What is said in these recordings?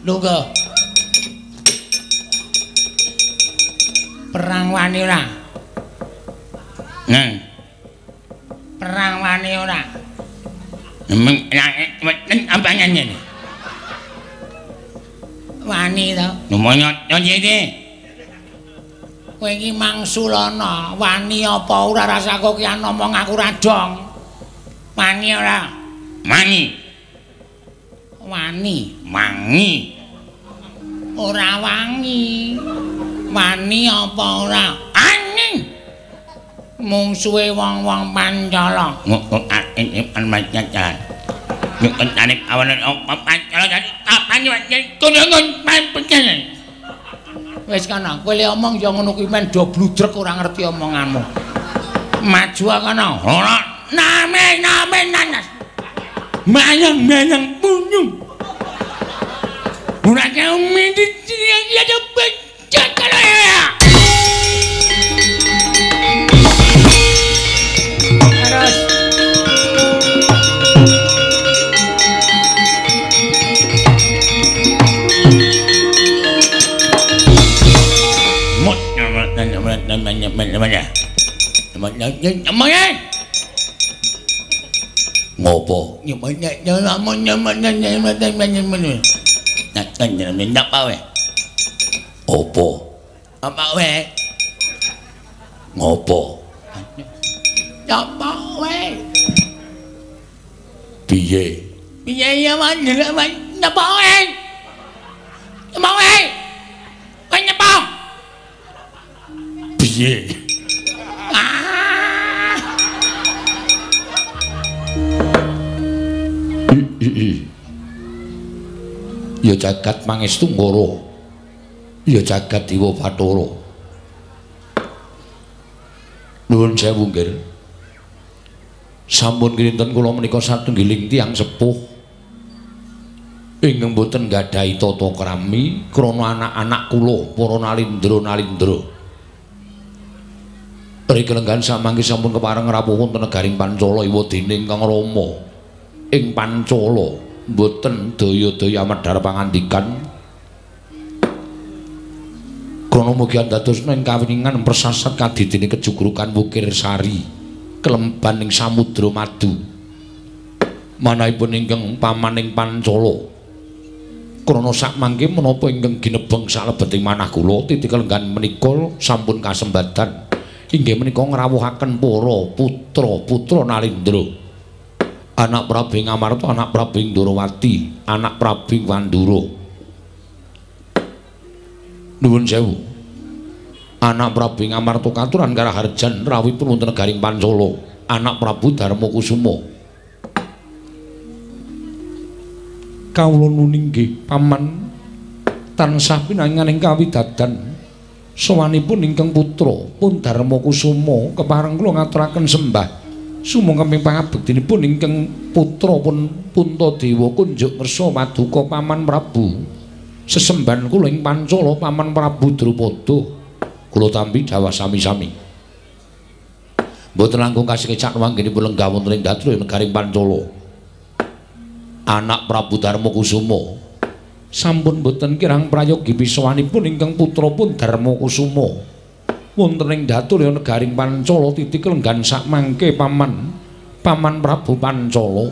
Lungguh. Perang wani ora? Nang. Perang wani ora? Emang nang apa nyanyi? Wani to. Numonya nyanyi. Kowe iki mangsulana, wani apa ora rasaku ki ngomong aku radong. Wani ora? Mani, Wani. mangi. Ora wangi. Wani apa ora? Ani. Mungsuhe wong-wong Pancala. Anik awan oh papan kalau jadi kapan jadi kunungun pan pengen. Wis kana, kowe le omong ya ngono kuwi men do bludrek ora ngerti omonganmu. Maju kana. Ora Name name nanas. Mayang mayang punyung. Ora kau mindi yang dia ada becak kana ya. Terus Mut namanya namanya namanya namanya. Namanya namanya. Ngopo? nyemanya nyemanya nyemanya nyemanya. Nak tanya minta apa we? Opo? Apa we? Ngopo? Apa we? Piye? Piye ya man man apa we? Apa we? Kowe nyapa? Piye? Ah! Ya jagat mangestu ngoro. Ya jagat Dewa Bathara. Nuwun sewu nggih. Sampun kinten kula menika satunggiling tiyang sepuh ingkang boten gadhahi tata krami krana anak-anak kula para nalindra-nalindra. Rikelenggan samangke sampun kepareng rawuh wonten negaring Pancala iwa dene ingkang Rama ing Pancala. Boten daya-daya medhar pangandikan. Krana mugi andadosna ing kawiningan persasat kadidene kejugrukan Wukir Sari kelemban ing Samudra Madu. Manahipun ingkang pamaning Pancala. Krana sakmangke menapa ingkang ginebeng salebeting manah kula titikel enggan menika sampun kasembadan. Inggih menika ngrawuhaken para putra-putra Nalindra anak Prabu Ngamarta anak Prabu Ndrawati anak Prabu Wandura nuwun sewu. Anak Prabu Ngamarta katuran karaharjan rawuhipun wonten negaring Pancala anak Prabu Darma Kusuma. Kawula nuninggih paman tansah pinanganing kawidadan. Sawanipun ingkang putra pun Darma Kusuma kepareng kula ngaturaken sembah sumangga ping pangabektinipun ingkang putra pun Puntadewa kunjuk ngersa paduka paman Prabu. Sesemban kula ing Pancala paman Prabu Drupada. Kula tampi dawah sami-sami. Mboten langkung kasih kecak wanggenipun lenggah wonten ing Datra negaring Pancala. Anak Prabu Darma Kusuma. Sampun boten kirang prayogi pisawanipun ingkang putra pun Darma Kusuma wonten ing datur ya negaring Pancala titik lenggan sakmangke paman paman Prabu Pancala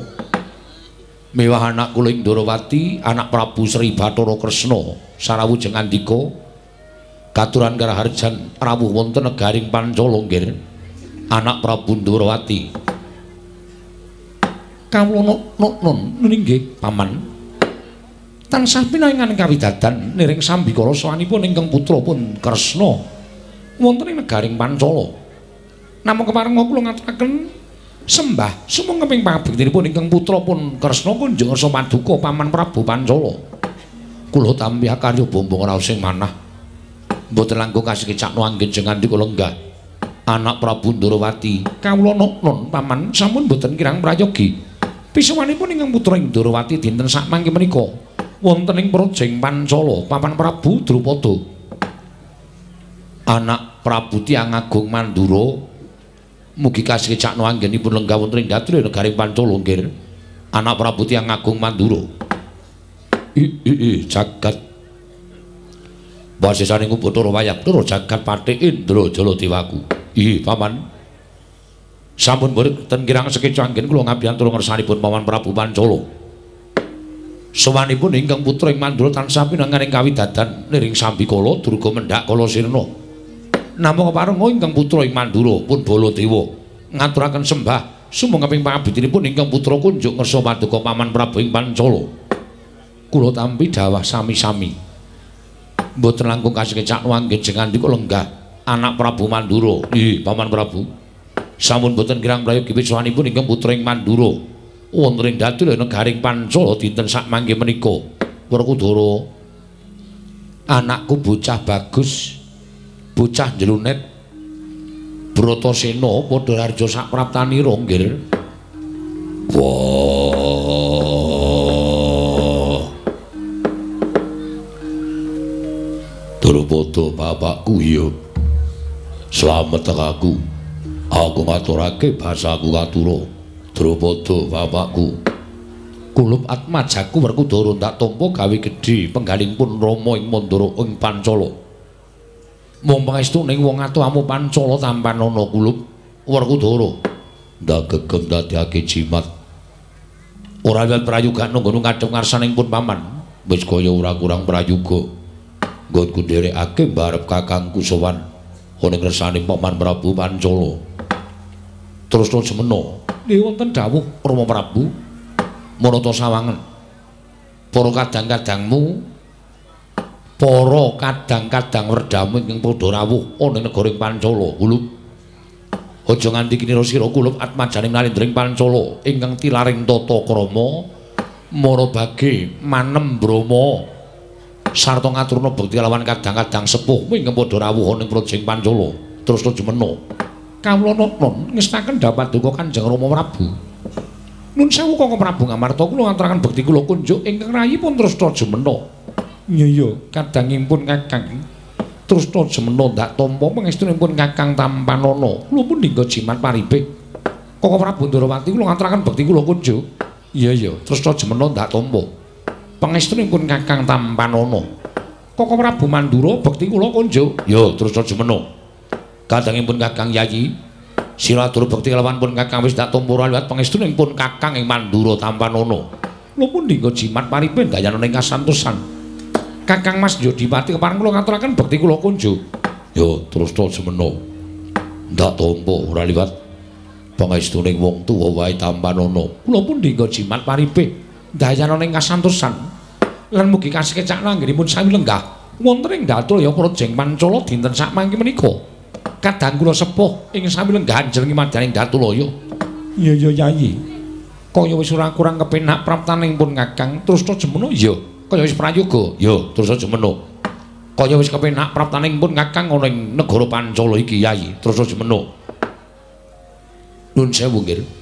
mewah anak kula ing Ndrawati anak Prabu Sri Bathara Kresna sarawujeng andika. Katuran karaharjan rawuh wonten negaring Pancala nggih. Anak Prabu Ndrawati kawula non nggih paman. Tansah pinangan kawidadan niring sambikala sawanipun ingkang putra pun Kresna wonten ing negaring Pancala namung kepareng kula ngaturaken sembah sumangga ping pangabektinipun ingkang putra pun Kresna kunjung rasa paduka paman Prabu Pancala kula tampi karya bombong raos sing manah. Mboten langkung kasikicakno anggen jengan kula enggak anak Prabu Ndrawati kawula non paman sampun mboten kirang prayogi. Pisawanipun ingkang putra ing Ndrawati dinten sakmangke menika. Wonten ing Projeng Pancala papan Prabu Drupada anak Prabu Tiang Agung Mandura mugi kasekecakno anggenipun lenggah wonten ing Datra negaring Pancala nggih anak Prabu Tiang Agung Mandura ii jagat Wasisane Bathara Wayah Turu jagat Pathik Indra Jala Dewaku. Ih, Paman. Sampun boten kirang sekeca anggen kula ngabiyan turu ngersanipun Paman Prabu Pancala. Sowanipun ingkang putra ing Mandura tansah pinanganing kawidadan niring Sambikala Durga Mendhak Kala Sirna. Namung keparenga ingkang putra ing Mandura pun Baladewa ngaturaken sembah sumangga ping pangabditinipun ingkang putra kunjuk ngersa paduka Paman Prabu ing Pancala. Kula tampi dawah sami-sami. mboten langkung kasekecak wanggen jengan diku lenggah anak Prabu Mandura. Nggih, Paman Prabu. Sampun boten kirang prayogi wiswanipun ingkang putra ing Mandura. Wonten ing dadul negaring Pancala dinten sak mangke menika. Werkudara anakku bocah bagus. Bocah jlunet. Bratasena padha harja sak praptanira nggih. Wah. Drupada bapakku iya. Slamet aku. Aku ngaturake basaku katura. Drupada bapakku. Kulup atmajaku Werkudara tak tampa gawe gedhe penggaling pun Rama ing Mandara ing Pancala. Mung pangestu ning wong atuamu Pancala tampan ana kulup Werkudara. Ndak gegem dadekake jimat. Ora lan prayoga nunggu ngadhep ngarsaning pun paman. Wis kaya ora kurang prayoga. nggonku dherekake barep kakangku sowan ana ngersani Paman Prabu Pancala. Terus to semena, nggih wonten dawuh Rama Prabu Marata Sawangen. Para kadang-kadangmu para kadang-kadang werdamu ing padha rawuh ana negara Pancala. Hulup. Aja nganti kinira sira kulup atmajaning nalindring Pancala ingkang tilaring tata krama marabage manem brama. sarta ngaturna bekti lawan kadang-kadang sepuh ing padha rawuh ning projeng Pancala terus to jemena kawula non ngestaken dapat duka Kanjeng Rama Prabu Nun sewu kok Prabu Ngamarta kula ngaturaken bekti kula kunjuk ingkang rayi pun terus jemena iya kadangipun Kakang terus to jemena ndak tampa pangestunipun Kakang Tampanana kula pun dinggo jimat paribik kok Prabu Ndarawati kula ngaturaken bekti kula kunjuk iya iya terus to jemena ndak tampa pangestunipun Kakang Tampanana. Koko Prabu Mandura bekti kula kunjuk. Yo terus aja meno. Kadangipun Kakang Yayi sira atur bekti kelawan pun Kakang wis tak tumpura liwat pangestunipun Kakang ing Mandura Tampanana. Lho pun dinggo jimat paripen dayana ing kasantosan. Kakang Mas Yodipati kepareng kula ngaturaken bekti kula kunjuk. Yo terus aja meno. Ndak tampa ora liwat. Pangestuning wong tuwa wae Tampanana. Kula pun dinggo jimat paripen dayana ning kasantosan. Lan mugi kasekecak nanggenipun sami lenggah. Wonten ing datul ya Projeng Pancala dinten sak mangke menika. Kadang kula sepuh ing sami lenggah jeneng madaning Datulaya iya iya yayi kaya wis ora kurang kepenak praptaning pun Kakang terus to jemeno iya kaya wis prayoga iya terus to jemeno kaya wis kepenak praptaning pun Kakang ana ing negara Pancala iki yayi terus to jemeno nun sewu nggih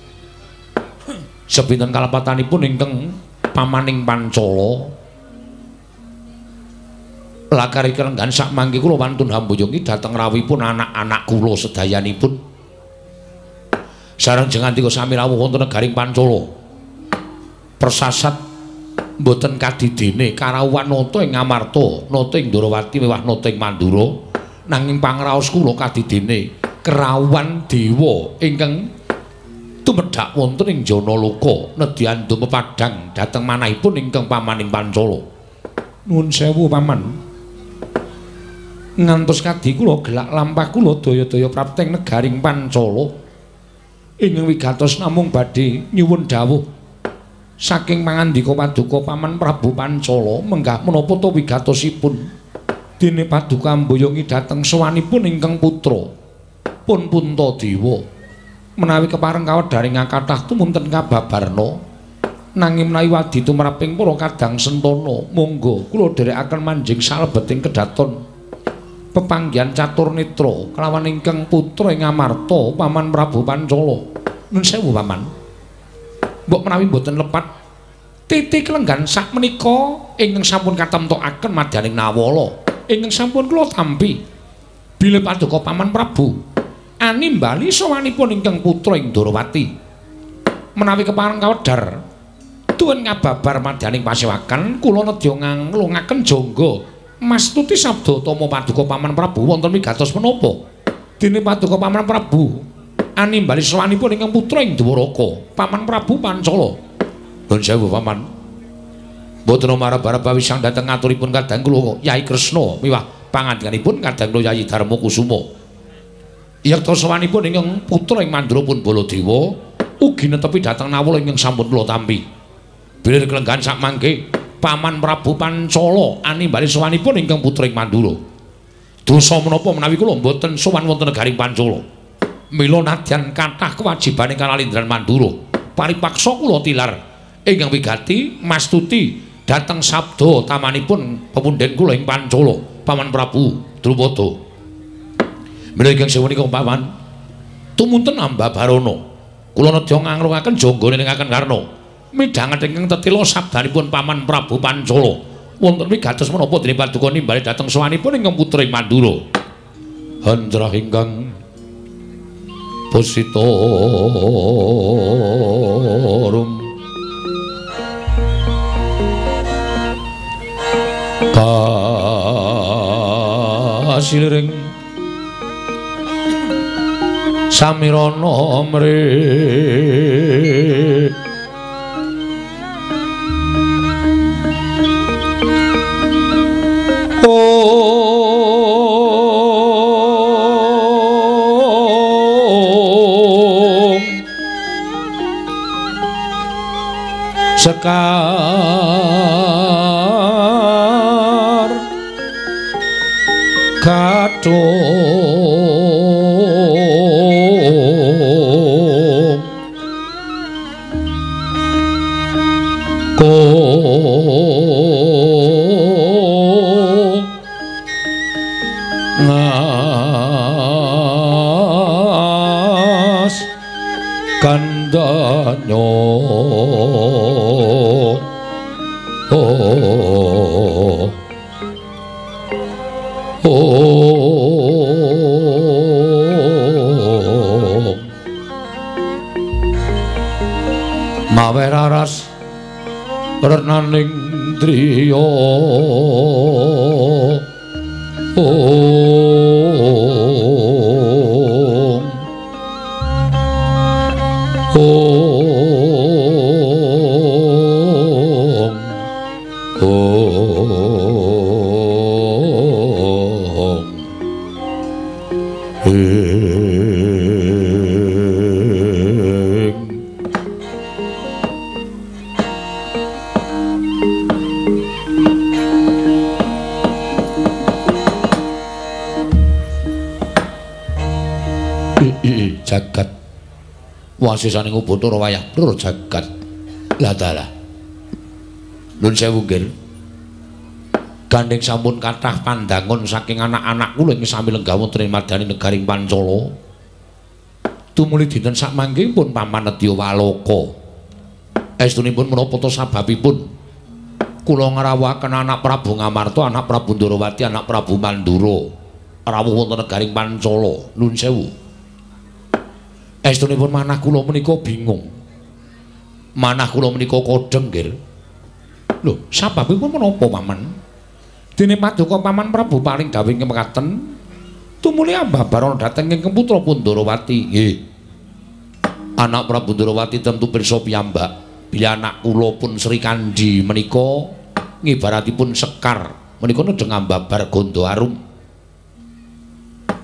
sepinten kalapatanipun ingkang pamaning pancala. Lakari kelenggan sak mangke kula wantun hambuyungi dhateng rawuhipun anak-anak kula sedayanipun. Sareng jeneng antika sami rawuh wonten negaring pancala. Persasat mboten kadidene karawuhan nata ing Amarta nata ing Ndarawati mewah nata ing Mandura nanging pangraos kula kadidene kerawuhan dewa ingkang tumedhak wonten ing jana loka nedyan dume padhang dhateng manahipun ingkang pamaning pancala. Nuwun sewu paman. Ngantos kadi kula gelak lampah kula daya-daya prapteng negaring pancala. Ingkang wigatos namung badhe nyuwun dawuh saking mangandika paduka paman prabu pancala menggah menapa to wigatosipun? Dene paduka mboyongi dhateng sowanipun ingkang putra pun puntadewa menawi kepareng kawat dari ngakathah tumunten kababarna nanging menawi wadi tumraping para kadang sentono monggo kula dherekaken manjing salebeting kedaton. Pepanggihan catur nitra kelawan ingkang putra ing Amarta paman Prabu Pancala. Nun sewu paman mbok menawi mboten lepat titik lenggan sak menika ingkang sampun katemtokaken madyaning nawala. Ingkang sampun kula tampi bilih paduka paman Prabu animbali sawanipun ingkang putra ing Darawati menawi kepareng kawedhar Tuwin ngababar madyaning pasewakan kula nedya nglungaken jangga Mastuti sabda Tama Paduka Paman Prabu wonten wigatos menapa? Dene Paduka Paman Prabu animbali sawanipun ingkang putra ing Dwaraka, Paman Prabu Pancala. Nuwun sewu Paman. Mboten marab-arab wisang dhateng ngaturipun kadang kula Yai Kresna miwah pangandikanipun kadang kula Yai Darma Kusuma. Yekta sawanipun ingkang putra ing Mandura pun Baladewa ugi netepi dhateng nawala ingkang sampun kula tampi. Bilir kelenggan sak mangke Paman Prabu Pancala animbali sawanipun ingkang putra ing Mandura. Dosa menapa menawi kula mboten sowan wonten negaring Pancala? Mila nadyan kathah kewajibane Kalindran Mandura. Paripaksa kula tilar ingkang wigati mastuti dhateng sabda tamanipun pepunden kula ing Pancala, Paman Prabu Drupada. Mila ingkang sewenika paman tumunten amba barana. Kula nedya nganglungaken janggane ningaken karna midhanget ingkang tetila sabdanipun Paman Prabu Pancala. Wonten wigatos menapa dene paduka nimbali dhateng sawanipun ingkang putra Mandura. Handrah ingkang positorum kasilring samirana mre sekar. Katung kandanyo oh oh mawe raras renaning driya oh oh wasisaning ubathara wayah prur jagat. La dalah nun sewu nggih gandeng sampun kathah pandangun saking anak-anak kula ing sami wonten ing madani negaring Pancala. Tumuli dinten sakmangke pun paman nedya waloka. Estunipun menapa to sababipun? Kula ngrawuhaken anak Prabu Ngamarta anak Prabu Ndarawati anak Prabu Mandura. Rawuh wonten negaring Pancala. Nun sewu estunipun manah kula menika bingung. Manah kula menika kodeng nggih lho sababipun menapa paman? Dene paduka paman Prabu paling dawuh ing mekaten tumuli ambabar dhateng ing putra Pundarawati nggih. Anak Prabu Ndarawati tentu pirsa piyambak. Bila anak kula pun Sri Kandi menika ngibaratipun sekar. Menika nedeng ambabar gondo arum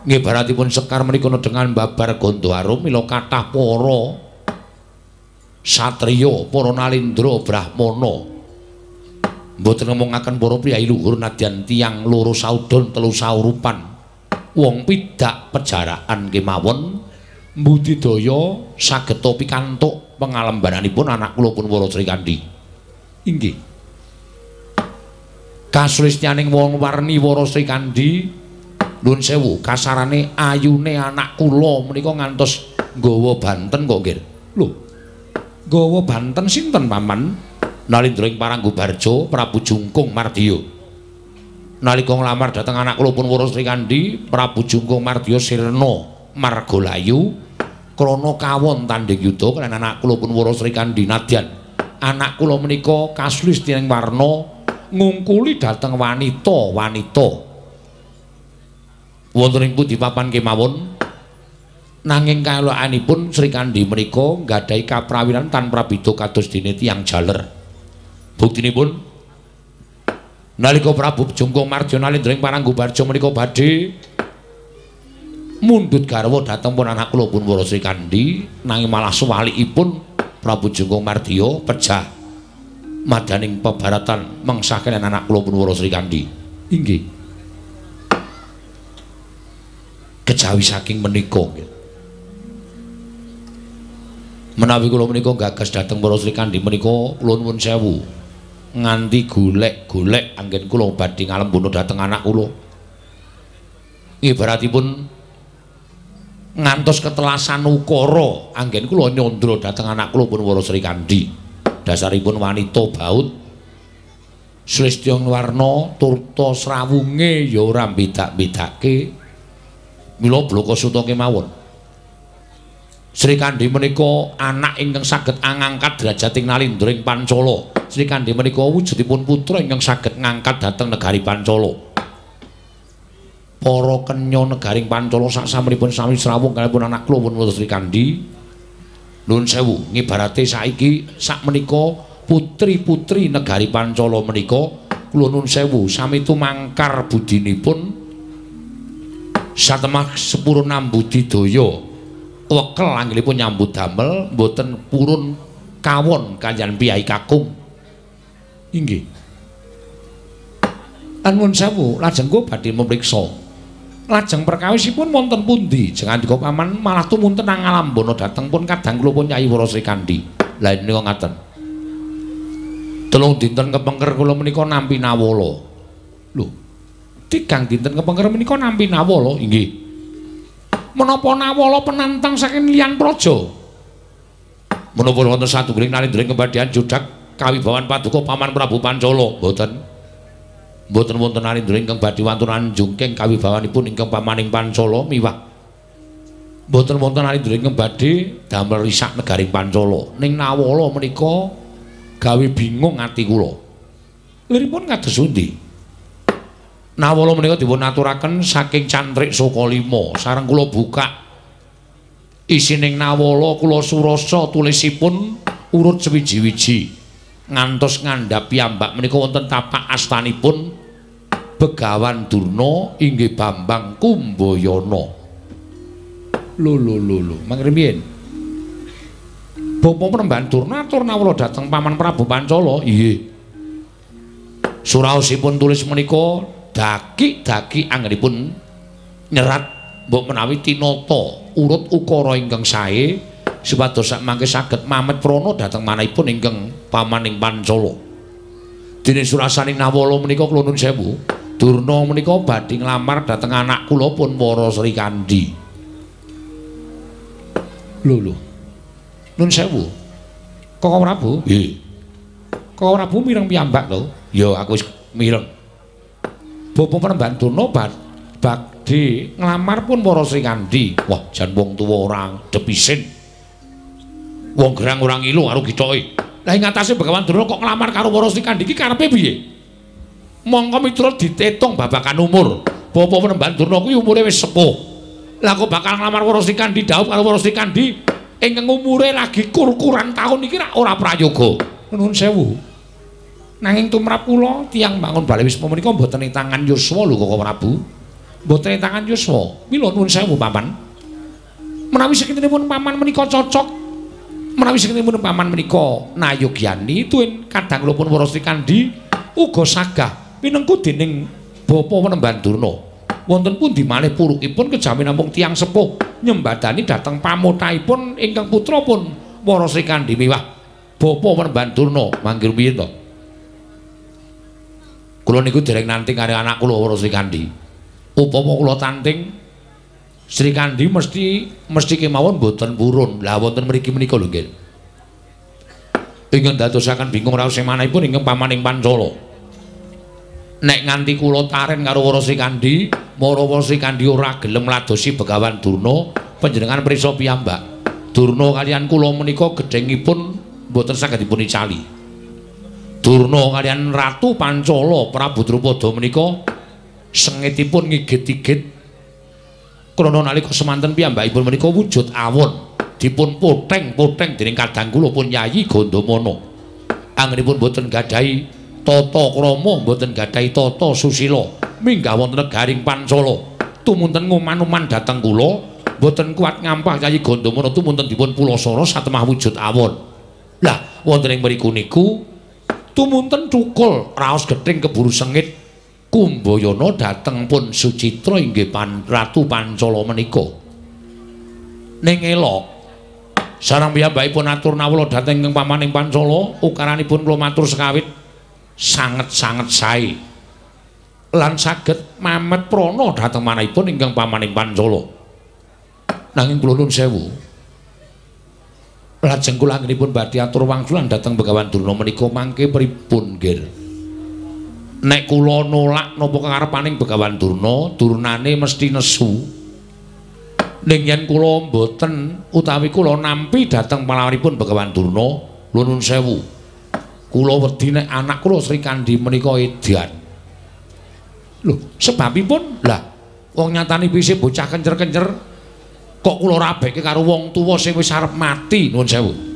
ngibaratipun sekar menika dengan babar gondo arum mila kathah para satriya para nalindra brahmana. Mboten ngomongaken para priyayi luhur nadyan tiyang loro saudon telu saurupan. Wong pidak pejaraan kemawon mbudidaya sageta pikantuk pengalembananipun anak kula pun Wara Sri Kandi inggih. Kasulistyaning wong warni Wara Sri Kandi nuwun sewu kasarane ayune anak kula menika ngantos nggawa banten kok nggih lho nggawa banten sinten paman? Nalindra ing Paranggubarja Prabu Jungkung Mardiya nalika nglamar dhateng anak kula pun Wara Sri Kandi Prabu Jungkung Mardiya sirna margalayu krana kawon tanding yuda kaliyan anak kula pun Wara Sri Kandi nadyan. Anak kula menika kasulis tining warna ngungkuli dhateng wanita-wanita. Wonten ing pundi papan kemawon nanging kalokanipun Sri Kandi menika nggadahi kaprawiran tanpa beda kados dene tiyang jaler. Buktinipun nalika Prabu Jungkung Marjana lendring Paranggubarjo menika badhe mundhut garwa dhateng pun anak kula pun Wara Sri Kandi nanging malah suwalikipun Prabu Jungkung Mardiya pejah madaning pebaratan mengsahken anak kula Punwara Sri Kandi. Inggih. Kejawi saking menika Menawi kula menika gagas dhateng Para Sri Kandi menika kula nuwun sewu. Nganti golek-golek anggen kula badhe ngalembono dhateng anak kula. Ibaratipun ngantos ketelasan ukara anggen kula nyondro dhateng anak kula Punwara Sri Kandi. dasaripun wanita baut Slistyong warna turta srawunge ya ora bedak-bedake mila bloko kemawon. Sri Kandi menika anak ingkang saged angangkat derajating nalindring Pancala. Sri Kandi menika wujudipun putra ingkang saged ngangkat dhateng negari Pancala. Para kenya negaring Pancala sak sampun sami srawung kalipun anak kula pun Sri Kandi. Nun sewu, ngibarate saiki sak menika putri-putri negari Pancala menika. Kula nun sewu sami tumangkar budinipun satemah sepurun nambudi daya wekel anggenipun nyambut damel mboten purun kawon kanjan piyai kakung. Inggih. Anun sewu lajeng kula badhe mepriksa lajeng perkawisipun wonten pundi? Jengandika paman malah tumunten nang alambono dhateng pun kadang kula pun Nyai Wara Sri Kandi menika ngaten? Telung dinten kepengker kula menika nampi nawala. Lho tigang dinten kepengker menika nampi nawala inggih menapa nawala penantang saking liyan praja menapa wonten satunggiling nalindring kebadian judak kawibawan paduka paman Prabu Pancala mboten mboten wonten arindra ingkang badhe wantunan jungking kawibawanipun ingkang pamaning Pancala miwah. Mboten wonten arindra ingkang badhe damel risak negaring Pancala. Ning Nawala menika gawe bingung ati kula. Liripun kados pundi? Nawala menika dipun aturaken saking cantrik saka lima. Sareng kula buka isining Nawala kula surasa tulisipun urut sewiji-wiji. ngantos ngandhap piyambak menika wonten tapak astanipun Begawan Durna inggih Bambang Kumbayana. Lho lho lho lho, mangke piye? Bapa Penemban Durna atur nawala dhateng Paman Prabu Pancala. Iye. Suraosipun tulis menika daki-daki anggenipun nyerat mbok menawi tinata urut ukara ingkang sae supados sak mangke saged mamet prana dhateng manahipun ingkang pamaning Pancala. Dene surasaning nawala menika kula nuwun sewu. Durna menika badhe nglamar dhateng anak kula pun Wara Sri Kandi. Lho lho. Nun sewu. Koko Prabu? Nggih. Koko Prabu mireng piyambak lho. Ya aku wis mireng. Bapa penemban Durna badhe nglamar pun Wara Sri Kandi. Wah, jan wong tuwa ora depisin. Wong gerang ora ngilu karo gitoke. Lah ing atase Begawan Durna kok nglamar karo Wara Sri Kandi iki karepe piye? mongko mitra ditetung babakan umur. Bapa penemban Durna kuwi umure wis sepuh. Lah kok bakal nglamar Wara Sri Kandi dhaup karo Wara Sri Kandi ingkang umure lagi kur-kuran taun iki ora prayoga. Nuwun sewu. Nanging tumrap kula tiyang bangun bali wis menika mboten ing tangan Yuswa lho Koko Prabu. Mboten ing tangan Yuswa. Mila nuwun sewu paman. Menawi sekitinipun paman menika cocok menawi sekitinipun paman menika nayogyani tuwin kadang kula pun Wara Sri Kandi uga sagah pinengku dening bapa penemban Durna. Wonten pundi malih purukipun kejawi namung tiyang sepuh nyembadani dhateng pamutaipun ingkang putra pun Wara Sri Kandi miwah bapa penemban Durna. Mangkir piye to? Kula niku dereng nanting karo anak kula Wara Sri Kandi. Upama kula tanting Sri Kandi mesti mesti kemawon boten purun. Lah wonten mriki menika lho nggih. Ingkang dadosaken bingung raos semanahipun ingkang pamaning Pancala. nek nganti kula taren karo Wara Sri Kandi, Wara Sri Kandi ora gelem ladosi Begawan Durna, panjenengan prisa piyambak. Durna kalian kula menika gedhengipun mboten saged dipun icali. Durna kalian Ratu Pancala Prabu Drupada menika sengitipun ngigit-igit krana nalika semanten piyambakipun menika wujud awon dipun poteng-poteng dening kadang kula pun Yayi Gandamana. Anggenipun boten gadahi tata krama, boten gadahi tata susila. Minggah wonten negaring Pancala. Tumunten nguman-uman dhateng kula, boten kuat ngampah Yayi Gandamana tumunten dipun pulasara satemah wujud awon. Lah, wonten ing mriku niku tumunten cukul raos gething keburu sengit Kumbayana dhateng pun Sucitra inggih pan Ratu Pancala menika. Ning elok sareng piyambakipun atur nawula dhateng ing pamaning Pancala, ukaranipun kula matur sekawit sanget-sanget sae. Lan saged mamet prana dhateng manahipun ingkang pamaning Pancala. Nanging kula nuwun sewu. Lajeng kula anggenipun badhe atur wangsulan dhateng Begawan Durna menika mangke pripun, Ger? nek kula nolak napa kekarepaning Begawan Durna, durnane mesti nesu. Ning yen kula mboten utawi kula nampi dhateng palawanipun Begawan Durna, nuwun sewu. Kula wedi nek anak kula Sri Kandi menika edan. Lho, sebabipun lah wong nyatani pisih bocah kencer-kencer kok kula rabeke karo wong tuwa sing wis arep mati, nuwun sewu.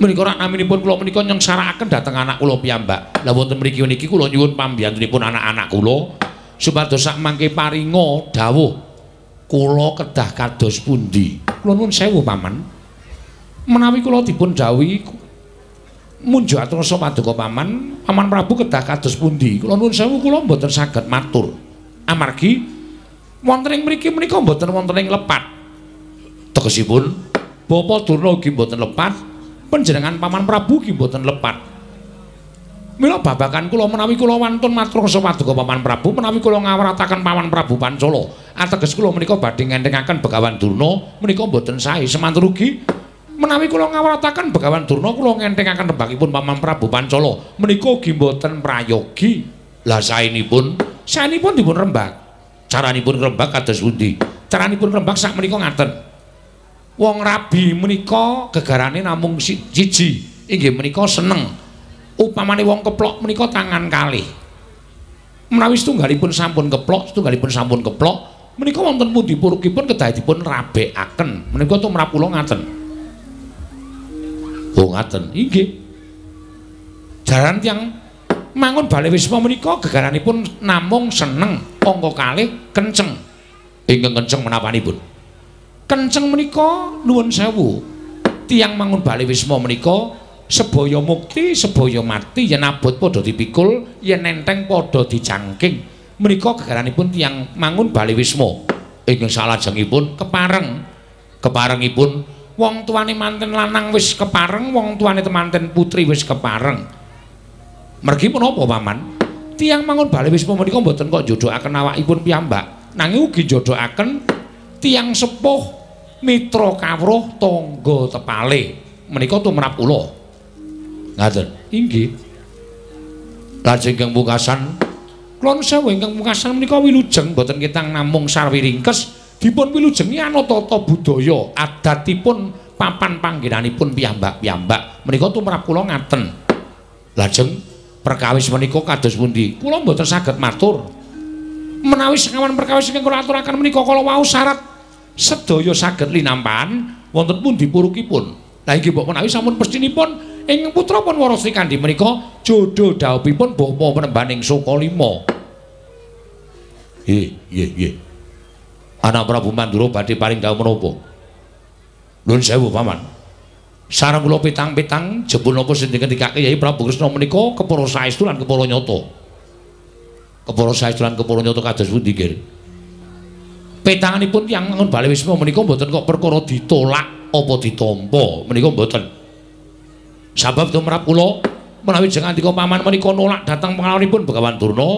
menika rak naminipun kula menika nyengsarakaken dhateng anak kula piyambak. Lah wonten mriki niki kula nyuwun pambiyantunipun anak-anak kula supados sak mangke paringa dawuh kula kedah kados pundi. Kula nuwun sewu paman. Menawi kula dipun dawuhi munjuk atursa paduka paman, paman Prabu kedah kados pundi. Kula nuwun sewu kula mboten saged matur. Amargi wonten ing mriki menika mboten wonten ing lepat. Tegesipun Bapak Durna ugi mboten lepat panjenengan Paman Prabu ki mboten lepat. Mila babakan kula menawi kula wantun matur sapaduka Paman Prabu menawi kula ngawrataken Paman Prabu Pancala, ateges kula menika badhe ngentengaken Begawan Durna menika mboten sae semanten ugi menawi kula ngawrataken Begawan Durna kula ngentengaken rembakipun Paman Prabu Pancala menika ugi mboten prayogi. Lah saenipun, saenipun dipun rembak. Caranipun rembak kados pundi? Caranipun rembak sak menika ngaten. Wong rabi menika gegarane namung siji. Inggih menika seneng. Upamane wong keplok menika tangan kalih. Menawi setunggalipun sampun keplok setunggalipun sampun keplok menika wonten pundi purukipun kedah dipun rabekaken menika tumrap kula ngaten. Oh ngaten. Inggih. Jaran tiyang mangun bali wisma menika gegaranipun namung seneng angka kalih kenceng. Ingkang kenceng menapanipun kenceng menika nuwun sewu. Tiang mangun bali wisma menika sebaya mukti sebaya mati yen abot padha dipikul yen nenteng padha dicangking menika gegaranipun tiang mangun bali wisma. Ingkang salajengipun kepareng keparengipun wong tuane manten lanang wis kepareng wong tuane temanten putri wis kepareng. Mergi menapa paman tiang mangun bali wisma menika mboten kok jodohaken awakipun piyambak. Nanging ugi jodohaken tiang sepuh mitra kawruh tangga tepale. Menika tumrap kula. Ngaten. Inggih. Lajeng ingkang pungkasan kula sewu ingkang pungkasan menika wilujeng boten kitang namung sarwi ringkes dipun wilujengi anatata budaya adatipun papan panggenanipun piyambak-piyambak. Menika tumrap kula ngaten. Lajeng perkawis menika kados pundi? Kula mboten saged matur. Menawi sekawan perkawis ingkang kula aturaken menika kala wau syarat sedaya saged linampahan wonten pundi purukipun. Lah inggih mbok menawi sampun pestinipun ing putra pun Warasri Kandi menika jodho dhawuhipun bapa penembaning Sukalima. Nggih, nggih, nggih. Anak Prabu Mandura badhe paring dawuh menapa? Nuwun sewu, Paman. Sareng kula petang-petang jebul napa sing dikake Yai Prabu Kresna menika kepara saestu lan kepara nyata. Kepara saestu lan kepara nyata kados pundi, Nggih? Petanganipun tiyang ngon bali wisma menika mboten kok perkara ditolak apa ditampa menika mboten. Sabab tumrap kula menawi jeng andika paman menika nolak dhateng pengalamanipun Begawan Durna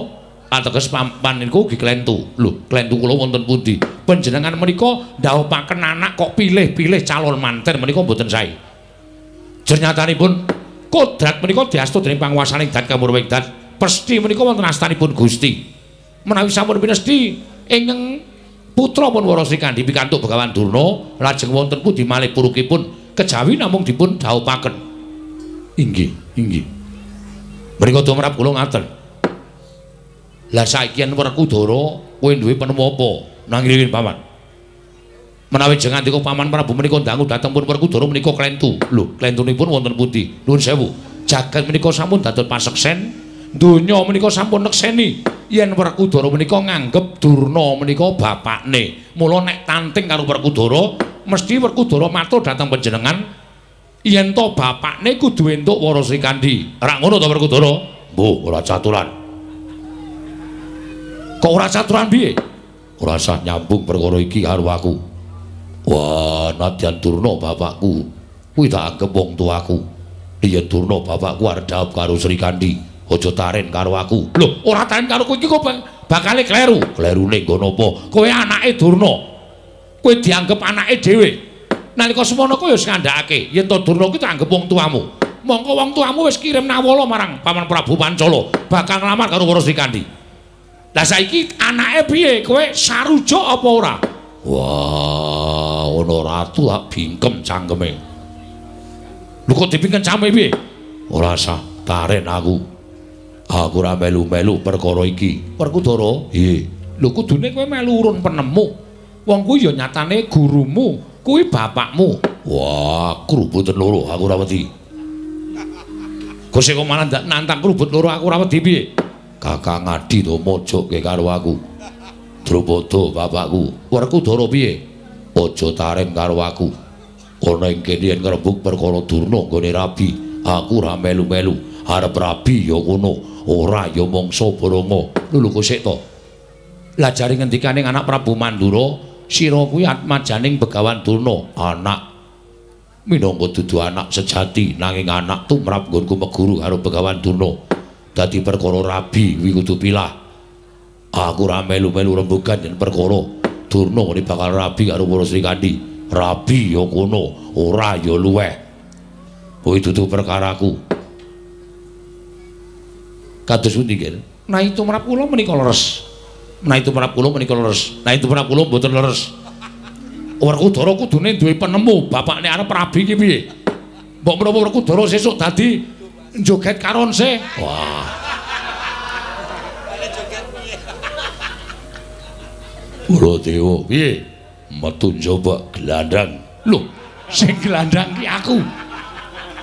ateges paman niku ugi klentu. Lho klentu kula wonten pundi? Panjenengan menika ndhawuhaken anak kok pilih-pilih calon manten menika mboten sae. Jernyatanipun kodrat menika diastu dening panguwasaning dan kamurwegdan pesti menika wonten astanipun Gusti. Menawi sampun pinesti ingkang putra pun Warasri Kandi pikantuk Begawan Durna lajeng wonten pundi malih purukipun kejawi namung dipun dhawuhaken Inggih, inggih. Mriko tumrap kula ngaten. Lah saiki yen Werkudara kowe duwe penemu apa nang paman? Menawi jeneng andika paman Prabu menika dangu dhateng pun Werkudara menika klentu. Lho, klentunipun wonten pundi? Nuwun sewu. Jagat menika sampun dados paseksen, donya menika sampun nekseni yen Werkudara menika nganggep Durna menika bapakne. Mula nek tanting karo Werkudara, mesti Werkudara matur dhateng panjenengan yen to bapakne kudu entuk Wara Srikandi. Ora ngono to Werkudara? Mbuh, ora caturan. Kok ora caturan piye? Ora usah nyambung perkara iki karo aku. Wah, nadyan Durna bapakku. Kuwi tak anggap wong tuaku. Iya Durna bapakku arep dhaup karo Sri Kandi. Aja taren karo aku. Lho, ora taren karo kowe iki bakale kleru. Klerune nggo napa? Kowe anake Durna. Kowe dianggep anake dhewe. Nalika semono kowe wis ngandhakake yen to Durna kuwi anggap wong tuamu. Mongko wong tuamu wis kirim nawala marang Paman Prabu Pancala bakal nglamar karo Wara Sri Kandi. Lah saiki anake piye? Kowe sarujuk apa ora? Wah, ana ratu tak bingkem cangkeme. Lho kok dipingken cangkeme piye? Ora usah taren aku. Aku ora melu-melu perkara iki. Werkudara? Nggih. Lho kudune kowe melu urun penemu. Wong kuwi ya nyatane gurumu, kuwi bapakmu. Wah, krubut loro aku ora wedi. Kok kok malah nantang krubut loro aku ora wedi piye? Kakang Adi to mojoke karo aku. Drupada bapakku, Werkudara piye? Aja tarem karo aku. Ana ing kene yen ngrembug perkara Durna nggone Rabi, aku ora melu-melu. Arep Rabi ya ngono, ora ya mangsa. Lho kok sik to. Lah jare ngendikane anak Prabu Mandura, sira kuwi atmajaning Begawan Durna, anak minangka dudu anak sejati nanging anak tumrap nggonku meguru karo Begawan Durna. dadi perkara rabi kuwi kudu pilah aku ora melu-melu rembugan yen perkara durna ngene bakal rabi karo para Sri Kandi rabi ya kono ora ya luweh kuwi dudu perkaraku kados nggih nah itu merap kula menika leres nah itu merap kula menika leres nah itu merap kula mboten leres Werkudara kudune duwe penemu bapakne arep rabi ki piye mbok menawa Werkudara sesuk dadi joget karonse. Wah. Ora dewa, piye? Metu njoba gelandang. Lho, sing gelandang ki aku.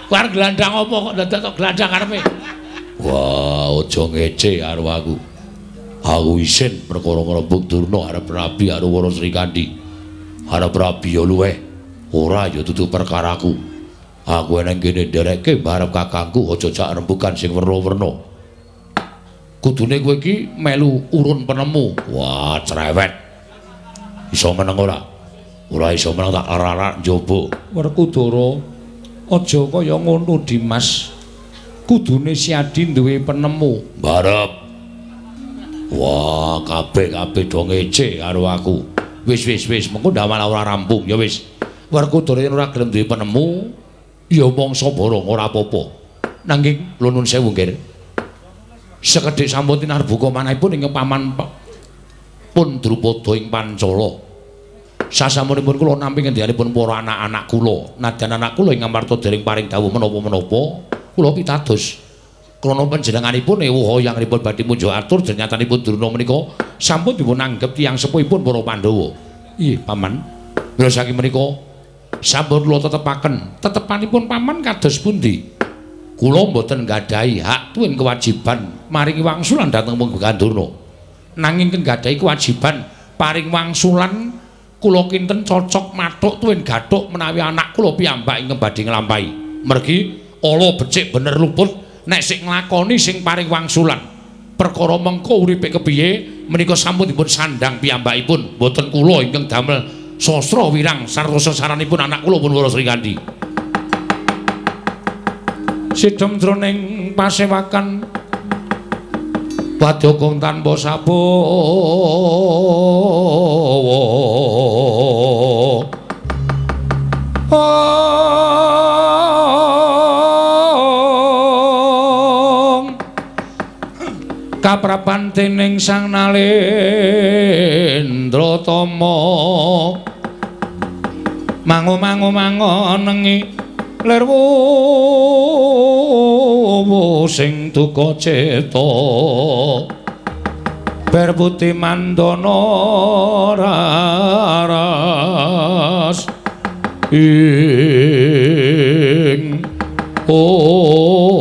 War gelandang apa kok dadak gelandang karepe? Wah, aja ngece karo aku. Aku isin perkara ngrembug Durna arep rabi karo Wara Srikandi. Arep rabi ya luweh. Ora ya dudu perkaraku. Aku nang kene ndereke barep kakangku aja jak rembugan sing werna-werna. Kudune kowe iki melu urun penemu. Wah, cerewet. Iso meneng ora? Ora iso meneng tak ararak njaba. Werkudara, aja kaya ngono, Dimas. Kudune si Adi duwe penemu. Barep. Wah, kabeh-kabeh do ngece karo aku. Wis wis wis, mengko ndawal ora rampung. Ya wis. Werkudara yen ora gelem duwe penemu, ya mangsa barang ora apa-apa. Nanging lunun sewu nggih. Sekedhik sampun tinar buka manahipun ing paman pun Drupada ing Pancala. Sasampunipun kula nampi ngendikanipun para anak-anak kula, nadyan anak kula ing amarta dereng paring dawuh menapa-menapa, kula pitados. Krana panjenenganipun ewuh hoyangnipun badhe munjuk atur dernyatanipun Durna menika sampun dipun anggep tiyang sepuhipun para Pandhawa. Nggih, paman. Mila saking menika sampun kula tetepaken tetepanipun paman kados pundi kula mboten nggadahi hak tuwin kewajiban maringi wangsulan dhateng Mung Gandurna nanging nggadahi kewajiban paring wangsulan kula kinten cocok matuk tuwin gathuk menawi anak kula piyambak ing badhe nglampahi mergi ala becik bener luput nek sing nglakoni sing paring wangsulan perkara mengko uripe kepiye menika sampun dipun sandang piyambakipun. Mboten kula ingkang damel sastra wirang sarta sesaranipun anak kula pun Wara Srikandi. Sidhem jroning pasewakan Wadyakong tanpa sapo kaprapan dening sang nalendra tama mangu mangu mangu nengi lerwu sing duka ceta Berputi mandana raras ing ong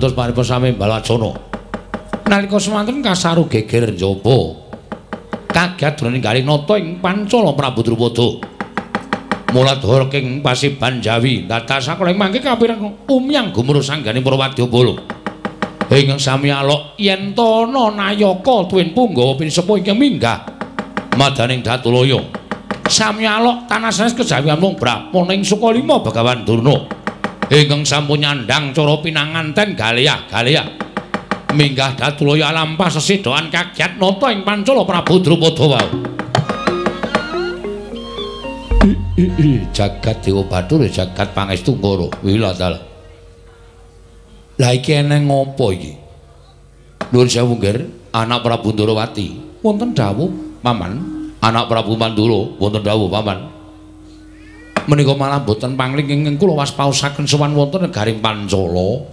Ngantos paripun sami balacana nalika semanten kasaru geger njaba kaget durung ninggali nata ing pancala Prabu Drupada Muladhara king pasiban Jawi dados sakola mangke kapireng umyang gumuru sanggane para wadyabala. Ing sami alok yen to ana nayaka tuwin punggawa pinsepuh ingkang minggah madaning Datulaya. Sami alok tanah sanes kejawian mung brapana ing Sukalima Bagawan Durna. Ingkang sampun nyandang cara pinanganten Galea. Minggah Datulaya lampah sesidhokan kagiat nata ing pancala Prabu Drupada wau. jagat Dewa Bathara jagat pangestu ngoro wila dal Lah. Iki eneng ngopo iki? Nur sewu nggir anak Prabu Ndarawati wonten dawuh paman. Anak Prabu Mandura wonten dawuh paman menika malah boten pangling ingkang kula waspaosaken sowan wonten negaring Pancala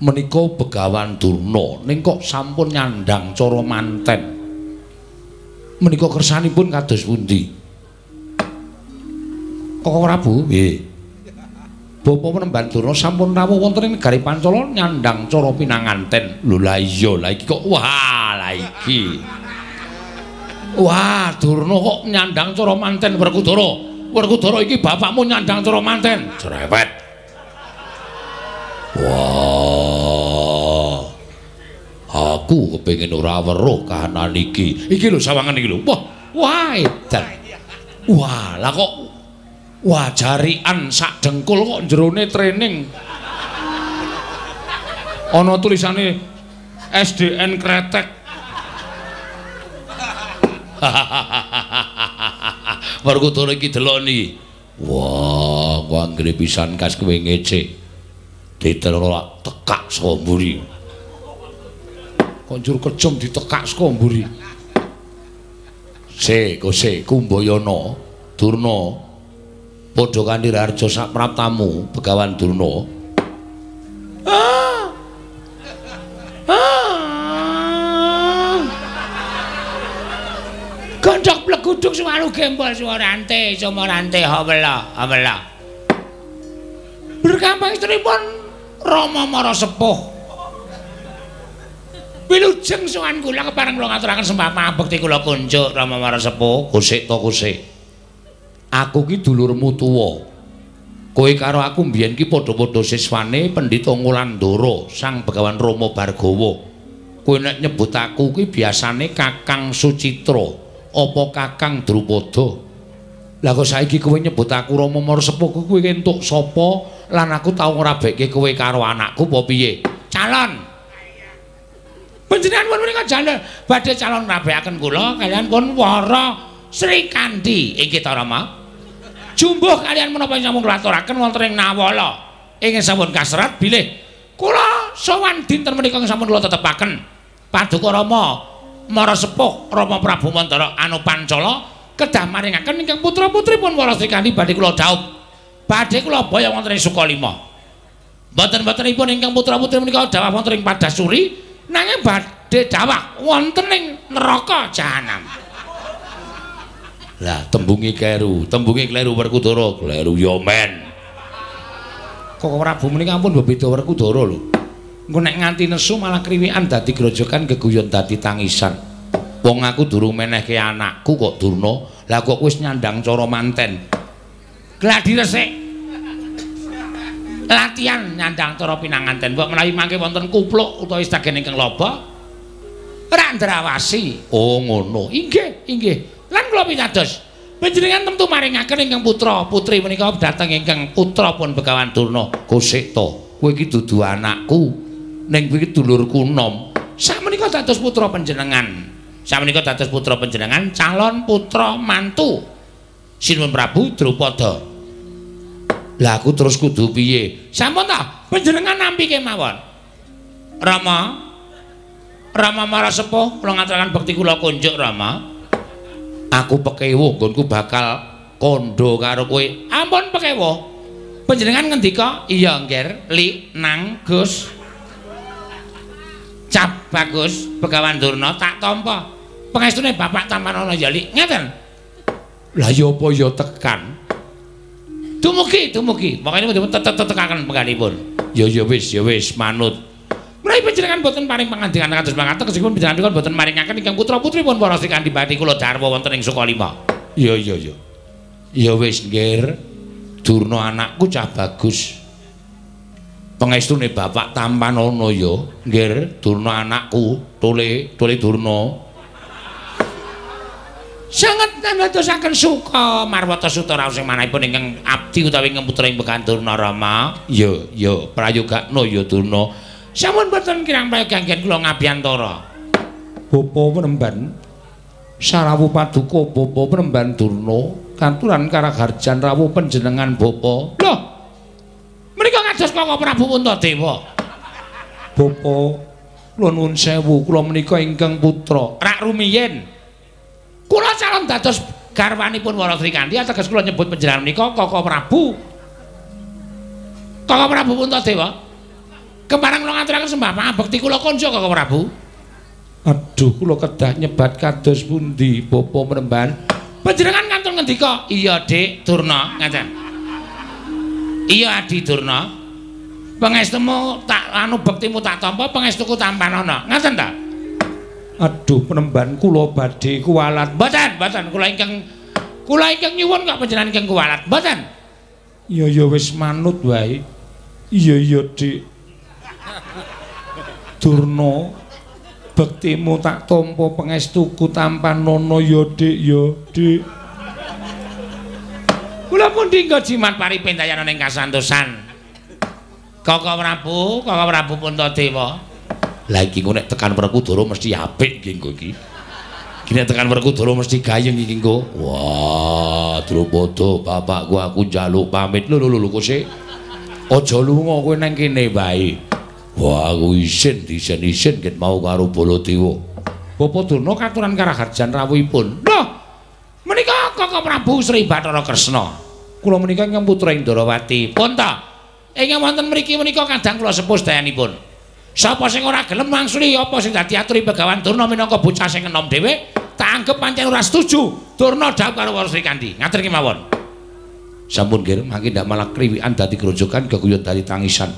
menika Begawan Durna ning kok sampun nyandang cara manten menika kersanipun kados pundi Koko Prabu, nggih. Bapa Penemban Durna sampun rawuh wonten ing negari Pancala nyandang cara pinanganten. Lho la iya, la iki kok wah, la iki. Wah, Durna kok nyandang cara manten Werkudara. Werkudara iki bapakmu nyandang cara manten. Cerewet. Wah. Aku kepengin ora weruh kahanan iki. Iki lho sawangan iki lho. Wah, wah edan. Wah, lah kok Wah, jarian sak dengkul kok jerone training. Ana tulisane SDN Kretek. Werkudara iki delok niki. Wah, kok anggere pisan kas kowe ngece. Diterok tekak saka mburi. Kok njur kejom ditekak saka mburi. Se, kok se, Kumbayana, Durna, padha kanthi Rarja sak praptamu Begawan Durna. Suwaru gembol suwarante, sumarante hawela, hawela. Berkampang istripun Rama Mara Sepuh. Wilujeng sowan kula kepareng kula ngaturaken sembah pangabekti kula kunjuk Rama Mara Sepuh, kusik to kusik. aku ki dulurmu tuwa. Kowe karo aku mbiyen ki padha-padha siswane Pendhita Ngulandara Sang Begawan Rama Bargawa. Kowe nek nyebut aku ki biasane Kakang Sucitra apa Kakang Drupada. Lah kok saiki kowe nyebut aku Rama Marsepuh kowe entuk sapa lan aku tau ngrabekke kowe karo anakku apa piye? Calon. Panjenengan pun menika jalur badhe calon ngrabekaken kula kalian pun Wara Sri Kandi inggih ta Rama? jumbuh kalian menapa sampun klaturaken wonten ing Nawala ingin sampun kasrat bilih kula sowan dinten menika sampun kula tetepaken paduka Rama Mara Sepuh Rama Prabu Mantara anu Pancala kedah maringaken ingkang putra-putripun Warasrikandi badhe kula dhaup badhe kula boyong wonten ing Sukalima mboten-mbotenipun ingkang putra-putri menika dawuh wonten ing Padasuri nanging badhe dawuh wonten ing neraka jahanam Lah tembungi kleru, tembungi kleru Werkudara, kleru ya men. Kok Prabu menika ampun beda Werkudara lho. Nek nganti nesu malah kriwikan dadi grojokan geguyon dadi tangisan. Wong aku durung menehke anakku kok Durna, lah kok wis nyandang cara manten. Gladi resik. Latihan nyandang cara pinanganten. Mbok menawi mangke wonten kupluk utawa istagen ingkang loba. Ora ndrawasi. Oh ngono. Inggih, inggih. lan kula pitados panjenengan tentu maringaken ingkang putra putri menika dhateng ingkang putra pun Begawan Durna to kowe iki dudu anakku ning iki dulurku nom sakmenika dados putra panjenengan sakmenika dados putra panjenengan calon putra mantu Sinuwun Prabu Drupada lah aku terus kudu piye sampun ta panjenengan nampi kemawon Rama Rama marah sepuh, kula ngaturaken bekti kula kunjuk Rama. Aku pekewo nggonku bakal kondo karo kowe. Ampun pekewo. Panjenengan ngendika? Iya, Ngger. Li nang Gus. Cap bagus, Begawan Durna tak tampa. Pangestune Bapak Tampanana ya, Li. Ngeten. Lah ya apa ya tekan. Dumugi, dumugi. Makane dipun tetekaken penggalipun. Ya ya wis, ya wis manut. Menawi panjenengan boten paring pangandikan kados mangkat kesipun panjenengan boten maringaken ingkang putra-putri pun para Kandi Bati kula darwa wonten ing Sukalima. Iya iya iya. Ya wis, Ngger. Durna anakku cah bagus. Pengestune bapak Tampanana ya, Ngger. Durna anakku, tole, tole Durna. Sangat ndadosaken suka marwata sutara sing manahipun ingkang abdi utawi ingkang putra ing Bekandurna Rama. Ya, ya, prayogakno ya Durna. Sampun boten kirang prayoganggen kula ngabiyantara. Bapa penemban Sarawu Paduka Bapa penemban Durna katuran karagarjan rawuh panjenengan Bapa. Loh. Kados Kaka Prabu Puntadewa. Bapa, kula nuwun sewu, kula menika ingkang putra. Rak rumiyin. Kula calon dados garwanipun Wara Srikandi ateges kula nyebut panjenengan menika Kaka Prabu. Kaka Prabu Puntadewa. Kemarang kula ngaturaken sembah pangabekti kula konjo Kaka Prabu. Aduh, kula kedah nyebat kados pundi, Bapa penemban? Panjenengan kantun ngendika? Iya, Dik, Durna, ngaten. Iya, Adi Durna. Pangestumu tak anu bektimu tak tampa, pangestuku tampanana. Ngaten ta? Aduh, penemban kula badhe kuwalat. Mboten, mboten, kula ingkang kula ingkang nyuwun kok panjenengan ingkang kuwalat. Mboten. Iya ya wis manut wae. Iya iya, Dik. Durna bektimu tak tampa pangestuku tampanana ya, Dik, ya, Dik. Kula pun dinggo jimat paripentayan ing kasantosan. Kaka Prabu, Kaka Prabu Puntadewa. Lah iki nek tekan Werkudara mesti apik iki engko iki. Iki nek tekan Werkudara mesti gayeng iki engko. Wah, Drupada, bapakku aku njaluk pamit. Lho lho lho kok sik. Aja lunga kowe nang kene wae. Wah, aku isin disen-isin ket mau karo Baladewa. Bapak Durna katuran karaharjan rawuhipun. Loh. Menika Kaka Prabu Sri Bathara Kresna. Kula menika ingkang putra Indrawati. Pun ta. Ingkang wonten mriki menika kadang kula sepuh sedayanipun. Sapa sing ora gelem mangsuli apa sing dadi aturi Begawan Durna minangka bocah sing enom dhewe, tak anggap pancen ora setuju. Durna dawuh karo Wara Sri Kandi. Ngatur kemawon. Sampun nggih, mangke ndak malah kriwikan dadi grojokan geguyut dadi tangisan.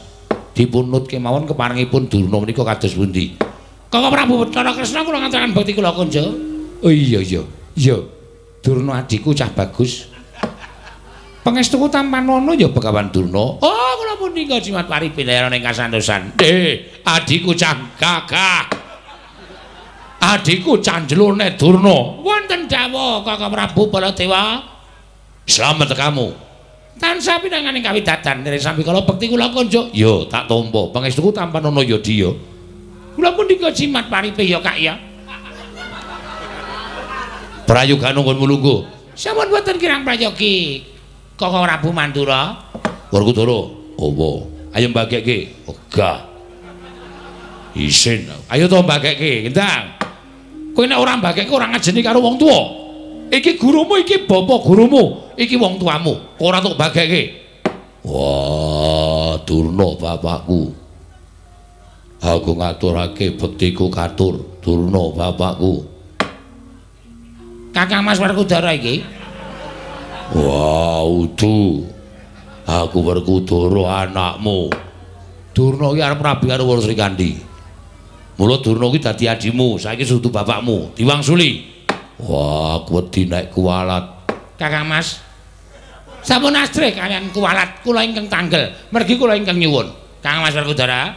Dipunut kemawon keparengipun Durna menika kados pundi? Kakang Prabu Bathara Kresna kula ngaturaken bakti kula kunjo. Oh iya iya. Iya. Durna adikku cah bagus. Pangestuku tampanana ya Begawan Durna. Oh, kula punika jimat paripinayana ing kasantosan. Eh, adikku cah gagah. Adikku canjelone Durna. Wonten dawuh Kakang Prabu Baladewa. Slamet kamu. Tansah pinanganing kawidadan nire sambi kala bekti kula konjo. Yo, tak tampa. Pangestuku tampanana ya dia. Kula punika jimat paripe ya Kak ya. Prayogan nggonmu lungguh. Sampun boten kirang prayogi. Kakang Prabu Mandura. Werkudara, apa? Ayo mbagekke. Ogah. Isin. Ayo to mbagekke, Gendang. Kowe nek ora mbagekke ora ngajeni karo wong tuwa. Iki gurumu, iki bapa gurumu, iki wong tuamu. Ora tok mbagekke. Wah, Durna bapakku. Aku ngaturake bektiku katur Durna bapakku. Kakang Mas Werkudara iki. Wah, udu. Aku Werkudara anakmu. Durna iki arep rabi karo Wara Sri Kandi. Mula Durna iki dadi adimu, saiki sudu bapakmu, diwangsuli. Wah, aku wedi nek kuwalat. Kakang Mas. Sampun astre kalian kuwalat kula ingkang tanggel. Mergi kula ingkang nyuwun. Kakang Mas Werkudara.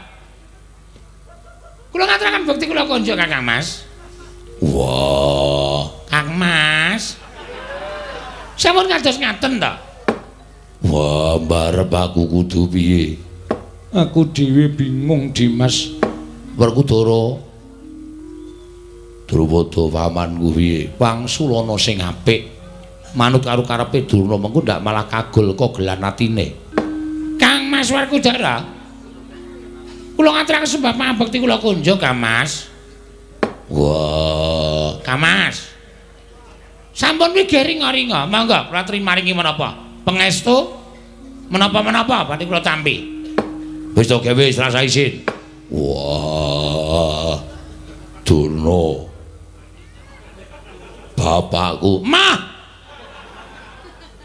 Kula ngaturaken bukti kula konjo Kakang Mas. Wah, Kang Mas. Sampun kados ngaten to. wah, mbarep aku kudu piye? Aku dhewe bingung, Dimas. Werkudara. Drupada pamanku piye? Wangsulana sing apik. Manut karo karepe Durna mengko ndak malah kagul kogelan atine. Kang Mas Werkudara. Kula ngaturaken sembah pangabekti kula konjo Kang Mas. Wah, Kamas. Sampun wigering-ringa, monggo kula trimaringi menapa? Pangestu menapa-menapa badhe kula tampi. Wis to gawe wis rasa isin. Wah. Durna. Bapakku, Mah.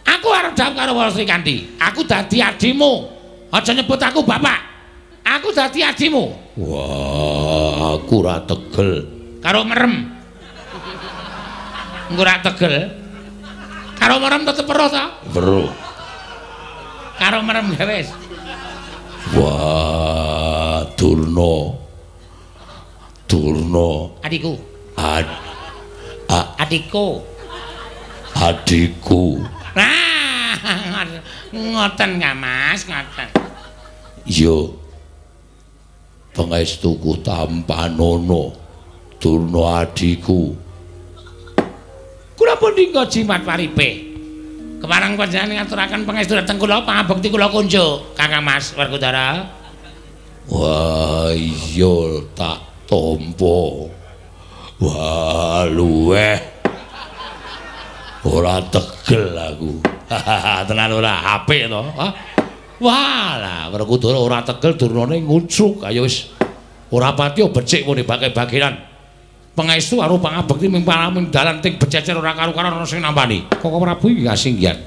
Aku arep jawab karo Wara Sri Kandi. Aku dadi adimu. Aja nyebut aku bapak. Aku dadi adimu. Wah, aku ora tegel. karo merem. Engko ora tegel. Karo merem tetep weruh ta? Weruh. Karo merem ya wis. Wah, Durna. Durna. Adikku. Ad adikku. Adikku. Nah, ngoten nggak Mas, ngoten. Yo. Pangestuku tampanono. Durna adiku. Kula pun dinggo jimat paripe. Kemarang panjenengan ngaturaken pangestu dhateng kula pangabekti kula kunjuk, Kakang Mas Werkudara. Wah, iya tak tampa. Wah, luweh. Ora tegel aku. Tenan ora apik to. Wah, lah Werkudara ora tegel durnane ngucuk ayo wis. Ora pati becik muni bage-bageran. Pengestu karo pangabekti ming paraming dalan ting bececer ora karo-karo ana sing nampani. Kok Prabu iki kasinggihan.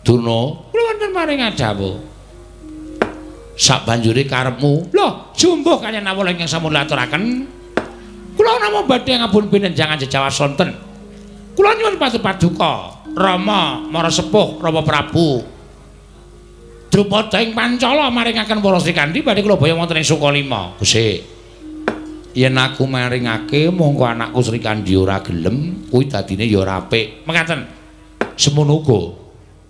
Durna, kula wonten maring adawu. Sak banjure karepmu, lho, jumbuh kaliyan awula ingkang sampun aturaken. Kula namung badhe ngabun pinenjangan jejawa sonten. Kula nyuwun paduka Rama Marasepuh Rama Prabu. Drupada ing Pancala maringaken para Srikandi badhe kula boyong wonten ing Sukalima. Gusti. Yen aku maringake mongko anakku Sri Kandi ora gelem kuwi dadine ya ora apik. Mekaten. Semono uga.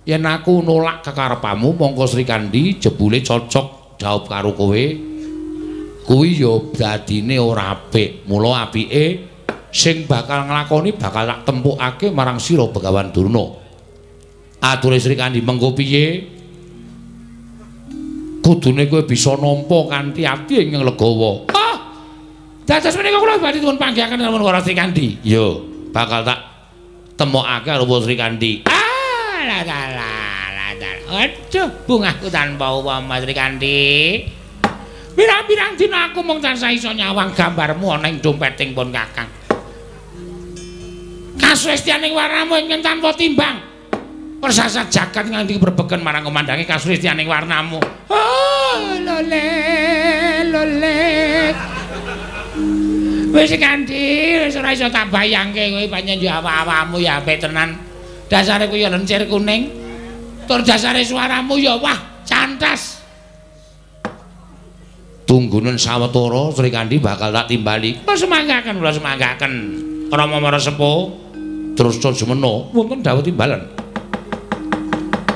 Yen aku nolak kekarepamu mongko Sri Kandi jebule cocok jawab karo kowe. Kuwi ya dadine ora apik. Mula apike sing bakal nglakoni bakal tak tempukake marang sira Begawan Durna. Ature Sri Kandi mengko piye? Kudune kowe bisa nampa kanthi ati ing legawa Dados menika kula badhe dipun panggihaken kaliyan Wara Sri Kandi. Yo, bakal tak temokake karo Sri Kandi. Ah, la la la la. Aduh, bungaku tanpa upama Sri Kandi. Pirang-pirang dina aku mung tansah iso nyawang gambarmu ana ing dompeting pun Kakang. Kasuestianing warnamu ing tanpa timbang. Persasat jagat nganti berbeken marang komandange kasuestianing warnamu. Oh, lole, lole. Wis kanthi wis ora iso tak bayangke kowe pancen yo awak-awakmu ya apik tenan. Dasare kuwi ya lencir kuning. Tur dasare suaramu ya wah cantas. Tunggunen sawetara Sri Kandi bakal tak timbali. Kula semanggaken, kula semanggaken. Rama Marasepo terus semeno wonten dawuh timbalan.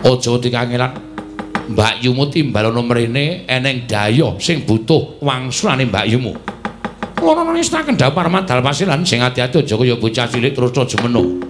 Aja dikangelan. Mbak Yumu timbalana mrene eneng dayoh sing butuh wangsulane Mbak Yumu. Kula nangestaken dapar madal pasilan sing ati-ati aja kaya bocah cilik terus aja menu.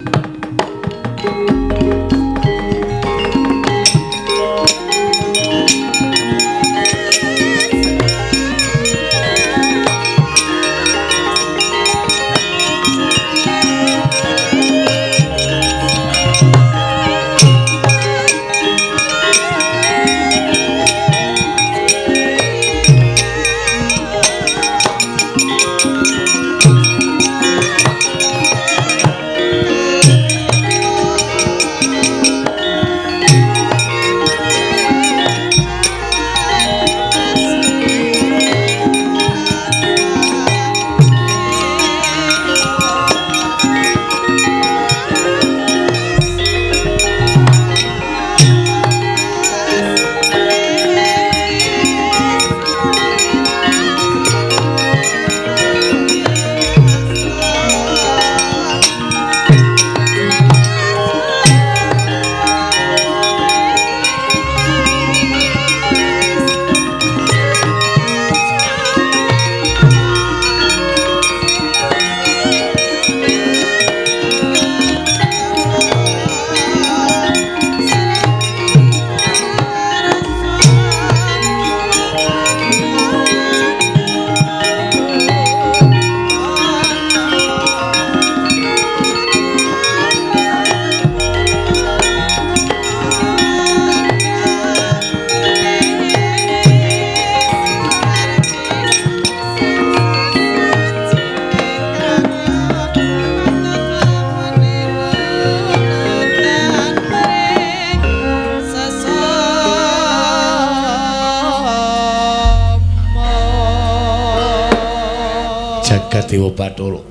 Bathara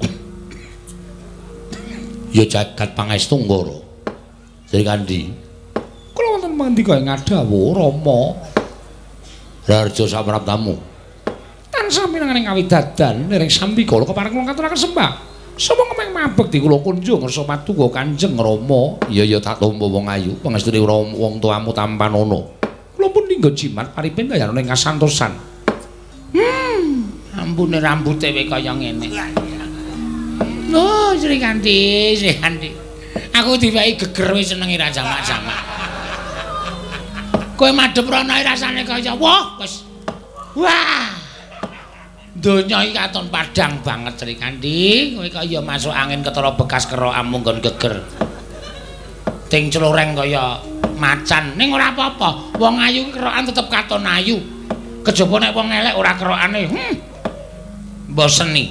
ya jagat pangestu nggara Sri Kandi kula wonten mandika ing adawa Rama. Rarja Samraptamu tansah minangane kawidadan nering sambikala kepareng kula katuraken sembah? Sapa kemeng mabekti kula kunjung ngersa patuga Kanjeng Rama? Iya ya tak tampa wong ayu pangestune wong tuamu tampan ana kula pun linggo jimat paripin kaya ning kasantosan ambune rambute we kaya ngene Oh, Sri Kanti, Sri Kanti. Aku diwehi geger wis senengi ra jamak-jamak. Kowe madhep rono rasane kaya wah, wis. Wah. Donya iki katon padang banget Sri Kanti. Kowe kaya masuk angin ketara bekas kero amung geger. Ting cloreng kaya macan. Ning ora apa-apa. Wong ayu kerokan tetep katon ayu. Kejaba nek wong elek ora kerokane. Hmm. Mboseni.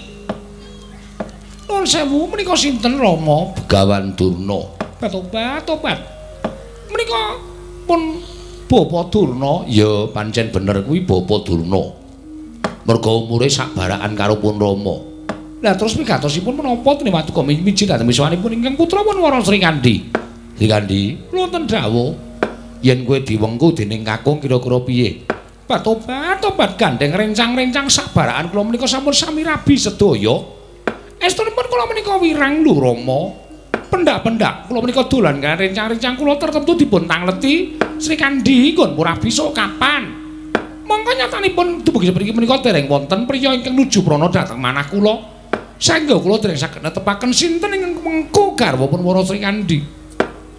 Nuwun sewu menika sinten Rama Begawan Durna? Tobat, tobat. Menika pun Bapa Durna? Ya pancen bener kuwi Bapa Durna. Merga umure sak barakan karo pun Rama. Lah terus migatosipun menapa tiniwatu kok miji dhateng wiswanipun ingkang putra pun Wara Sri Kandi? Sri Kandi, wonten dawuh yen kowe diwengku dening kakung kira-kira piye? Tobat, tobat gandeng rencang-rencang sak barakan kula menika sampun sami rabi sedaya. Estunipun kula menika wirang lho Rama. Pendak-pendak kula menika dolan kan rencang-rencang kula tertentu dipun tangleti Sri Kandi pun ora bisa kapan. Monggo nyatanipun dumugi sapriki menika dereng wonten priya ingkang nuju prana dhateng manah kula. Saengga kula dereng saged netepaken sinten ingkang mengko garwapun Wara Sri Kandi.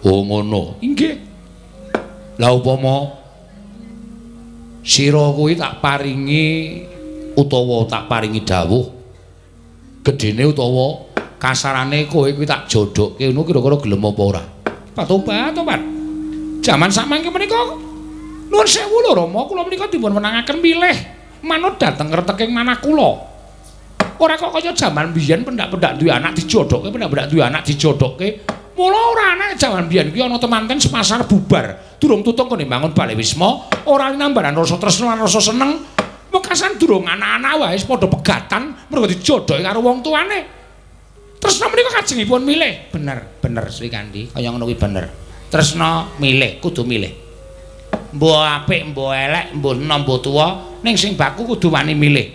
Oh ngono. Inggih. Lah upama sira kuwi tak paringi utawa tak paringi dawuh gedene utawa kasarane kowe kuwi tak jodhoke ngono kira-kira gelem apa ora? Patobat, tobat. Jaman samangke menika nuwun sewu lho Rama, kula menika dipun menangaken milih manut dhateng reteking manah kula. Ora kok kaya jaman biyen pendak-pendak duwe anak dijodhoke, pendak-pendak duwe anak dijodhoke. Mula ora ana jaman biyen kuwi ana temanten sepasar bubar. Durung tutung kene bangun Bale Wisma, ora nambaran rasa tresna lan rasa seneng. Wekasan durung anak-anak wae padha pegatan mergo dijodohi karo wong tuane. Tresna menika kajengipun milih. Bener, bener Sri Kandi, kaya ngono kuwi bener. Tresna milih, kudu milih. Mbok apik, mbok elek, mbok enom, mbok tuwa, ning sing baku kudu wani milih.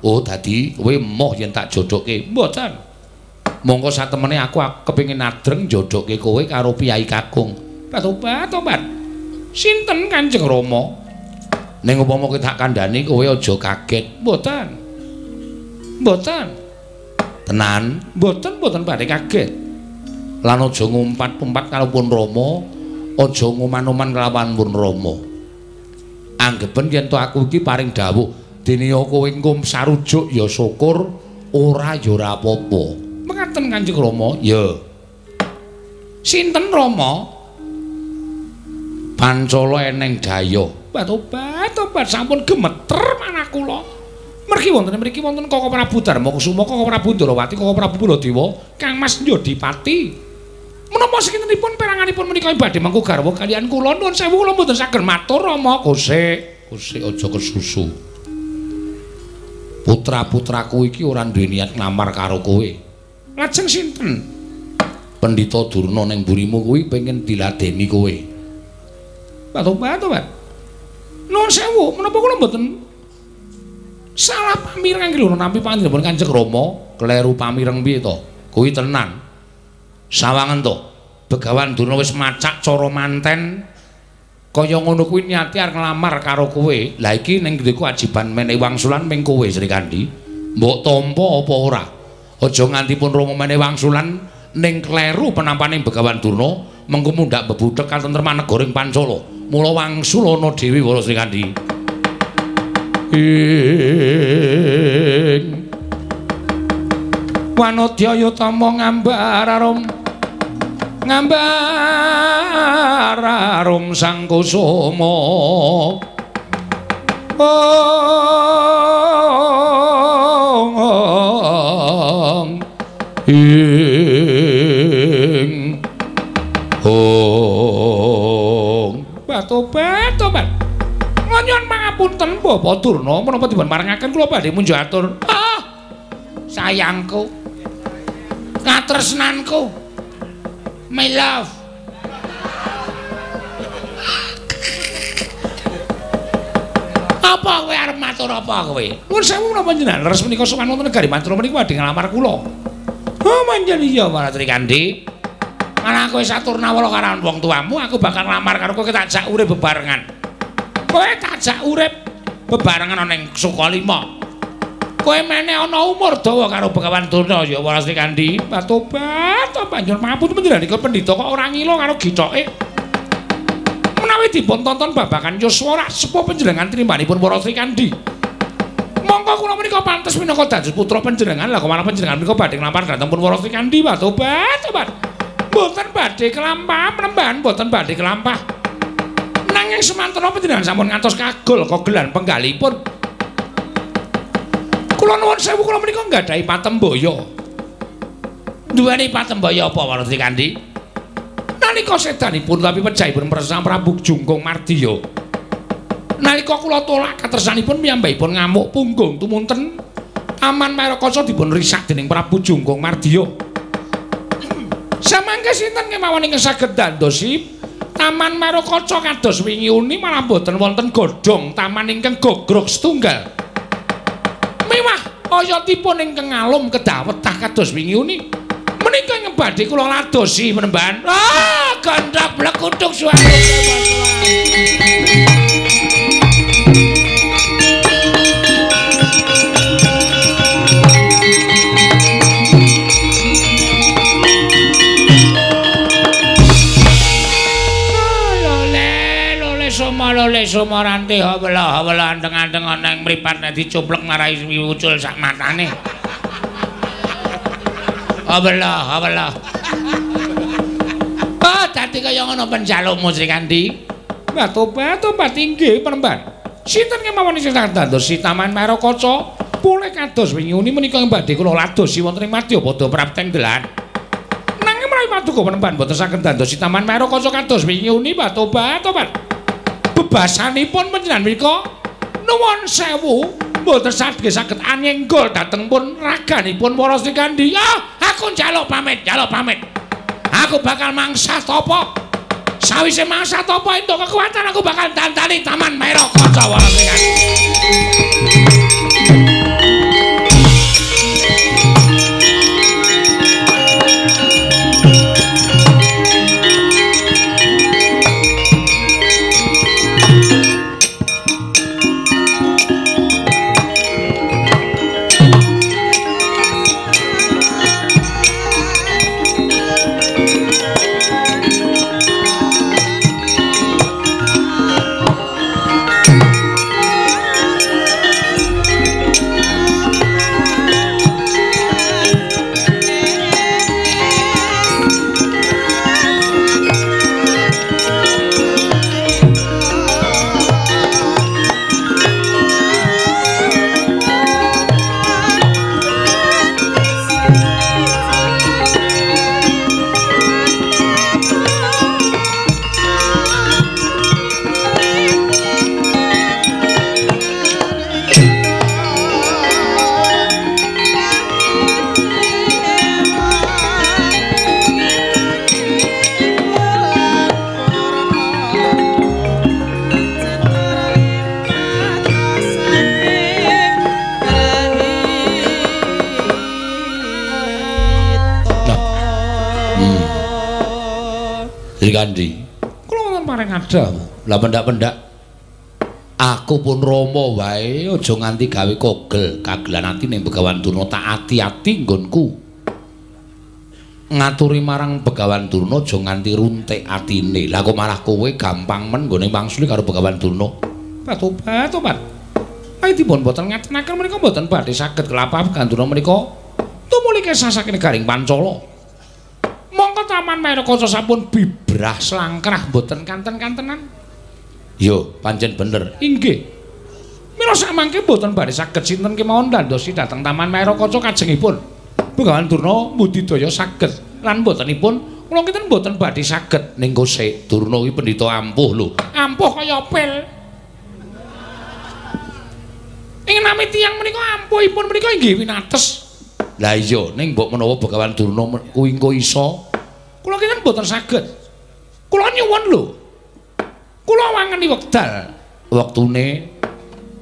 Oh, dadi kowe emoh yen tak jodohke. Mboten. Monggo satemene aku kepengin adreng jodohke kowe karo Piyai Kakung. Tobat, tobat. Sinten Kanjeng Rama? Ning upama kowe tak kandhani kowe aja kaget. Mboten. Mboten. Tenan, mboten mboten badhe kaget. Lan aja ngumpat-umpat karo pun Rama, aja nguman-uman kelawan pun Rama. Anggepen yen to aku iki paring dawuh, dene kowe ngum sarujuk ya syukur, ora ya ora apa-apa. Mengaten Kanjeng Rama, ya. Sinten Rama? Pancala eneng daya. Tobat, tobat sampun gemeter manah kula. Mergi wonten mriki wonten Koko Prabu Darma Kusuma, Koko Prabu Ndrawati, Koko Prabu Baladewa, Kang Mas Yodipati. Menapa sekintenipun peranganipun menika badhe mangku garwa kalian kula nuwun sewu kula mboten saged matur Rama Kusik, kusik aja kesusu. Putra-putraku iki ora duwe niat nglamar karo kowe. Lajeng sinten? Pendhita Durna ning burimu kuwi pengen diladeni kowe. Tobat, tobat. Nuwun sewu, menapa kula mboten salah pamireng lho nampi panjenengan Kanjeng Rama, kleru pamireng piye to? Kuwi tenan. Sawangen to. Begawan Durna wis macak cara manten kaya ngono kuwi niati arep nglamar karo kowe. Lah iki ning ngene kewajiban menehi wangsulan ming kowe Sri Kandi. Mbok tampa apa ora? Aja nganti pun Rama wangsulan ning kleru penampaning Begawan Durna mengko mundhak bebudhek katentreman negoring Pancala. mula wangsul ana dhewe wala Sri Kandi. Ing Wanodya tama ngambar arum ngambar arum sang kusuma. Ong ing Ong tobat tobat ngonyon mangapunten Bapak Durna menapa dipun marangaken kula badhe munjuk atur ah sayangku. Katresnanku. My love. Apa kowe arep matur apa kowe? Nuwun sewu menapa panjenengan leres menika sowan wonten negari Mantara menika badhe nglamar kula. Oh manjen iya Maratri Kandi. Malah kowe Saturnawala karo wong tuamu, aku bakal nglamar karo kowe tak jak urip bebarengan. Kowe tak jak urip bebarengan ana ning Sukalima. Kowe meneh ana umur dawa karo Begawan Durna ya Maratri Kandi. Batobat to panjenengan mapun panjenengan iki pendhita kok ora ngilo karo gicoke. Menawi dipun tonton babagan Yuswa ora sepuh panjenengan trimbanipun para Sri Kandi. Monggo kula menika pantes minangka dados putra panjenengan lah kok malah panjenengan menika badhe nglampar dhateng pun para Sri Kandi batobat tobat. Mboten badhe kelampah penemban mboten badhe kelampah. Nanging semanten panjenengan sampun ngantos kagol kogelan penggalipun. Kula nuwun sewu kula menika nggadahi patemboyo. Duweni patembaya apa Maratri Kandi? Nalika sedanipun tapi pejahipun Presang Prabu Jungkung Mardiya. Nalika kula tolak katresanipun piyambakipun ngamuk punggung tumunten Taman Merakaca dipun risak dening Prabu Jungkung Mardiya. Samangke sinten kemawon ingkang saged dandosi Taman Merakaca kados wingi uni malah boten wonten godhong taman ingkang gogrok setunggal. Mewah oyotipun ingkang alum kedawetah kados wingi uni. Menika ing badhe kula ladosi menemban. Ah, gandap blekutuk suara. Soma lole soma ranti hawala hawala anteng-anteng ana ing mripat nek dicuplek marai ucul sak matane. Hawala hawala. Ah, dadi kaya ngono penjalukmu Sri Kandi. Batobat tobat inggih penemban. Sinten kemawon sing saged dadosi Taman Merakaca? Pule kados wingi uni menika ing badhe kula ladosi wonten ing Madyapada Prapteng Delan. Nanging menawi maduka penemban boten saged dadosi Taman Merakaca kados wingi uni batobat tobat. Bebasanipun panjenengan menika nuwun sewu mboten saged saged anyenggol dhateng pun raganipun para Sri Kandi. Ah, aku njaluk pamit, njaluk pamit. Aku bakal mangsa topo. Sawise mangsa topo entuk kekuatan aku bakal tantani Taman Merakaca Warasikan. Sri Lah pendak-pendak aku pun Rama wae aja nganti gawe kogel kagelan ati ning Begawan Durna tak ati-ati nggonku. Ngaturi marang Begawan Durna aja nganti runtik atine. Lah kok malah kowe gampang men nggone mangsuli karo Begawan Durna. Patobat, tobat. Ayo dipun boten ngatenaken menika boten badhe saged kelapah Begawan Durna menika tumuli kesah saking negaring Pancala. Mongko Taman Merakaca sampun bibrah slangkrah boten kanten-kantenan. Yo, pancen bener. Inggih. Mila samangke boten badhe saged sinten kemawon ndandosi dhateng Taman Merakaca kajengipun. Begawan Durna budidaya saged lan botenipun kula kinten boten badhe saged ning kosek Durna kuwi pendhita ampuh lho. Ampuh kaya pil. Ing nami tiyang menika ampuhipun menika inggih winates. Lah iya, ning mbok menawa Begawan Durna kuwi engko iso. Kula ki kan mboten saged. Kula nyuwun lho. Kula wangeni wekdal. Wektune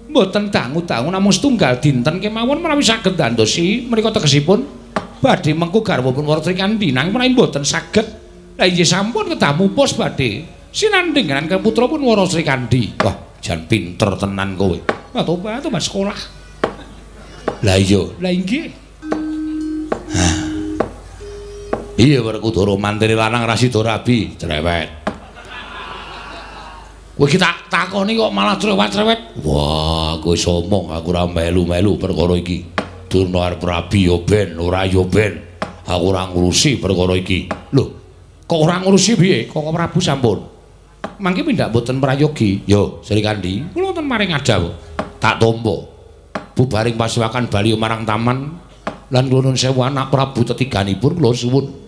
mboten dangu-dangu namung setunggal dinten kemawon menawi saged dandosi menika tegesipun badhe mengku garwapun Warta Kandi nanging menawi mboten saged. Lah inggih sampun kedah mupus badhe sinandhing kan putra pun Warta Kandi. Wah, jan pinter tenan kowe. Wah, tobat tobat sekolah. Lah iya, lah inggih. Iya Werkudara mantri lanang rasida rabi cerewet. Kowe iki tak takoni kok malah cerewet-cerewet. Wah, kowe somong aku ora melu-melu perkara iki. Durna arep rabi yo ben, ora yo ben. Aku ora ngurusi perkara iki. Lho, kok ora ngurusi piye? Kok Prabu sampun. Mangke pindak boten prayogi. Yo, Sri Kandi, kula wonten maring adaw. Tak tombo. Bubaring pasuwakan bali marang taman lan kula nuwun sewu anak Prabu tetiganipun kula suwun.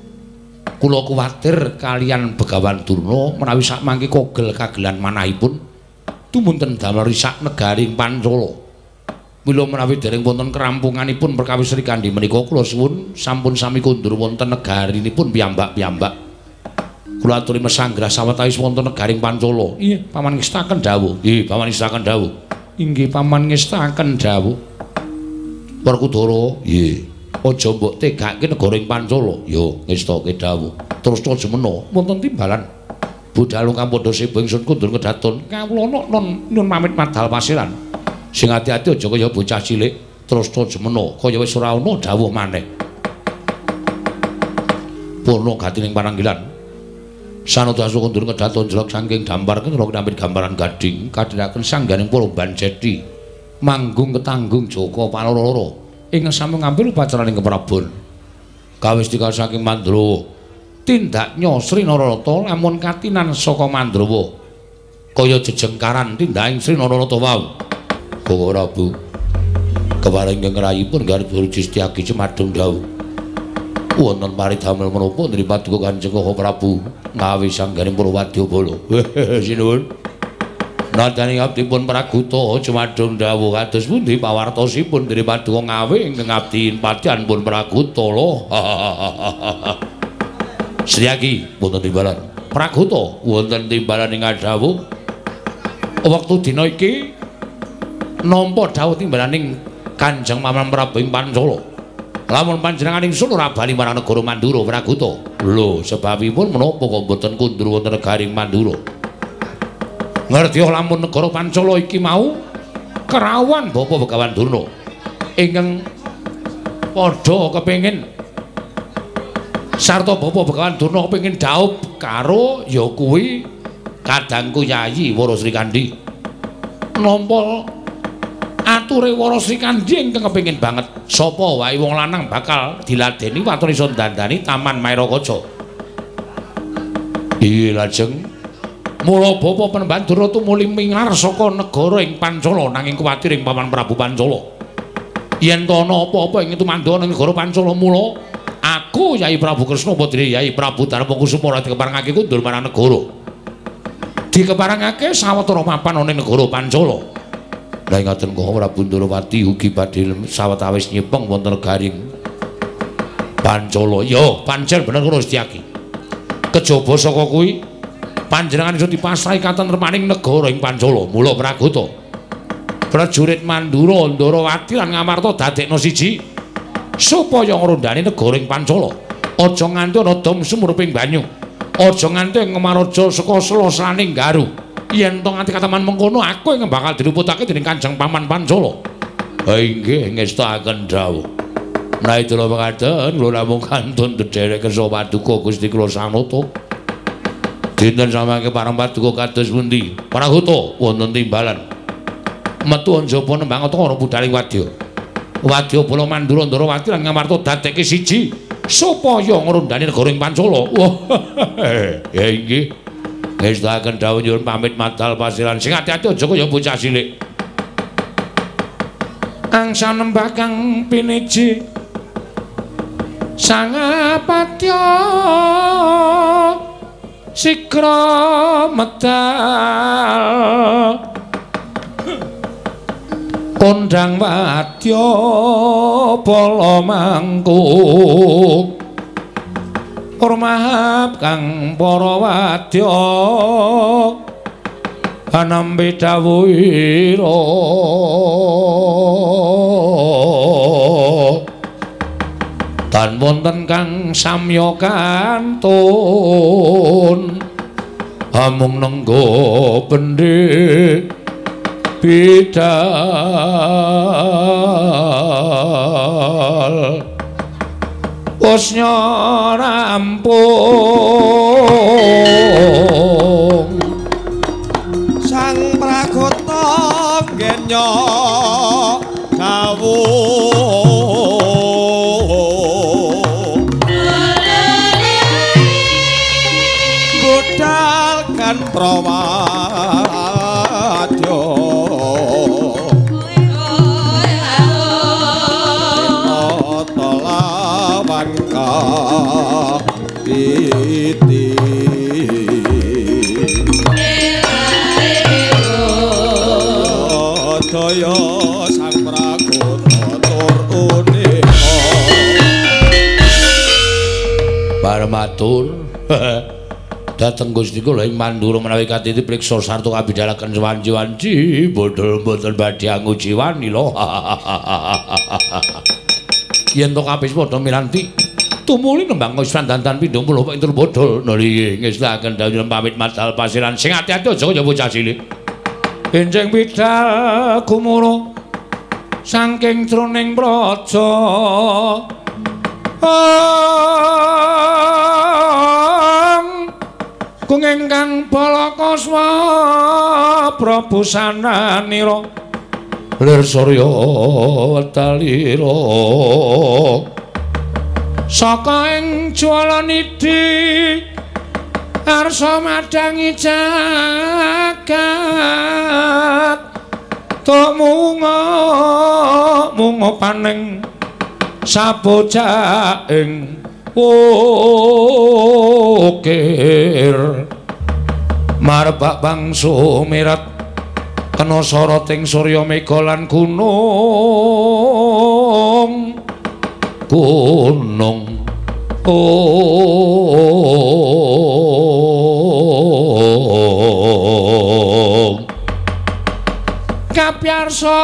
Kula kuwatir kalian Begawan Durna menawi sak mangke kogel kagelan manahipun tumunten damel risak negaring Pancala. Mila menawi dereng wonten kerampunganipun perkawis Sri Kandi menika kula suwun sampun sami kundur wonten negarinipun piyambak-piyambak. Kula aturi mesanggrah sawetawis wonten negaring Pancala. Iya, paman ngestaken dawuh. Nggih, paman ngestaken dawuh. Inggih, paman ngestaken dawuh. Werkudara, nggih. Aja mbok tegake negara ing Pancala. Yo, ngestake dawuh. Terus to jemeno wonten timbalan. Kang padha sebo ingsun kundur kedaton. Kawula non nun pamit madal pasiran. Sing ati-ati aja kaya bocah cilik. Terus to jemeno kaya wis ora ana dawuh maneh. Purna gatining pananggilan. Sanadasu kundur kedaton jelek saking dampar kena nampi gambaran gading kadhiraken sangganing para banjeti. Manggung ketanggung Joko Paloro. Ingkang sami ngambil upacaraning keprabon. Kawestika saking Mandrawa. Tindaknya Sri Nararata lamun katinan saka Mandrawa. Kaya jejengkaran tindaking Sri Nararata wau. Bawa Prabu. Keparing ing rayipun garip Justiaki cemadung dawuh. Wonten paridamel menapa nripat Kanjeng Prabu ngawi sanggaring Purwadya Bala. Sinuwun. Abdipun Praguta cumadung dawuh kados pundi pawartosipun dari paduka ngawe ingkang abdi padyan pun Praguta lho. Sriyagi wonten timbalan. Praguta wonten timbalan ing dawuh. Wektu dina iki nampa dawuh timbalaning Kanjeng Paman Prabu ing Pancala. Lamun panjenengan ingsun ora bali marang negara Mandura Praguta. Lho, sebabipun menapa kok boten kundur wonten negaring Mandura? Ngerti lamun negara Pancala iki mau kerawan. Bapak Begawan Durna. Ingkang padha kepengin. Sarta Bapak Begawan Durna kepengin daup karo ya kuwi kadangku Yayi Wara Sri Kandi nampa ature Wara Sri Kandi ingkang kepengin banget. Sapa wae wong lanang bakal diladeni watune iso dandani Taman Mairakaca iki lajeng Mula bapa penemban Dura tumuli mingar saka negara ing Pancala nanging kuwatir ing Paman Prabu Pancala. Yen to ana apa-apa ing tumandha ning negara Pancala mula aku Yai Prabu Kresna Putra Yai Prabu Darmakusuma dikeparengake kundur marang negara. Dikeparengake sawetara mapan ana negara Pancala. Lah ngaten kok Prabu Durawati ugi badhe sawetawis nyepeng wonten garing Pancala. Yo, pancen bener karo Setyaki. Kejaba saka kuwi panjenengan iso dipasrahi katentremaning negara ing Pancala mula Pragoto. Prajurit Mandura Ndarawati lan Ngamarta dadekno siji. Supaya ngrondani negara ing Pancala aja nganti ana dom sumurping banyu. Aja nganti Ngamaraja saka selosaning garu yen to nganti kataman mengkono aku yang bakal diruputake dening Kanjeng Paman Pancala ha inggih ngestaken dawuh. Itu lho mengatakan, lho namung kantun dederek ke sopaduka Gusti Kula Sanoto. Dinten samangke parang paduka kados pundi? Prahuta wonten timbalan. Metu njaba nembang utawa budhaling wadya. Wadya Bala Mandura Ndarawati lan Ngamarta dadekke siji supaya ngrondani negara ing Pancala. Wah. Ya inggih. Ngestaken dawuh nyuwun pamit madal pasiran. Sing ati-ati aja kaya bocah cilik. Angsa nembah kang piniji Sangapatya sikra medal kondo ngundang wadya pala mangku Hormat kang para wadya. Anambe dawuhira tan wonten kang samya kantun. Amung nenggo pendhe bidal. Usnya rampung Sang Pragota genya Parmatur Dateng Gusti kula ing Mandura menawi katiti priksa sarta kabidalaken wanci-wanci bodol mboten badhe anguji wani lho. Yen to kapis padha miranti tumuli nembang wisran dandan pindho kula kok entur bodol. Nuli ngestaken dawuh pamit masal pasiran. Sing ati-ati aja kaya bocah cilik. Enjing bidal gumuro saking troning praja. Om Kung ingkang balakaswa Prabu sananira Lir surya wetalira Saka ing jwalanidi Arsa madangi jagat. Tok mungo mungo paning sabocah ing ukir marbak bangsu mirat kena sorot ing surya mega lan gunung. Gunung. Ung kapyarsa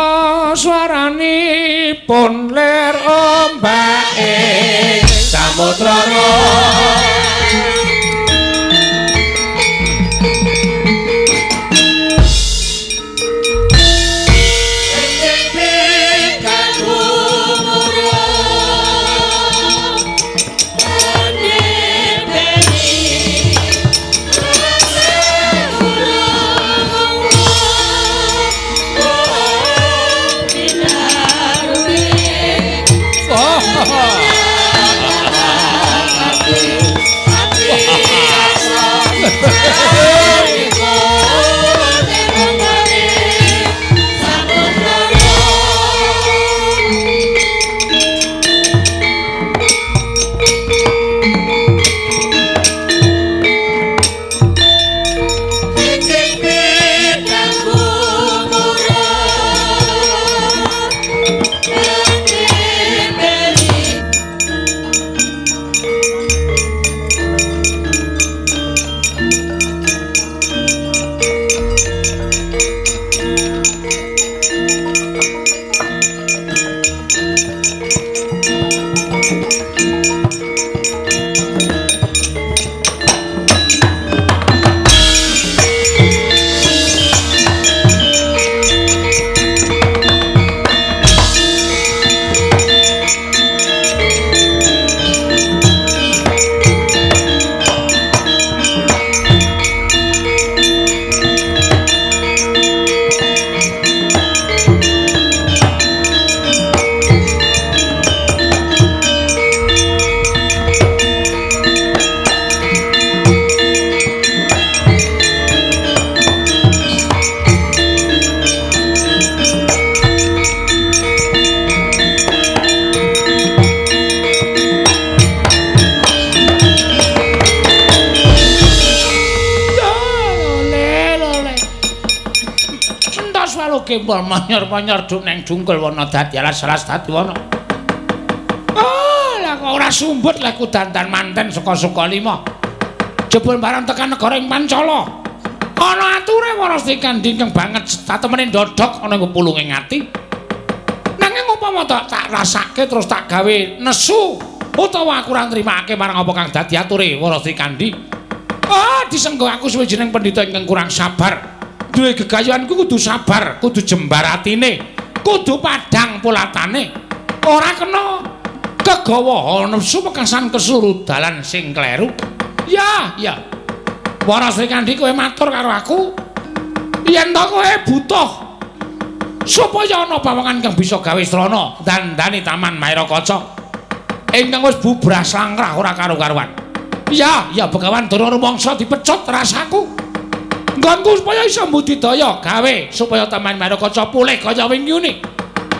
swaranipun ler ombake samudra kempul manyor-manyor duk neng dungkul wana dadi alas-alas dadi wana. Oh, lah kok ora sumbut lah dandan manten saka-saka lima. Jebul barang tekan negara ing Pancala. Ana ature wana Srikandhi kang banget tatemene ndodok ana ing pulunge ngati. Nanging upama tak tak rasake terus tak gawe nesu utawa aku ora nrimake marang apa kang dadi ature wana Srikandhi. Oh, disenggo aku suwijining pendhita ingkang kurang sabar. Duwe gegayuhanku kudu sabar, kudu jembar atine, kudu padhang pulatane. Ora kena kegawa nafsu mekasan kesurut dalan sing kleru. Ya, ya. Waras Kandi kowe matur karo aku. Yen to kowe butuh supaya ana bawangan kang bisa gawe srana dandani Taman Maira. Ingkang wis bubras langkrah ora karo-karuan. Ya, ya Begawan Dara rumangsa dipecut rasaku. Nggonku supaya iso mbudidaya gawe supaya taman Marakaca pulih kaya wingi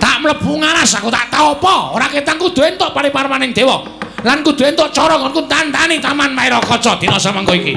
tak mlebu ngaras aku tak tau apa. Ora ketang kudu entuk pariparmaning dewa. Lan kudu entuk cara nggonku tandani taman Marakaca dina samangka iki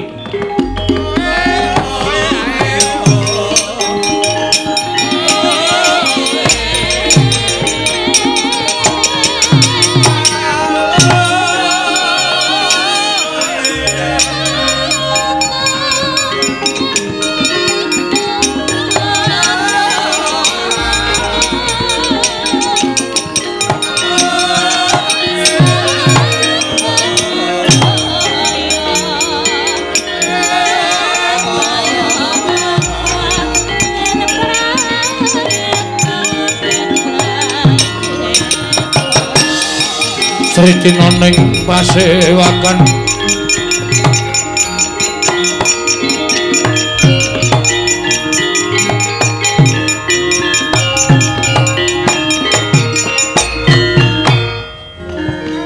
Sritina ning pasewakan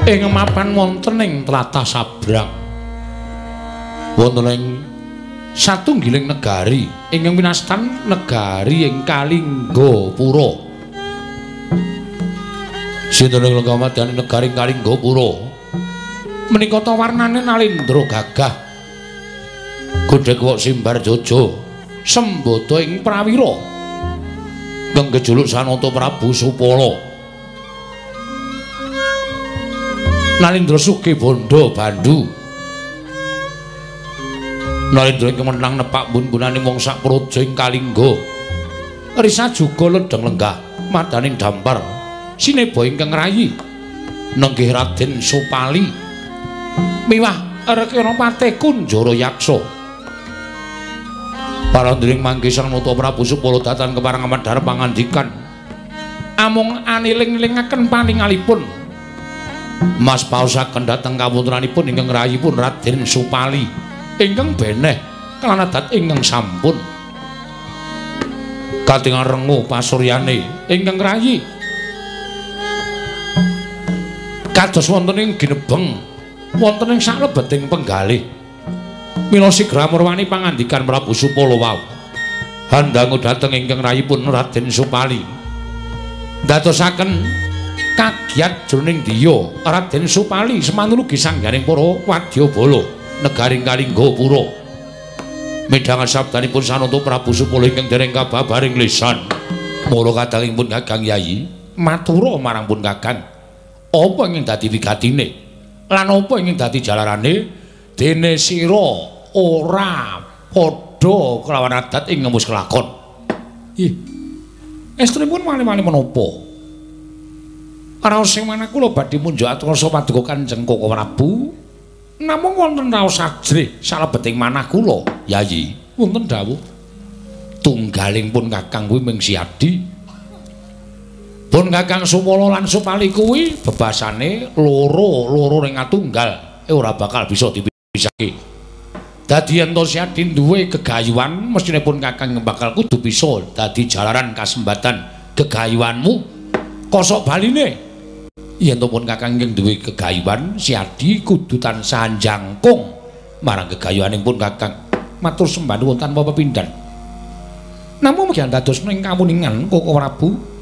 Ing mapan wonten ing tlatah Sabrang wonten ing satunggiling negari. Ingkang winastan negari ing Kalingga Pura Sinten ing kamadyan negari Kalinggapura. Menika ta warnane nalindra gagah. Godhek wok simbar jojo. Sembada ing prawira. Kang kejuluk Sanata Prabu Supala. Nalindra Suki Bondo Bandu. Nalindra ing menang nepak bun-bunane wong sak praja ing Kalingga. Risa juga ledeng lenggah madaning dampar. Sineba ingkang rayi. Nenggih Raden Supali. Miwah Rekana Pate Kunjara Yaksa. Parandring mangke Sang Nata Prabu Supala datan keparang amandhar pangandikan. Amung aniling-ilingaken paningalipun. Mas pausaken dhateng kawuntranipun ingkang rayipun Raden Supali. Ingkang beneh kelana dat ingkang sampun. Katingal rengu pasuryane ingkang rayi kados wonten ing ginebeng wonten ing saklebeting penggalih. Mila sigra murwani pangandikan Prabu Supala wau. Handangu dhateng ingkang rayipun Raden Supali. Ndadosaken kagiat jroning diya Raden Supali semanulugi sangganing para wadyabala negaring Kalinggapura midhangan sabdanipun sanata Prabu Supala ingkang dereng kababaring lisan. Mula kadangipun Kakang Yayi matura marang pun Kakang apa ingin dadi wigatine? Lan apa ingin dadi jalarane? Dene sira ora padha kelawan adat ing ngemus kelakon. Ih estripun mali-mali menapa? Raos sing manah kula badhe munjuk aturasa paduka Kanjeng Koko Prabu. Namung wonten raos ajrih salebeting manah kula yayi. Wonten dawuh. Tunggaling pun kakang kuwi mung siadi Pun Kakang Supala lan Supali kuwi bebasane loro loro ning atunggal e ora bakal bisa dipisahke. Dadi yen to Siadin duwe gegayuhan mestine pun Kakang bakal kudu bisa dadi jalaran kasembatan gegayuhanmu. Kosok baline yen pun Kakang ing duwe gegayuhan Siadi kudu tansah jangkung marang gegayuhaning pun Kakang. Matur sembah nuwun tanpa pepindhan. Namung mungkin dados ning kamuningan Koko Prabu.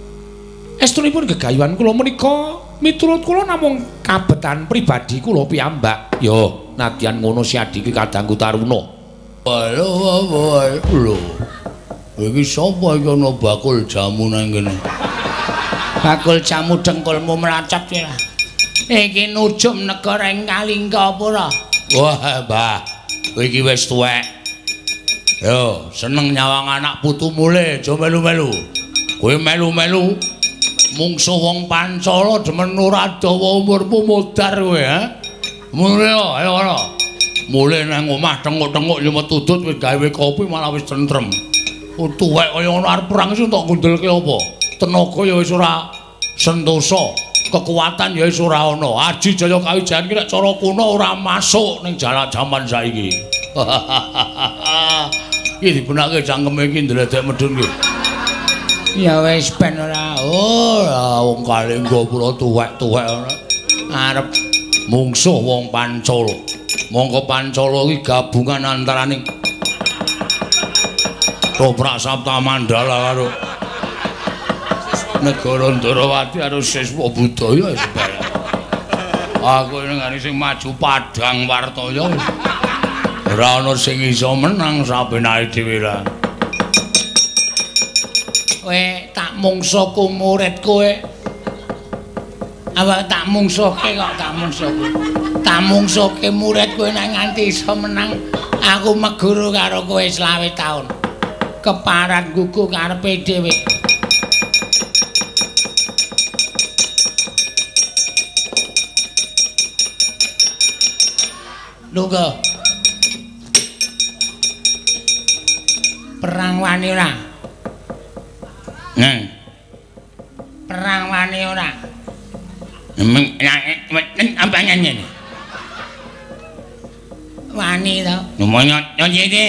Estunipun gegayuhan kula menika miturut kula namung kabetan pribadi kula piyambak. Yo, nadyan ngono si adiki kadangku taruna. Lho, lho. Iki sapa iki ana bakul jamu nang kene? Bakul jamu dengkulmu mlacak ya. Iki nujum negara ing Kalingga apa ora? Wah, Mbah. Kowe iki wis tuwek. Yo, seneng nyawang anak putu mule, aja melu-melu. Kowe melu-melu mungsuh wong Pancala demen ora dawa umurmu modar kowe, ha? Mule yo, ayo ora. Mule nang omah tenguk-tenguk yo metu udut wis gawe kopi malah wis tentrem. Tuwek kaya ngono arep perang sing tak gundelke apa? Tenaga ya wis ora sentosa, kekuatan ya wis ora ana. Aji Jaya Kawijayan ki nek cara kuno ora masuk ning jalan jaman saiki. Iki dibenake cangkeme iki ndledek medun ki. Ya wis ben ora. Oh, wong kalengga pura tuwek-tuwek ora. Arep mungsuh wong Pancala. Mongko Pancala iki gabungan antaraning Toprak Sapta Mandala karo Negara Ndarawati karo Siswa Budaya. Aku ngene sing maju Padang. Ora ana sing iso menang sabenake dhewe ra. Kowe tak mungsuhku murid kowe. Apa tak mungsuhke kok tak mungsuhke. Tak mungsuhke murid kowe nek nganti iso menang. Aku meguru karo kowe selawe taun. Keparat gugu karepe dhewe. Lungguh. Perang wani ora? Neng. Perang wani ora? Emang apa nyanyi? Wani to. Ngomongnya nyanyi iki.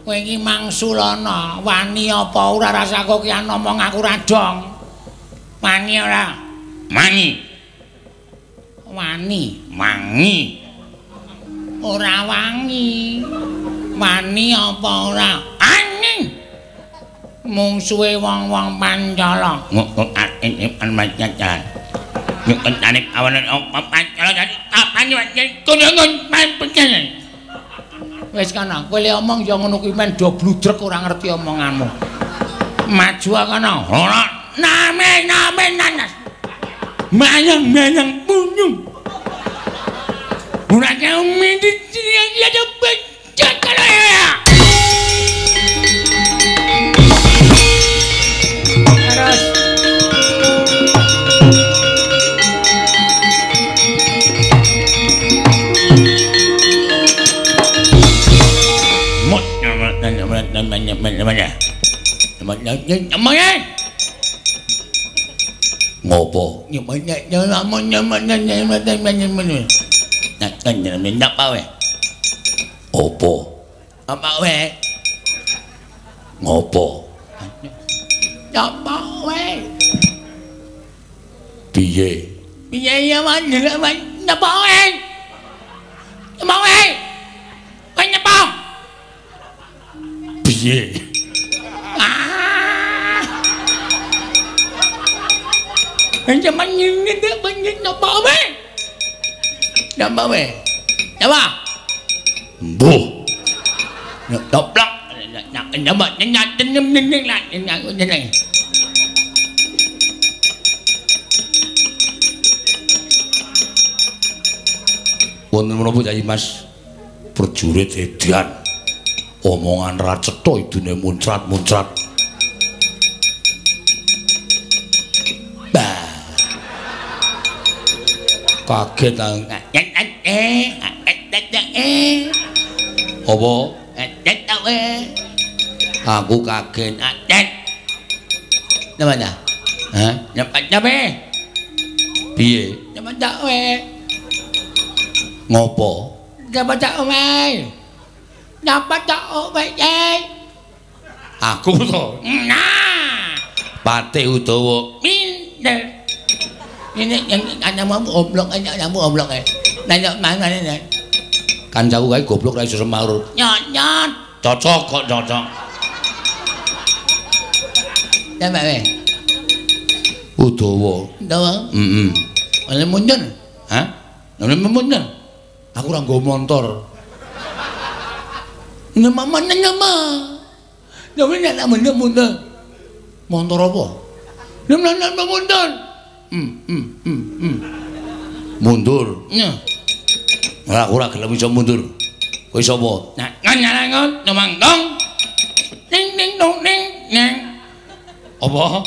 Kowe iki mangsulana, wani apa ora rasaku ki ngomong aku radong. Wani ora? Mani. Wani, mangi. Ora wangi. Wani apa ora? Ani. Mungsuhe wong-wong Pancala. Ngene jalan. Nyuken anik awane Pancala dadi kapan yo kunungun pancen. Wis kana, kowe le omong ya ngono kuwi men do bludrek ora ngerti omonganmu. Maju kana. Ora name name nanas. Mayang mayang punyung. Ora kau mindi dia dia ada becak kana namanya namanya namanya ngopo namanya namanya namanya namanya namanya namanya tanya namanya apa we opo apa we ngopo apa we piye piye ya man napa we napa we Kenapa? Piye? Zaman ini dia banyak napa be? Napa be? Napa? Buh. Toplak. Nak napa? Nak tenem nenek lah. Nak nenek. Wonten menapa Cai Mas? Prajurit edan. Omongan ra cetha idune muncrat-muncrat. Kaget ta. Eh, eh. Apa? Eh, Aku kaget. Hah? Nyapa nyapa? Piye? Nyapa nyapa? Ngopo? Nyapa nyapa? Nyapa nyapa? Aku to. Nah. Patih Udawa. Minder. Ini yang ana mau oblok ana mau oblok eh. Nanya mana ini? Kancaku kae goblok ra iso semaur. Nyot-nyot. Cocok kok cocok. Ya Mbak we. Udawa. Udawa? Heeh. Oleh mundur. Hah? Oleh mundur. Aku ora nggo motor. Nama mana nama? Ya wis nek mundur mundur. Montor apa? Ya nek nek mundur. Hmm hmm hmm. Mundur. Ya. Ora ora gelem iso mundur. Kowe sapa? Nganyalangon nyomang dong. Ning ning dong ning ning. Apa?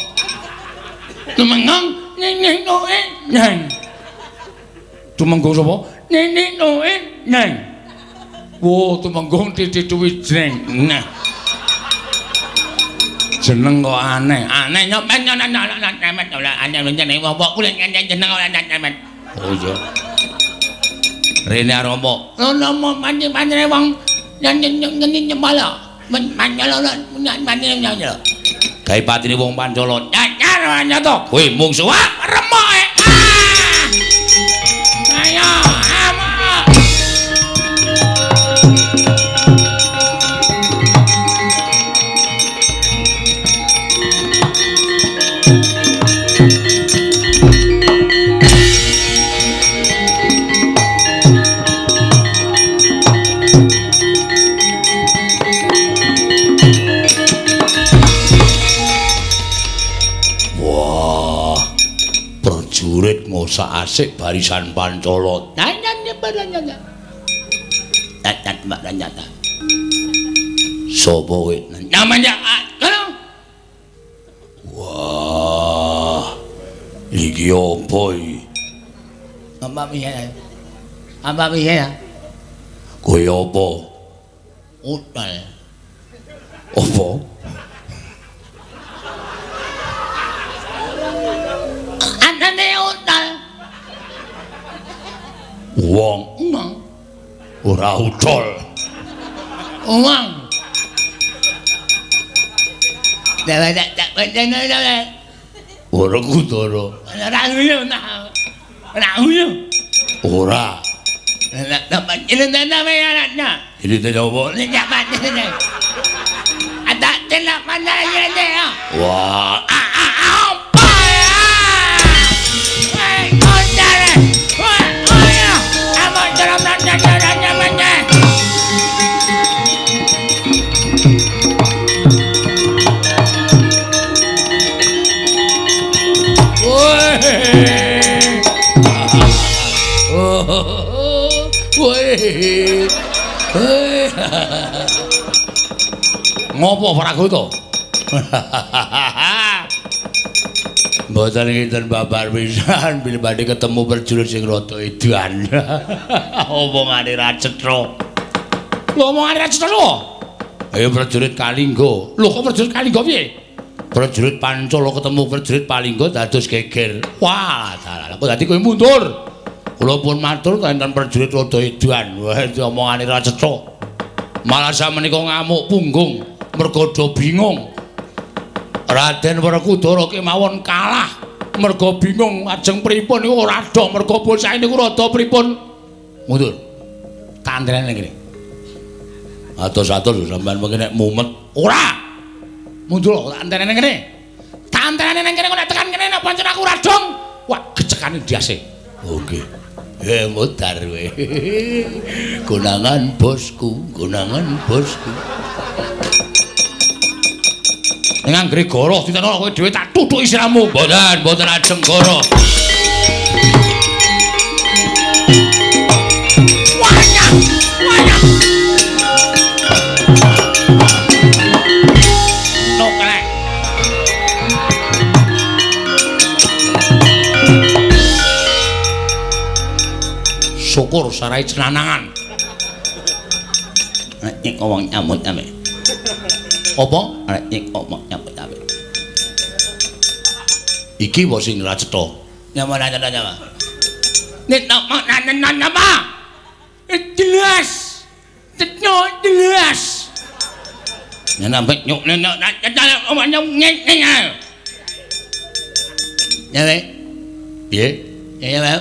Nyomang ning ning dong ning. Tumenggung sapa? Ning ning dong ning. Wo, tumenggung titiwi jreng. Nah. Jeneng kok aneh. Aneh nyopet nyonan nyonan cemet ora aneh jeneng apa kulit jeneng ora cemet. Oh iya. Rene Aromo. Ono mo panjen-panjene wong nyen-nyen nyembala. Pancala pancen nyanyel. Gawe patine wong Pancala. Nyanyar nyata. Kowe mungsuh remoke. Ngosak asik barisan Pancala. Sopo kowe? Namanya Kono. Wah. Iki opo iki? Apa piye? Apa piye? Kowe opo? Utal. Opo? Wong emang ora utol. Wong. Dewe dak dak bendene dewe. Ora kudoro. Ora nguyu nah. Ora nguyu. Ora. Nek dapat ini nama anaknya. Ini tidak apa? Ini dapat ini. Ada tidak mana ya? Wah, Ngopo pragu to? Mboten kinten babar pisan bilih badhe ketemu prajurit sing rada edan. Omongane ra cetha. Lho omongane ra cetha. Ayo prajurit Kalingga. Lho kok prajurit Kalingga piye? Prajurit Pancala ketemu prajurit Palingga dados geger. Wah, dalah kok dadi kowe mundur. Kula pun matur enten prajurit rada edan. Wah, omongane ra cetha. Malah samenika ngamuk punggung mergo do bingung. Raden Werkudara kemawon kalah. Merga bingung ajeng pripun niku ora dok merga bocah niku rada pripun? Mundur. Tandrene ngene. Atus-atus sampean mengke nek mumet. Ora! Mundur tak tandrene ngene. Tandrene nang kene kok nek tekan kene pancen aku ora dong wah gecekane diase. Oke. Eh mutar we. Gunangan bosku, gunangan bosku. Ning anggere goro diteno kowe dhewe tak tuthuk isiramu. Mboten, mboten ajeng goro. Syukur sarai cenanangan. Nek wong nyamut ame. Apa? Nek nyek omong nyamut ame. Iki bos sing ra cetha. Nyama nanya nyama. Nek nama nanya nanya apa? Jelas. Cetha jelas. Nana mbek nyuk nana nanya omong nyuk nyek nyek. Nyawe. Piye? Ya ya.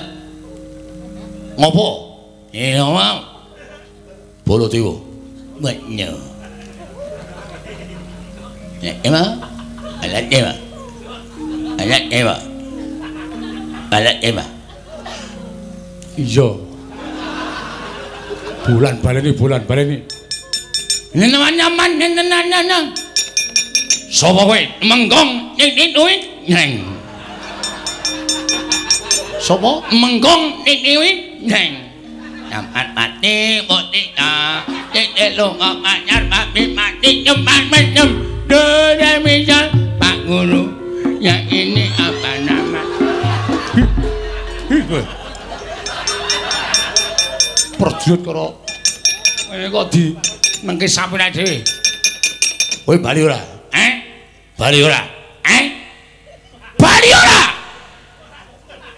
Ngopo? Eh ngomong. Bolo tiwo. Banyo. Ya, emang? Alat emang? Alat emang? Alat emang? Iya. Bulan baleni bulan baleni. Ini nama nyaman, ini nana nana. Sapa kowe? Menggong nit-nit neng. Sapa? Menggong nit-nit neng. Jamat mati mati ta. Dik lunga anyar mati mati cepat menem. Dede misal Pak Guru. Ya ini apa nama? Prajurit karo kowe kok di Mengke sapune dhewe. kowe bali ora? Eh? Bali ora? Eh? Bali ora?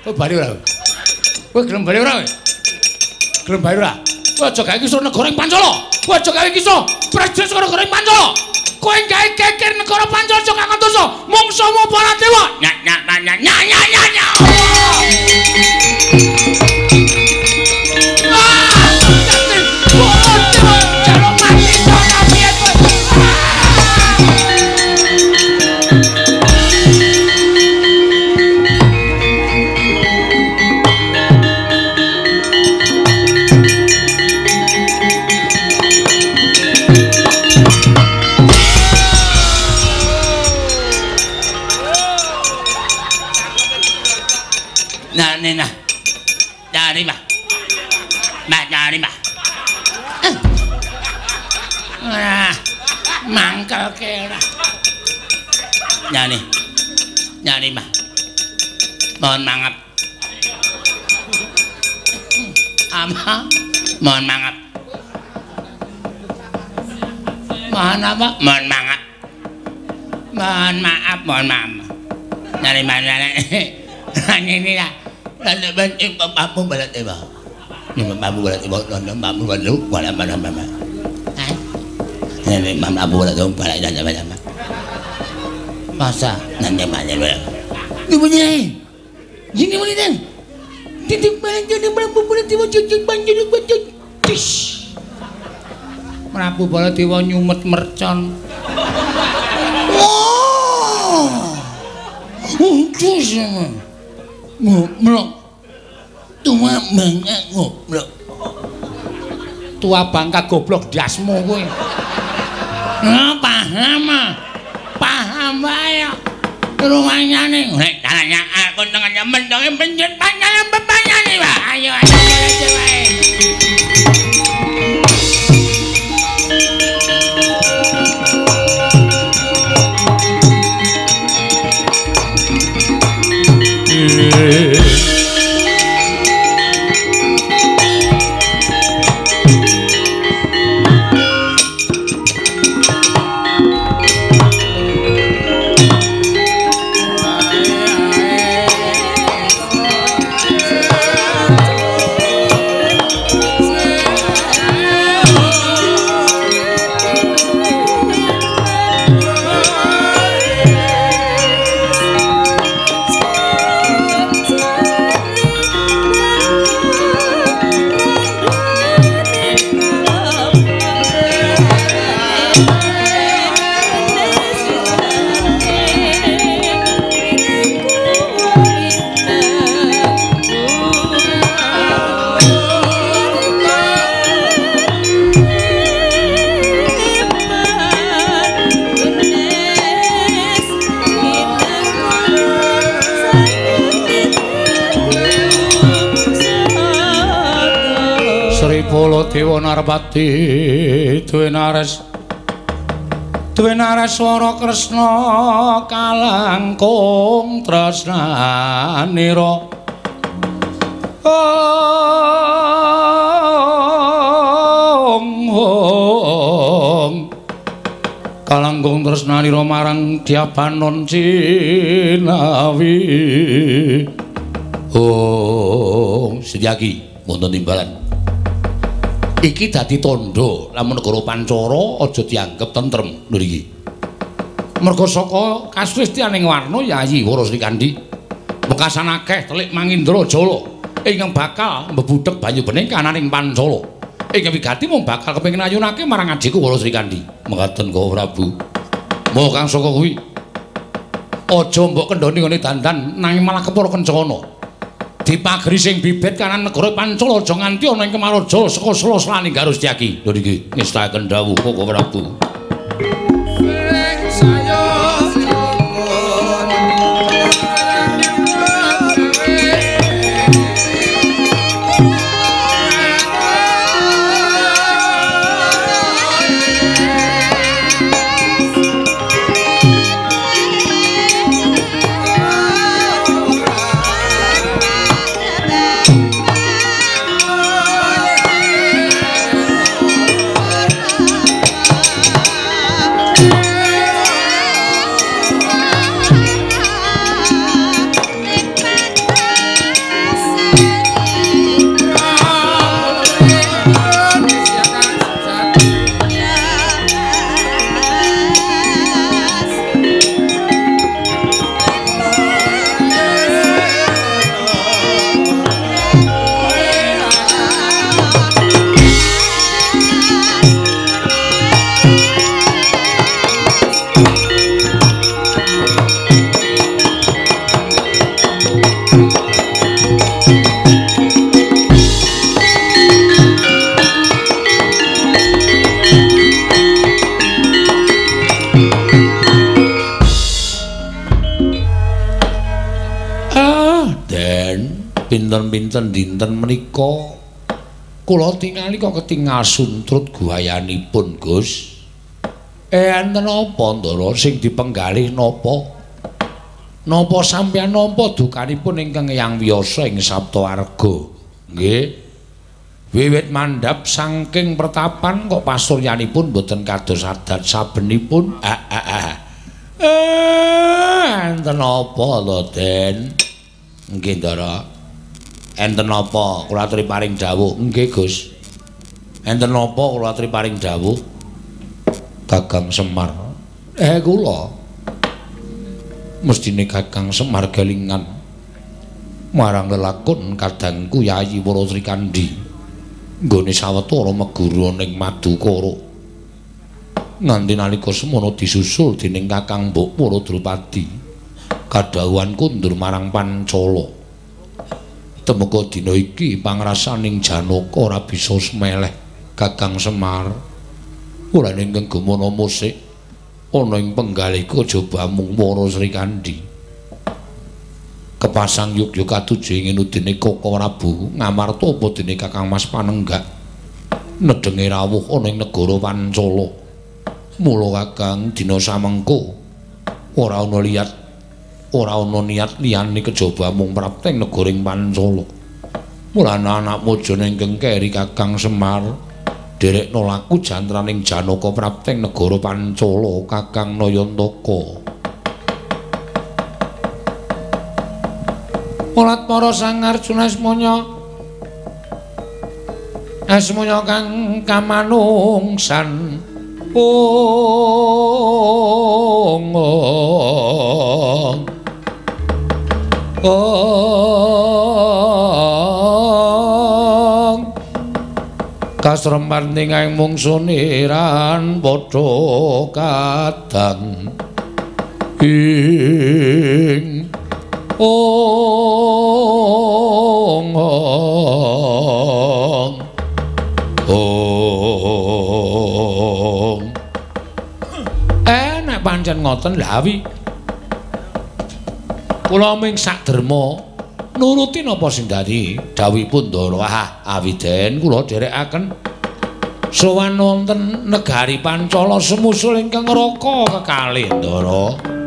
Kowe bali ora? Kowe gelem bali ora kowe? Gelem bali ora? Kowe aja gawe kisah negara ing Pancala. Kowe aja gawe kisah prajurit saka negara ing Pancala. Kowe gawe geger negara Pancala aja kakang dosa. Mungsamu para dewa. Nyak nyak nyak nyak nyak nyak mampu balat iba. Nih, mampu balat iba Nih, mampu balu wala mana mama. Nih, mampu abu balat dong balat dan apa. Masa nanti mana balat. Ibu jadi. Sini mana dan. Titik balat jadi mampu balat iba cuci banjir lupa cuci. Prabu Baladewa nyumet mercon. Wow! Oh, mah, Melok Bangka ngoblok. Tua bangka goblok dasmu kowe. Ah, paham ah. Paham bae. Rumahnya nih, nek tanya aku tengahnya mendongnya penjut panjang bebanya nih, ayo, ayo, ayo, ayo. Narpati duwe nares. Duwe nareswara Kresna kalangkung tresnanira Ong ong kalangkung tresnanira marang Diapanon Cinawi. Oh, Setyaki wonten timbalan. Iki dadi tandha lamun negara Pancara aja dianggep tentrem lho iki. Merga saka kaswistianing warna Yayi Wara Srikandhi wekasan akeh telik Mangindra Jala ingkang bakal mbebudhek banyu bening kananing Pancala. Ing wigati mung bakal kepengin ayunake marang adhiku Wara Srikandhi. Mekaten kok Prabu. Moh kang saka kuwi aja mbok kendhoni ngene dandan nanging malah kepara kencana. Dipagri sing bibit kanan negara Pancala aja nganti ana ing Kemaraja saka Sela-selane Garus Tyaki. Lho niki ngestaken dawuh Koko Prabu. Sing saya pinten-pinten dinten menika kula tingali kok ketingal suntrut guayanipun Gus. Eh enten apa ndara sing dipenggalih napa? Napa sampeyan napa dukanipun ingkang yang wiyasa ing Sabta Warga nggih. Wiwit mandhap saking pertapan kok pasuryanipun boten kados adat sabenipun. Eh enten apa to Den? Nggih Ndara enten apa? Kula aturi paring dawuh. Nggih Gus. Enten apa? Kula aturi paring dawuh. Kakang Semar. Eh kula. Mestine Kakang Semar kelingan marang lelakon kadangku Yayi Wara Srikandi nggone sawetara meguru ning Madukara. Nganti nalika semono disusul dening Kakang Mbok Wara Drupadi kadhawuhan kundur marang Pancala temeka dina iki pangrasaning Janaka ora bisa semeleh Kakang Semar. Ora ingkang gemana musik ana ing penggalih kajaba mung Wara Srikandi. Kepasang yugya katuju ing udine Koko Prabu ngamarta apa dene Kakang Mas Panenggak? Nedenge rawuh ana ing negara Pancala. Mula Kakang dina samengko ora ana liat ora ana niat liyane kejaba mung prapteng negara ing Pancala mulane anak mojone ingkang keri Kakang Semar derek nolaku jantraning Janaka prapteng negara Pancala Kakang Nayantaka. Mulat para Sang Arjuna semonya Asmonya kang kamanungsan Ong ong Ong Kasrempan tinggang mungsuniran padha kadang ing ong ong. Ong eh nek pancen ngoten lawi kula ming saderma nuruti napa sing dadi dawuhipun Ndara ah awiden kula dherekaken. Sowan wonten negari Pancala semusul ingkang raka kekalih Ndara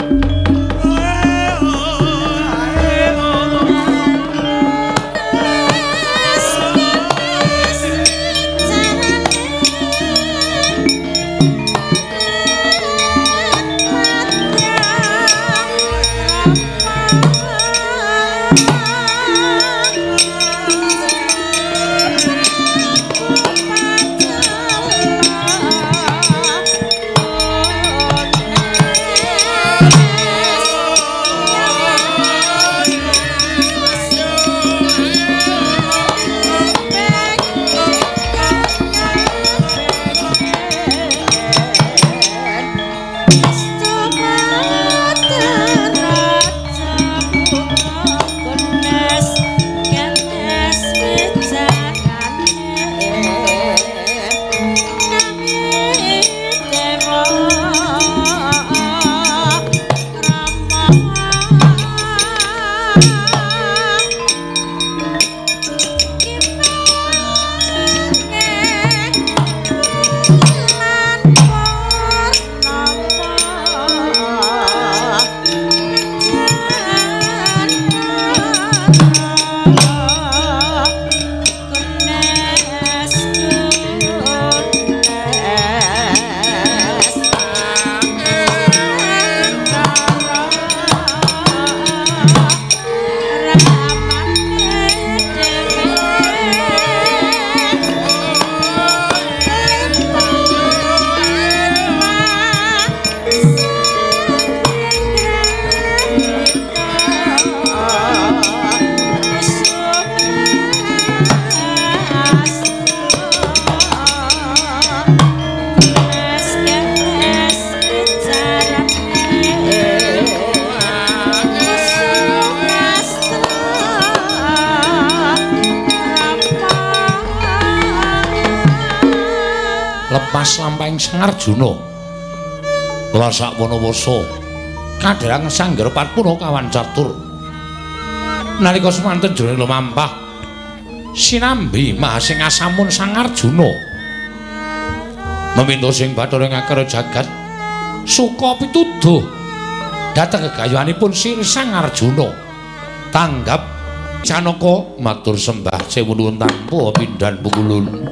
Kula sak wana wasa kadherang sangger patpuna kawan catur. nalika semanten jroning lumampah sinambi mahasing asamun Sang Arjuna meminta sing bathara ngakara jagat suka pituduh. Dhateng gegayuhanipun Sri Sang Arjuna tanggap Janaka matur sembah sewu nuwun tanpa pindhan pukulun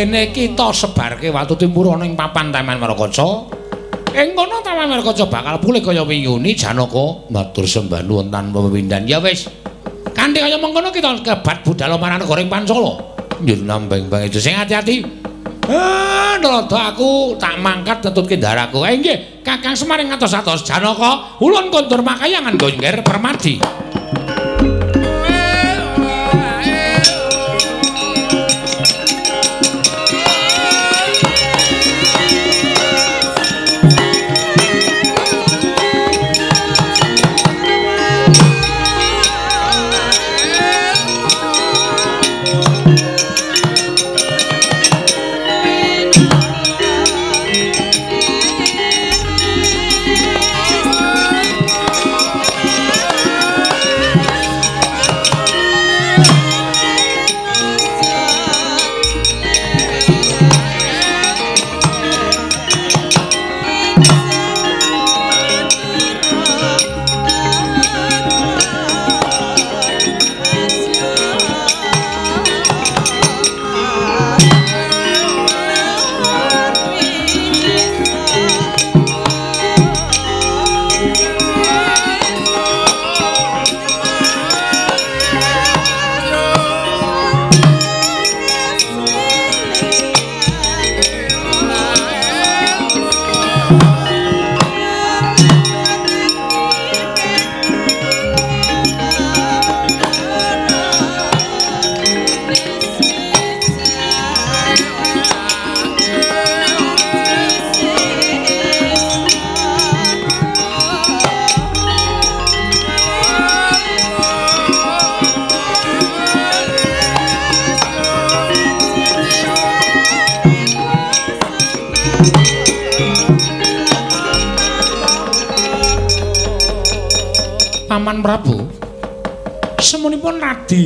dene kita sebarke watu timpur ana ing papan Taman Marakaca. Ing kono Taman Marakaca bakal pulih kaya wingune Janaka matur sembah nuwun tanpa pepindhan. Ya wis. Kanthi kaya mengkono kita kebat budal marang negara ing Pancala. Njur nambeng bang itu sing ati-ati. Ah, nrada aku tak mangkat ngetutke ndaraku. Eh nggih, Kakang Semar ngatos-atos Janaka, ulun kondur makayangan ngger permadi.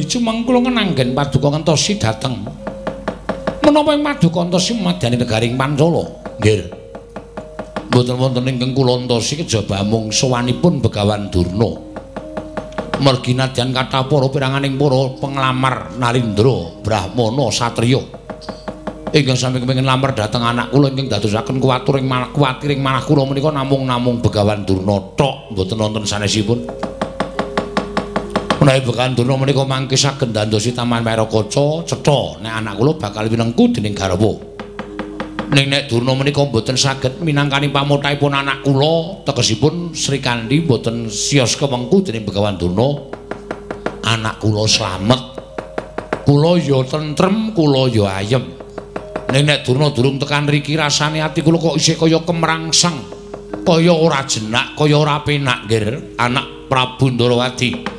Radi cumengkul ngenanggen paduka ngentosi dateng. Menapa ing paduka ngentosi madani negaring Pancala? Nggih. Mboten wonten ingkang kula ngentosi kejaba mung sowanipun Begawan Durna. Mergi nadyan kathah para piranganing para penglamar Nalindra, Brahmana, Satriya. Ingkang sami kepengin lamar dhateng anak kula ingkang dadosaken kuwatir ing manah kuwatir kula menika namung-namung Begawan Durna tok, mboten wonten sanesipun. Menawi Bekandurna menika mangke saged ndandosi Taman Merakaca cetha nek anak kula bakal winengku dening garwa. Ning nek Durna menika mboten saged minangkani pamutaipun anak kula, tegesipun Sri Kandi mboten siyos kemengku dening Begawan Durna. Anak kula slamet. Kula ya tentrem, kula ya ayem. Ning nek Durna durung tekan riki rasane ati kula kok isih kaya kemrangsang. Kaya ora jenak, kaya ora penak, nggih, anak Prabu Ndarawati.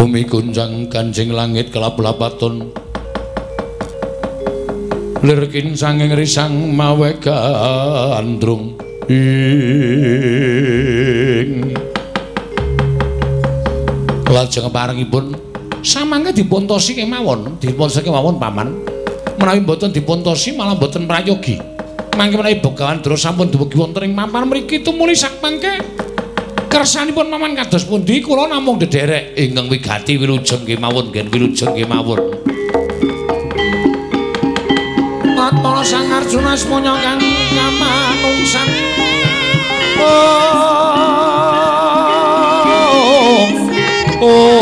Bumi gunjang kanjing langit kelap-lapaton lirkin sanging risang mawe gandrung ing. Lajeng parengipun samangke dipuntosi kemawon dipuntosi kemawon paman. Menawi mboten dipuntosi malah mboten prayogi. Mangke menawi begawan terus sampun dumugi wonten ing mampar mriki tumuli sak mangke kersanipun maman kados pundi kula namung dederek ingkang wigati wilujeng nggih mawon nggih wilujeng nggih mawon Matmala Sang Arjuna semono kang kamanungsan. Oh Iki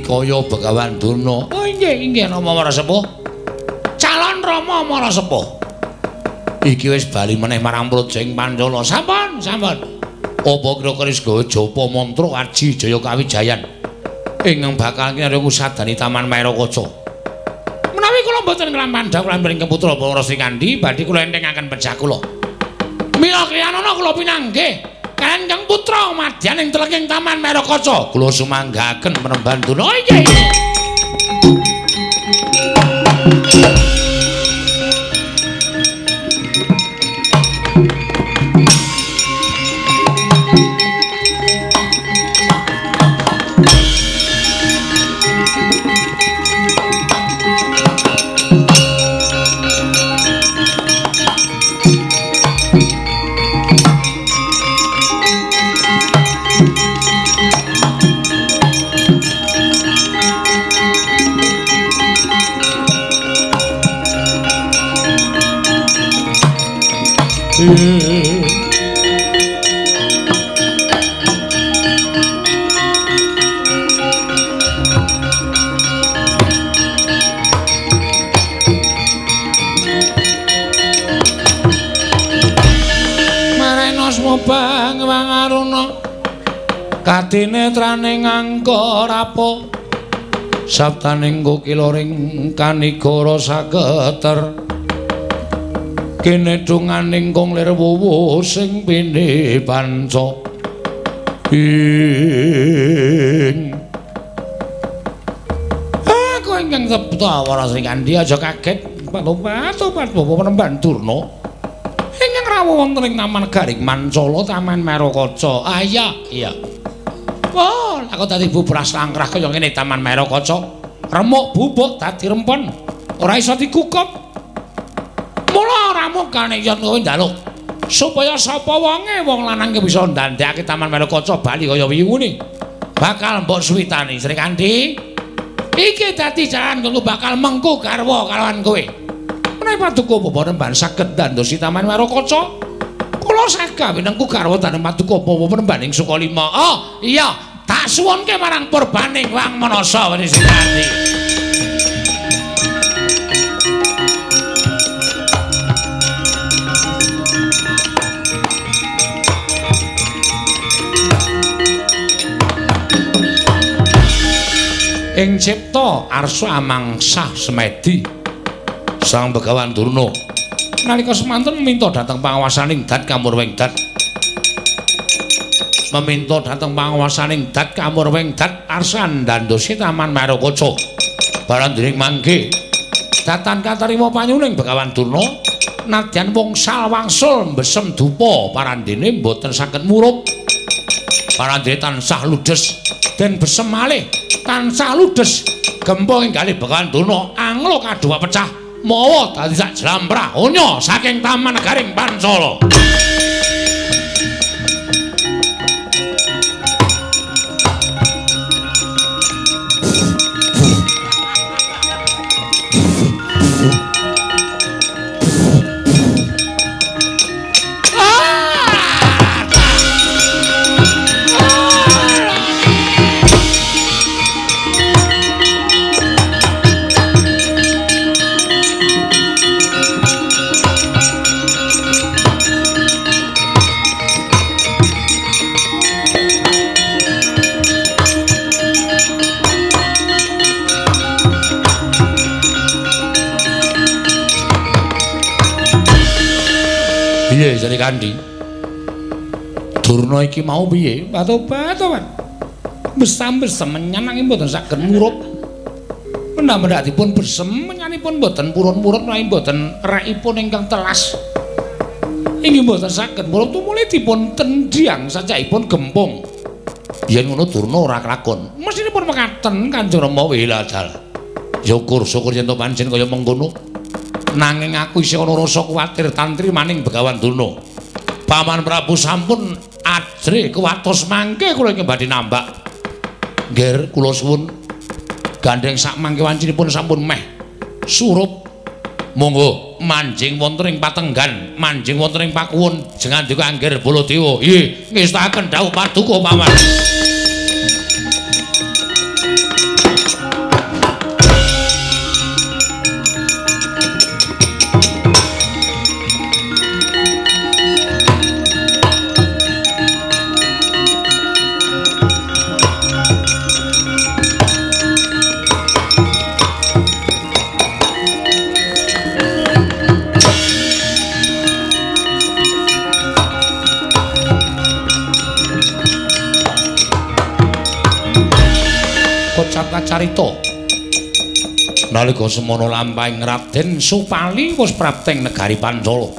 kaya Begawan Durna. Oh inggih, inggih Rama Marasepuh. Calon Rama Marasepuh. Iki wis bali meneh marang Projeng Pancala. Sampun, sampun. Apa kira keris gawe japa mantra aji jaya kawijayan. Ingkang bakal kinareng sadani Taman Mairakaca. Menawi kula mboten nglampandhang lan mring keputra para Srikandi, badhe kula entengaken pejah kula. Mila kriyanana kula pinanggih kalian Kang Putra madyan ing telenging Taman Merakaca. Kula sumanggaken menemban duna. Oh iya. Rapo Sabtaning kukiloring kanigara sageter. Kene dunganing kong lir wuwu sing pini panca Ing. Aku ingkang septa wara Sri Kandi aja kaget. Patu-patu patu penemban Durna. Ingkang rawuh wonten ing Taman Garing Mancala Taman Merakaca. Ah iya, iya. Aku dadi bubras langkrah kaya ngene Taman Merakaca. Remuk bubuk dadi rempon. Ora iso dikukup. Mula ramukane yen kowe njaluk supaya sapa wonge wong lanang ki bisa ndandekake Taman Merakaca bali kaya wingi. Bakal mbok suwitani Sri Kandi. Iki dadi jalan kanggo bakal mengku garwa kalawan kowe. Menawi paduka apa remban saged ndandosi Taman Marakaca? Kula saged winengku garwa danem paduka apa rembaning Sukalima. Oh, iya, tak suwunke marang purbaning Wang Manasa Wani Sinandi. Ing cipta arsa amangsah semedi Sang Begawan Durna nalika semanten minta dhateng pangawasaning Dat Kamurweng Dat meminta dhateng pangawasaning Dat Kamurweng Dat arsan ndandosi Taman Marakaca barang dening mangke datan katarima panyuning Begawan Durna nadyan wungsal wangsul mbesem dupa. Parandene mboten saged murup. Parandene tansah ludes den besem malih tansah ludes. Gempa inggalih Begawan Durna anglo kadua pecah. Mawa dadi sak jlamprah onya saking taman garing pancala Jane Kandi. Durna iki mau piye? Batu-batu kan besam-besem menyanangi mboten saged murup. Mendak-mendak dipun besem menyanipun mboten purun-purun nanging mboten raipun ingkang telas. Inggih mboten saged murup. Tumuli dipun tendhiang sajaipun gempung. Yen ngono Durna ora kelakon mestinipun mekaten Kanjeng Rama wiladal. Syukur syukur yen to pancen kaya mengkono nanging aku isih ana rasa kuwatir tantri maning Begawan Durna. Paman Prabu sampun ajre kuwatos mangke kula ingkang badhe nambak. Nggih, kula suwun gandeng sak mangke wancinipun sampun meh surup. Monggo manjing wonten ing patenggan, manjing wonten ing pakuwun jengandika Angger Baladewa. Nggih, ngestaken dawuh paduka paman. Kacarita nalika semono lampahing Raden Supali wis prapteng negari Pancala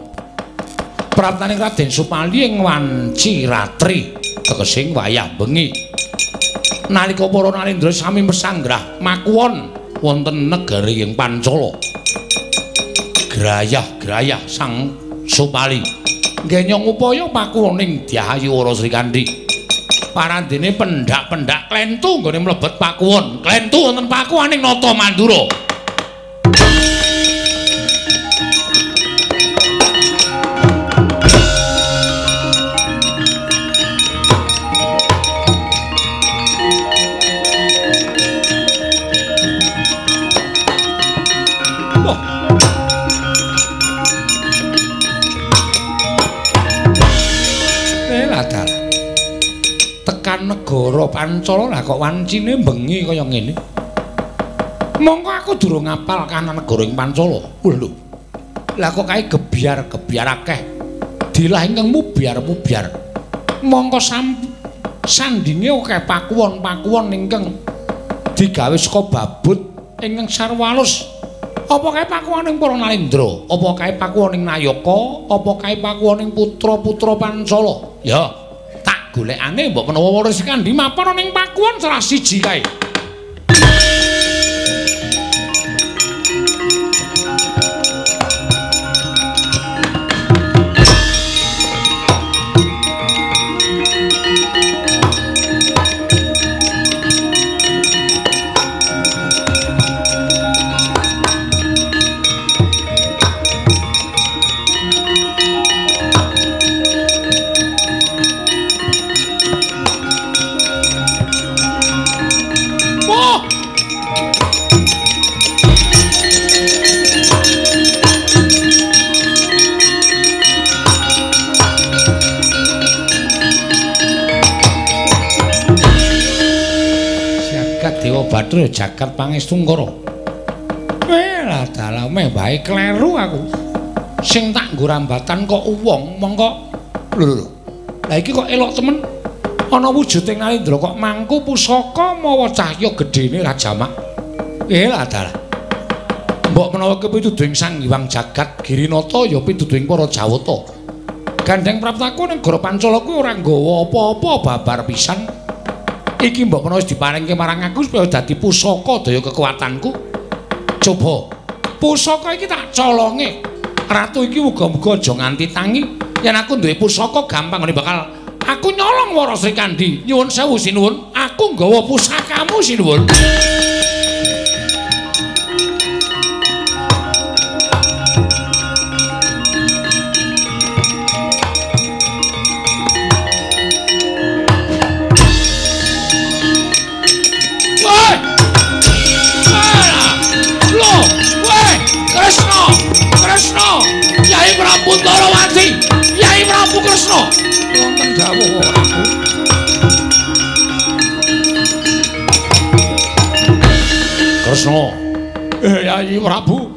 praptaning Raden Supali ing wanci ratri tegesing wayah bengi. Nalika para nalendra sami mesanggrah makuwon wonten negari ing Pancala grayah-grayah sang Supali. Ngenyong upaya pakuwoning Dyahayuwara Sri Kandi parandene pendak-pendak klentu nggone mlebet pakuwon. Klentu wonten pakuwaning Nata Mandura negara Pancala lah kok wancine bengi kaya ngene. Mongko aku durung ngapal kanan negara ing Pancala. Lho. Lah kok kae gebyar-gebyar akeh. Dilah ingkang mubyar-mubyar. Mongko sam sandinge akeh pakuwon-pakuwon ingkang digawe saka babut ingkang sarwalus. Apa kae pakuwoning para nalendra? Apa kae pakuwoning Nayaka? Apa kae pakuwoning putra-putra Pancala? Ya. Golekane mbok menawa waris kandi mapan ning pakuan salah siji kae. Bathara jagat pangestungkara. Wela dalah meh bae kleru aku. Sing tak nggo rambatan kok wong mongko lho lho. Lah iki kok elok temen. Ana wujuding Narendra kok mangku pusaka mawa cahya gedene rajamak. Wela dalah. Mbok menawa kepituduhing Sang Hyang Jagat Girinata ya pituduhing para Jawata. Gandeng Praptaku ning Pancala kuwi ora nggawa apa-apa babar pisan. Iki mbok menawa wis diparingke marang aku supaya dadi pusaka daya kekuatanku. Coba pusaka iki tak colonge. Ratu iki muga-muga aja nganti tangi. Yen aku duwe pusaka gampang ngene bakal aku nyolong Wara Sri Kandi. Nyuwun sewu sinuwun, aku nggawa pusakamu sinuwun. Kresna eh Yai Prabu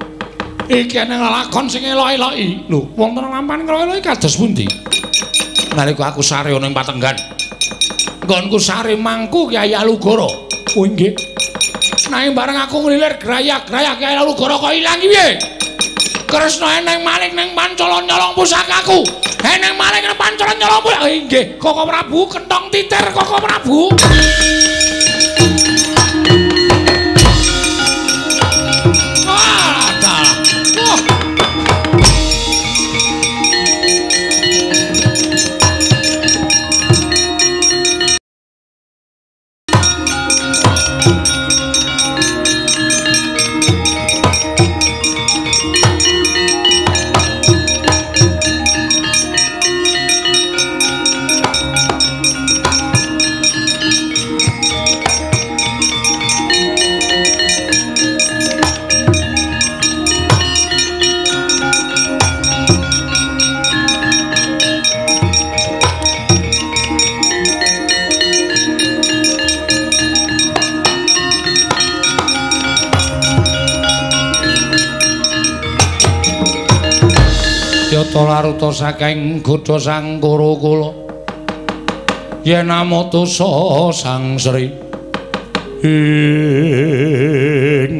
iki ana lakon sing elok-eloki lho wonten lampahan elok-eloki kados pundi? Nalika aku sare ana ing patenggan. Nggonku sare mangku Kyai Alugara. Oh nggih. Nanging bareng aku nglilir grayak-grayak Kyai Alugara kok ilang piye? Kresna eneng maling ning Pancala nyolong pusakaku. Eneng maling ning Pancala nyolong pusakaku. Inggih, Koko Prabu? Kentong titer Koko Prabu. Laruta saking godha sang kula yen namotusa sang sri. Ing.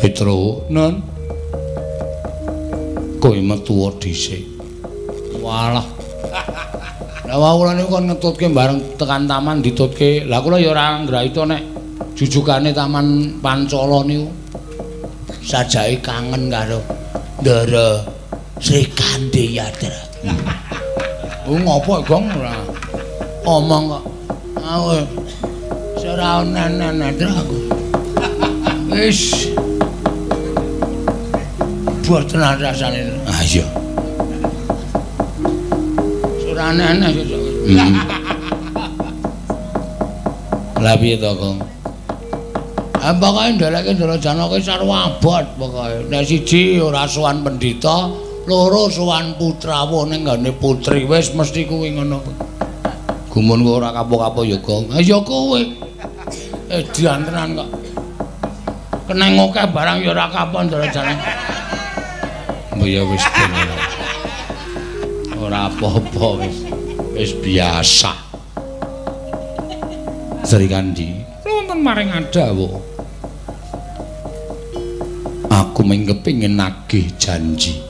Petro non kowe metu dhisik Walah. Lah kula niku kon ngetutke bareng tekan taman ditutke. Lah kula ya ora ngraito nek jujukane taman Pancala niku. Sajake kangen karo Ndara Sri Kandi Yatra. Oh ngopo Gong omong kok. Aku ora ana-ana aku. Wis buat tenan rasane. ah iya Ora aneh-aneh. Hmm. Lah piye to, Kong? Ah pokoke ndeleke Ndara Janaka sarwa abot pokoke. Nek siji ora sowan pendhita, loro sowan putrawa ning gone putri. Wis mesti kuwi ngono. Gumun kok ora kapok-kapok ya, Kong. Ah ya kowe. Eh diantenan kok. Keneng akeh barang ya ora kapok Ndara Janaka. mbok ya wis bener Ora apa-apa wis. Wis biasa. Sri Kandi wonten maring adawa aku mung kepengin nagih janji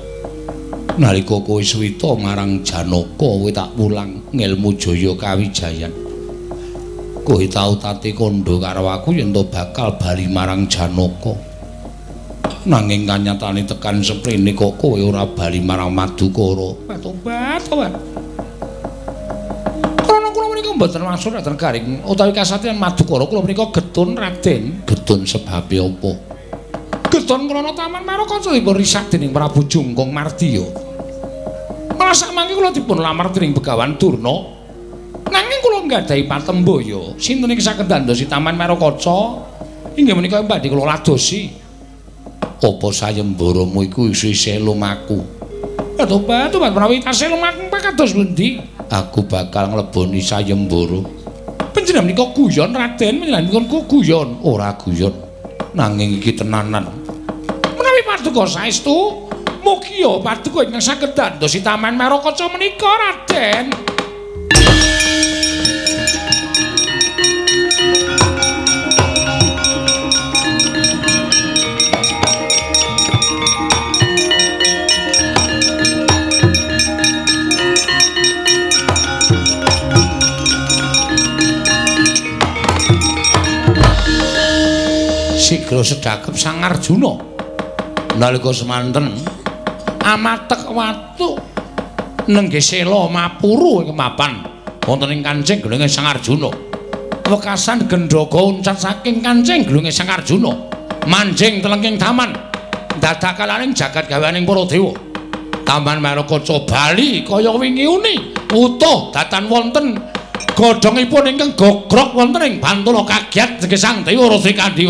nalika kowe suwita marang Janaka kowe tak pulang ngelmu jaya kawijayan kowe tau tati kandha karo aku yen to bakal bali marang Janaka nanging kanyatane tekan seprene kok kowe ora bali marang Madukara tobat tobat mboten maksud Raden Garing utawi kasatyan Madukara kula menika getun Raden. Getun sebabe apa? Getun krana taman Marakaca dipun risak dening Prabu Jungkung Mardiya. Malah samangke kula dipun lamar dening Begawan Durna. Nanging kula nggadahi patembaya, sinten ing saged ndandosi taman Marakaca? Inggih menika badhe kula ladosi. Apa sayembaramu iku isih lumaku? Ya tobat, tobat menawi tasih lumaku kados pundi? Aku bakal ngleboni sayembara. Panjenengan menika guyon Raden, panjenengan menika guyon, ora guyon. Nanging iki tenanan. Paduka saestu, mugi ya paduka ingkang saged dandosi taman Marakaca menika Raden. Sigra sedakep Sang Arjuna. Nalika semanten amatek watu nenggih sela mapuru ing mapan. Wonten ing kancing gelunge Sang Arjuna. Wekasan gendhaga uncat saking kancing gelunge Sang Arjuna manjing telengking taman. Dadak kalaning jagat gawaning para dewa. Taman Marakaca Bali kaya wingi uni. Utuh datan wonten. Godhongipun ingkang gogrok wonten ing Bantala kagiat gesang dewa Rasi Kandi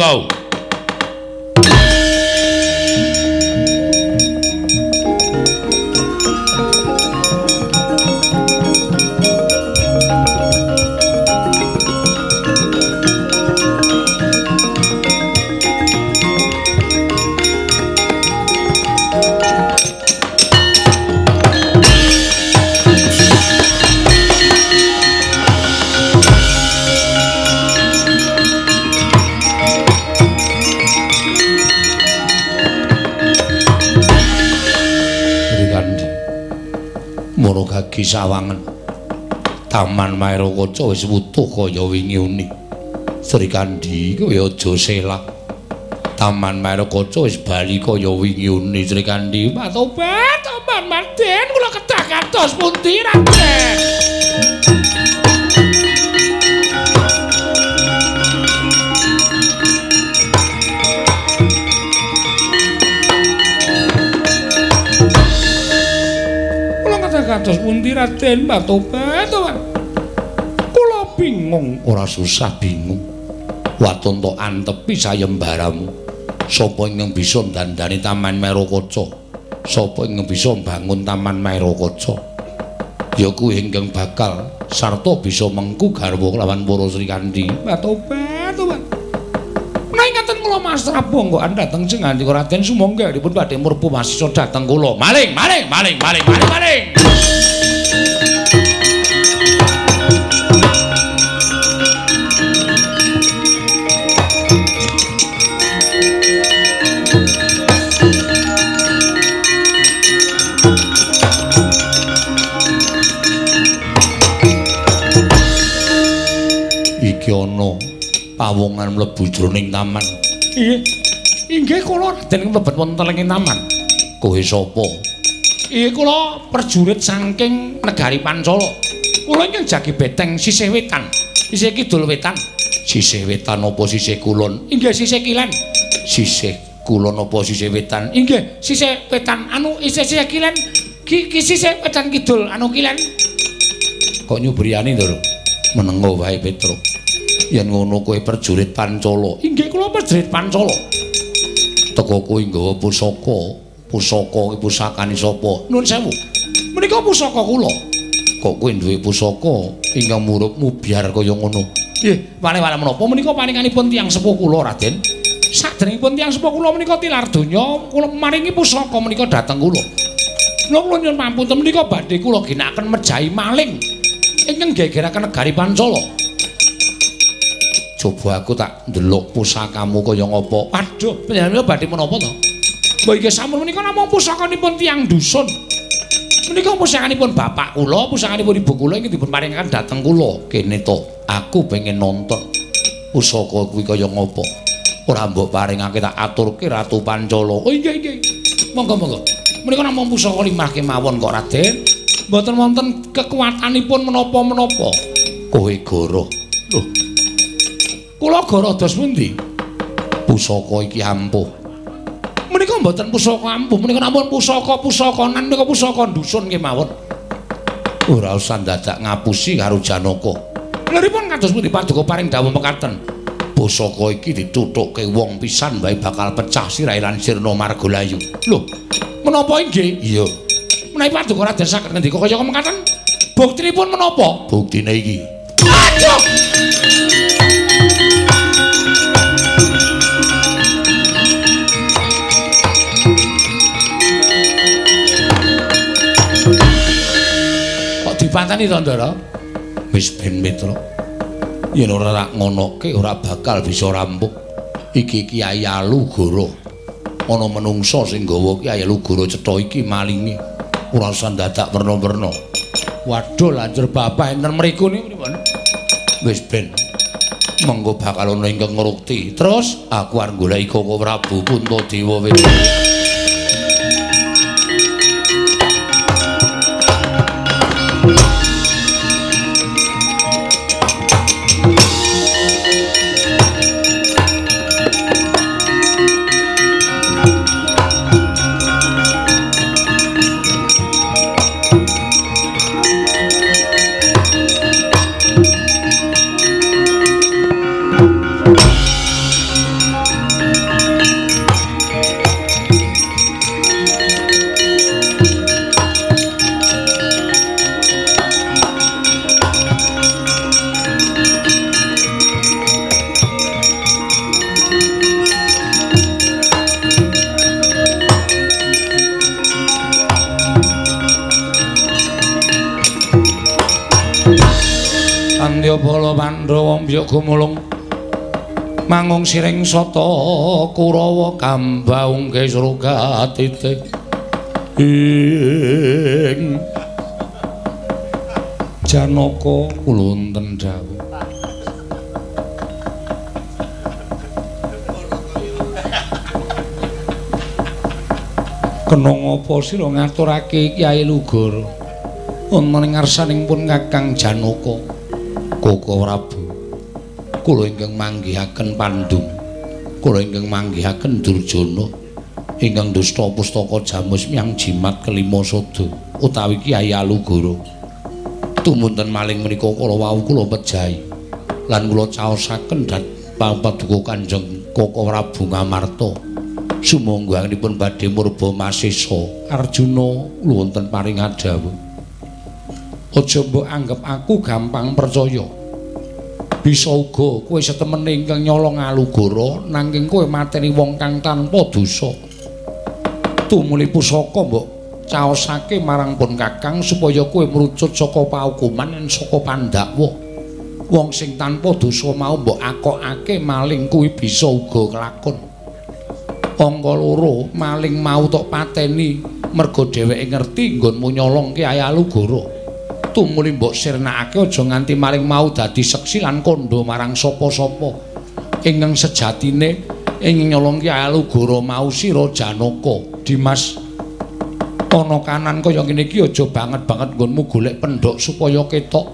Mono gagi sawangen. Taman Mairakaca wis wutuh kaya wingi uni. Srikandi kowe aja selak. Taman Mairakaca wis bali kaya wingi uni Srikandi. Patobat, Taman Marden kula kedah kados pundi Raden? Kados pundi Raden? Patobat, Taman. Kula bingung, ora susah bingung. Waton to antepi sayembaramu. Sapa ingkang bisa dandani Taman Marakaca? Sapa ingkang bisa bangun Taman Marakaca? Ya kuwi ingkang bakal sarta bisa mengku garwa lawan para Srikandi. Patobat, tobat. Mas Rabong kok dateng sing di Raden Sumangga dipun badhe murpu Mas iso dateng kula. Maling, maling, maling, maling, maling, maling. Iki ana pawongan mlebu jroning taman. Iye. Inggih kula Raden mlebet wonten ing taman. Kowe sapa? Iye kula prajurit saking negari Pancala. Kula ingkang jagi beteng sisih wetan. Sisih kidul wetan. Sisih wetan apa sisih kulon? Inggih sisih kilen. Sisih kulon apa sisih wetan? Inggih sisih wetan. Anu isih sisih kilen. Ki, sisih wetan kidul anu kilen. Kok nyubriani to, Menengo wae Petro. Yen ngono kowe prajurit Pancala. Inggih kula prajurit Pancala. Teko kowe nggawa pusaka. Pusaka iki pusakane sapa? Nuwun sewu. Menika pusaka kula. Kok kowe duwe pusaka ingkang murup mubyar kaya ngono? Nggih, wale-wale menapa menika paninganipun tiyang sepuh kula, Raden? Saderengipun tiyang sepuh kula menika tilar donya, kula maringi pusaka menika dhateng kula. Kula nyuwun pamunten menika badhe kula ginakaken mejahi maling ingkang gegeraken negari Pancala. Coba aku tak ndelok pusakamu kaya ngapa. Waduh, panjenengan badhe menapa to? Mbah iki sampun menika namung pusakanipun tiyang dusun. Menika pusakanipun bapak kula, pusakanipun ibu kula ingkang dipun paringaken dhateng kula. Kene to, aku pengen nonton pusaka kuwi kaya ngapa. Ora mbok paringake tak aturke Ratu Pancala. Oh inggih inggih. Monggo monggo. Menika namung pusaka limah kemawon kok Raden. Mboten wonten kekuatanipun menapa-menapa. Kowe goroh. Loh. Kula goroh dos pundi? Pusaka iki ampuh. Menika mboten pusaka ampuh, menika namung pusaka-pusakanan menika pusaka dusun kemawon. Ora usah dadak ngapusi karo Janaka. Liripun kados pundi paduka paring dawuh mekaten. Pusaka iki ditutukke wong pisan wae bakal pecah sirahe lan sirna margolayu. Lho, menapa inggih? Iya. Menawi paduka Raden saged ngendika kaya mekaten, buktinipun menapa? Buktine iki. Aduh! Kok dipantani to, Ndara? Wis ben Mitra. Yen ora rak ngonoke ora bakal bisa rampung. Iki Kyai Alugoro. Ana menungsa sing gawa Kyai Alugoro cetha iki malingi. Ora usah dadak werna-werna. Waduh, lanjur bapak enten mriku niku pripun? Wis ben. Mengko bakal ana ingkang ngrukti. Terus aku arep goleki Koko Prabu Puntadewa wis. Siring sata Kurawa kambaung kesrugatite ing Janaka kula wonten dawuh. Kena ngapa sira ngaturake Kyai Lugoro wonten ing ngarsanipun Kakang Janaka Koko Prabu. Kula ingkang manggihaken Pandung. Kula ingkang manggihaken Durjana. Ingkang dusta pustaka Jamus miyang jimat kelima sada utawi Kyai Alugoro. Tumunten maling menika kala wau kula pejahi lan kula caosaken dat papaduka Kanjeng Koko Prabu Ngamarta. Sumangganipun badhe murba masesa Arjuna wonten paring adawuh. Aja mbok anggap aku gampang percaya. Bisa uga kowe setemene ingkang nyolong alugara nanging kowe mateni wong kang tanpa dosa. Tumuli pusaka mbok caosake marang pun Kakang supaya kowe mrucut saka paukuman lan saka pandakwa. Wong sing tanpa dosa mau mbok akokake maling kuwi bisa uga kelakon. Angka loro maling mau tok pateni mergo dheweke ngerti nggonmu nyolong Kyai Alugara. Tumuli mbok sirnakake aja nganti maring mau dadi seksi lan kandha marang sapa-sapa. Ingkang sejatine ing nyolong Kyai Alugoro mau sira Janaka. Dimas ana kanan kaya ngene iki aja banget-banget nggonmu golek pendhok supaya ketok.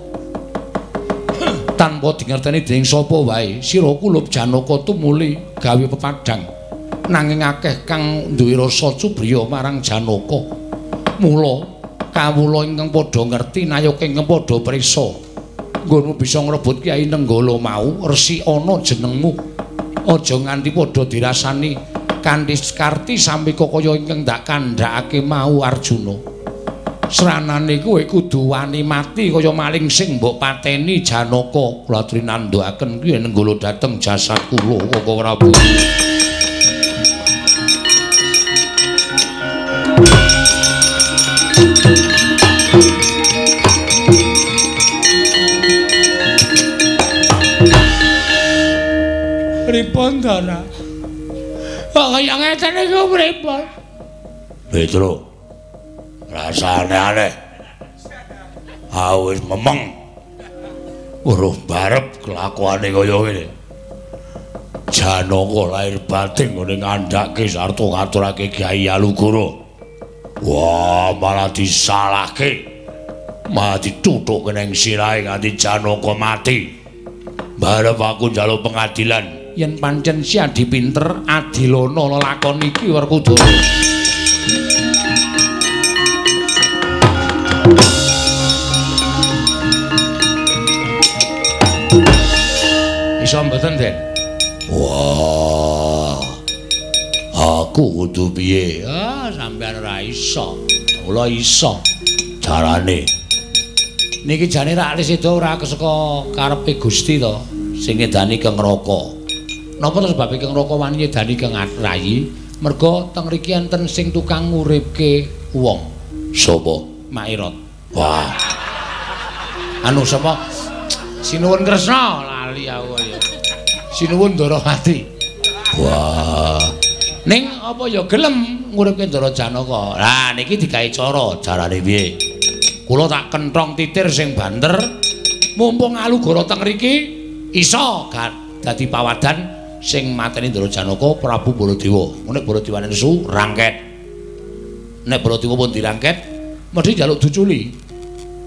Tanpa dingerteni dening sapa wae sira kulup Janaka tumuli gawe pepadang. Nanging akeh kang duwe rasa cubriya marang Janaka. Mula kawula ingkang padha ngerti nayoke ingkang padha prisa. Nggonmu bisa ngrebut Kyai Nenggala mau resi ana jenengmu. Aja nganti padha dirasani kanthi karti sampe kaya ingkang ndak kandhakake mau Arjuna. Sranane kowe kudu wani mati kaya maling sing mbok pateni Janaka. Kula aturi nandhaken kuwi Nenggala dateng jasad kula Prabu Pripun Dara? Kok kaya ngeten iku pripun? Petro. Rasane aneh. Awis memeng. Weruh barep kelakuane kaya ngene. Janaka lair batin ngene ngandhake sarta ngaturake Kyai Alugoro. Wah, malah disalahke. Malah dituthuk keneng sirahe nganti Janaka mati. Barep aku njaluk pengadilan. Yen pancen si adi pinter adilana lakon iki Werkudara Iso mboten, Den? Wah. Aku kudu piye? Ah, sampean ora iso. Kula iso. Carane Niki jane rak itu ora kesaka karepe Gusti to, sing ngedani Kang Raka. Napa terus sebab Kang Raka wani ngedani Kang Rayi? Merga teng mriki enten sing tukang nguripke wong, sapa? Mairot. Wah, Anu sapa? Sinuwun Kresna, lali aku ya. Sinuwun Ndarawati. wah. Ning apa ya gelem nguripke Ndara Janaka. Lah niki digawe cara. Carane piye? Kula tak kenthong titir sing banter. Mumpung Alugara teng mriki iso dadi pawadan sing mateni Ndara Janaka Prabu Baladewa. Nek Baladewa nesu rangket. Nek Baladewa pun dirangket, mesti njaluk duculi.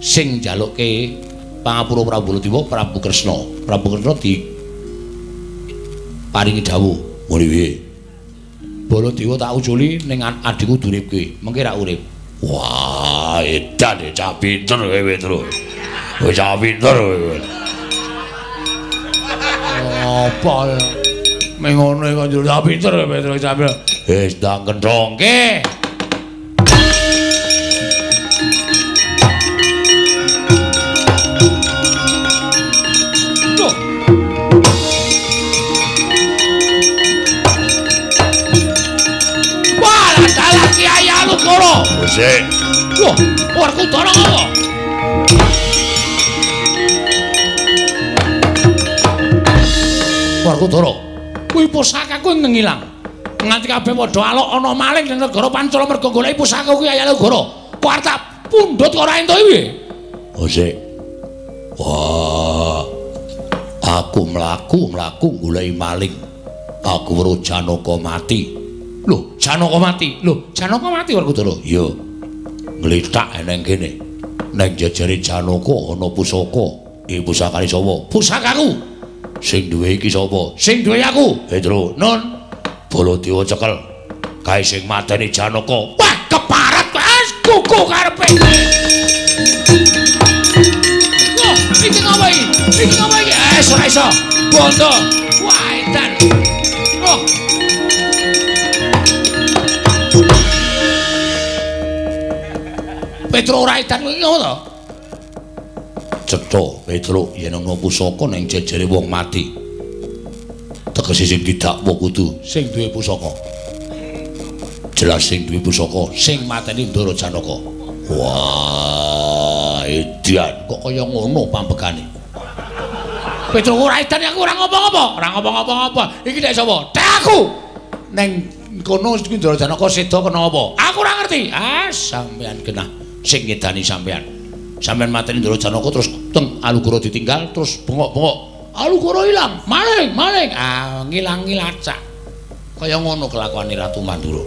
Sing njalukke pangapura Prabu Baladewa Prabu Kresna. Prabu Kresna di paringi dawuh. Muni piye? Baladewa tak uculi ning adikku duripke. Mengke ra urip. Wah, edan e cah pinter kowe Petro. Kowe cah pinter kowe. Apa ya? Meng ngono iku njur tak pinter ya Petro sampe. Wis ndang kenthong. Nggih. Loh. Wah, lah dalan Kyai Alugoro. Sik. Kuwi pusakaku ing ngilang. Nganti kabeh padha alok ana maling ning negara Pancala mergo goleki pusaka kuwi ayale Goro. Kok arep pundhut kok ora entuk piye? Oh sik. Wah. Aku mlaku mlaku goleki maling. Aku weruh Janaka mati. Loh, Janaka mati. Loh, Janaka mati Werkudara. Iya. Nglitak eneng kene. Neng jejere Janaka ana pusaka. Iki pusakane sapa? Pusakaku Sing duwe iki sapa? sing duwe aku. Petro, Nun, Baladewa cekel. Kae sing mateni Janaka. wah keparat wis kuku karepe. Loh, iki ngapa iki? Iki ngapa iki? Eh, ora iso. Bondo. Wah, edan. Oh. Petro ora edan kuwi to? Cetha Petro yen ana pusaka ning jejere wong mati. Tegese sing didakwa kudu Sing duwe pusaka, jelas sing duwe pusaka. sing mateni Ndara Janaka. Wah, edan. Kok kaya ngono pambegane? Petro ora edan aku ora ngapa-ngapa, ora ngapa-ngapa. Iki nek sapa? Tek aku. Neng kono Ndara Janaka seda kena apa? Aku ora ngerti. Ah, sampean genah sing ngedani sampean. Sampeyan mateni Ndara Janaka terus teng Alugoro ditinggal terus bengok-bengok. Alugoro ilang, maling, maling. Ah, ngilang-ngilacak. Kaya ngono kelakuane Ratu Mandura.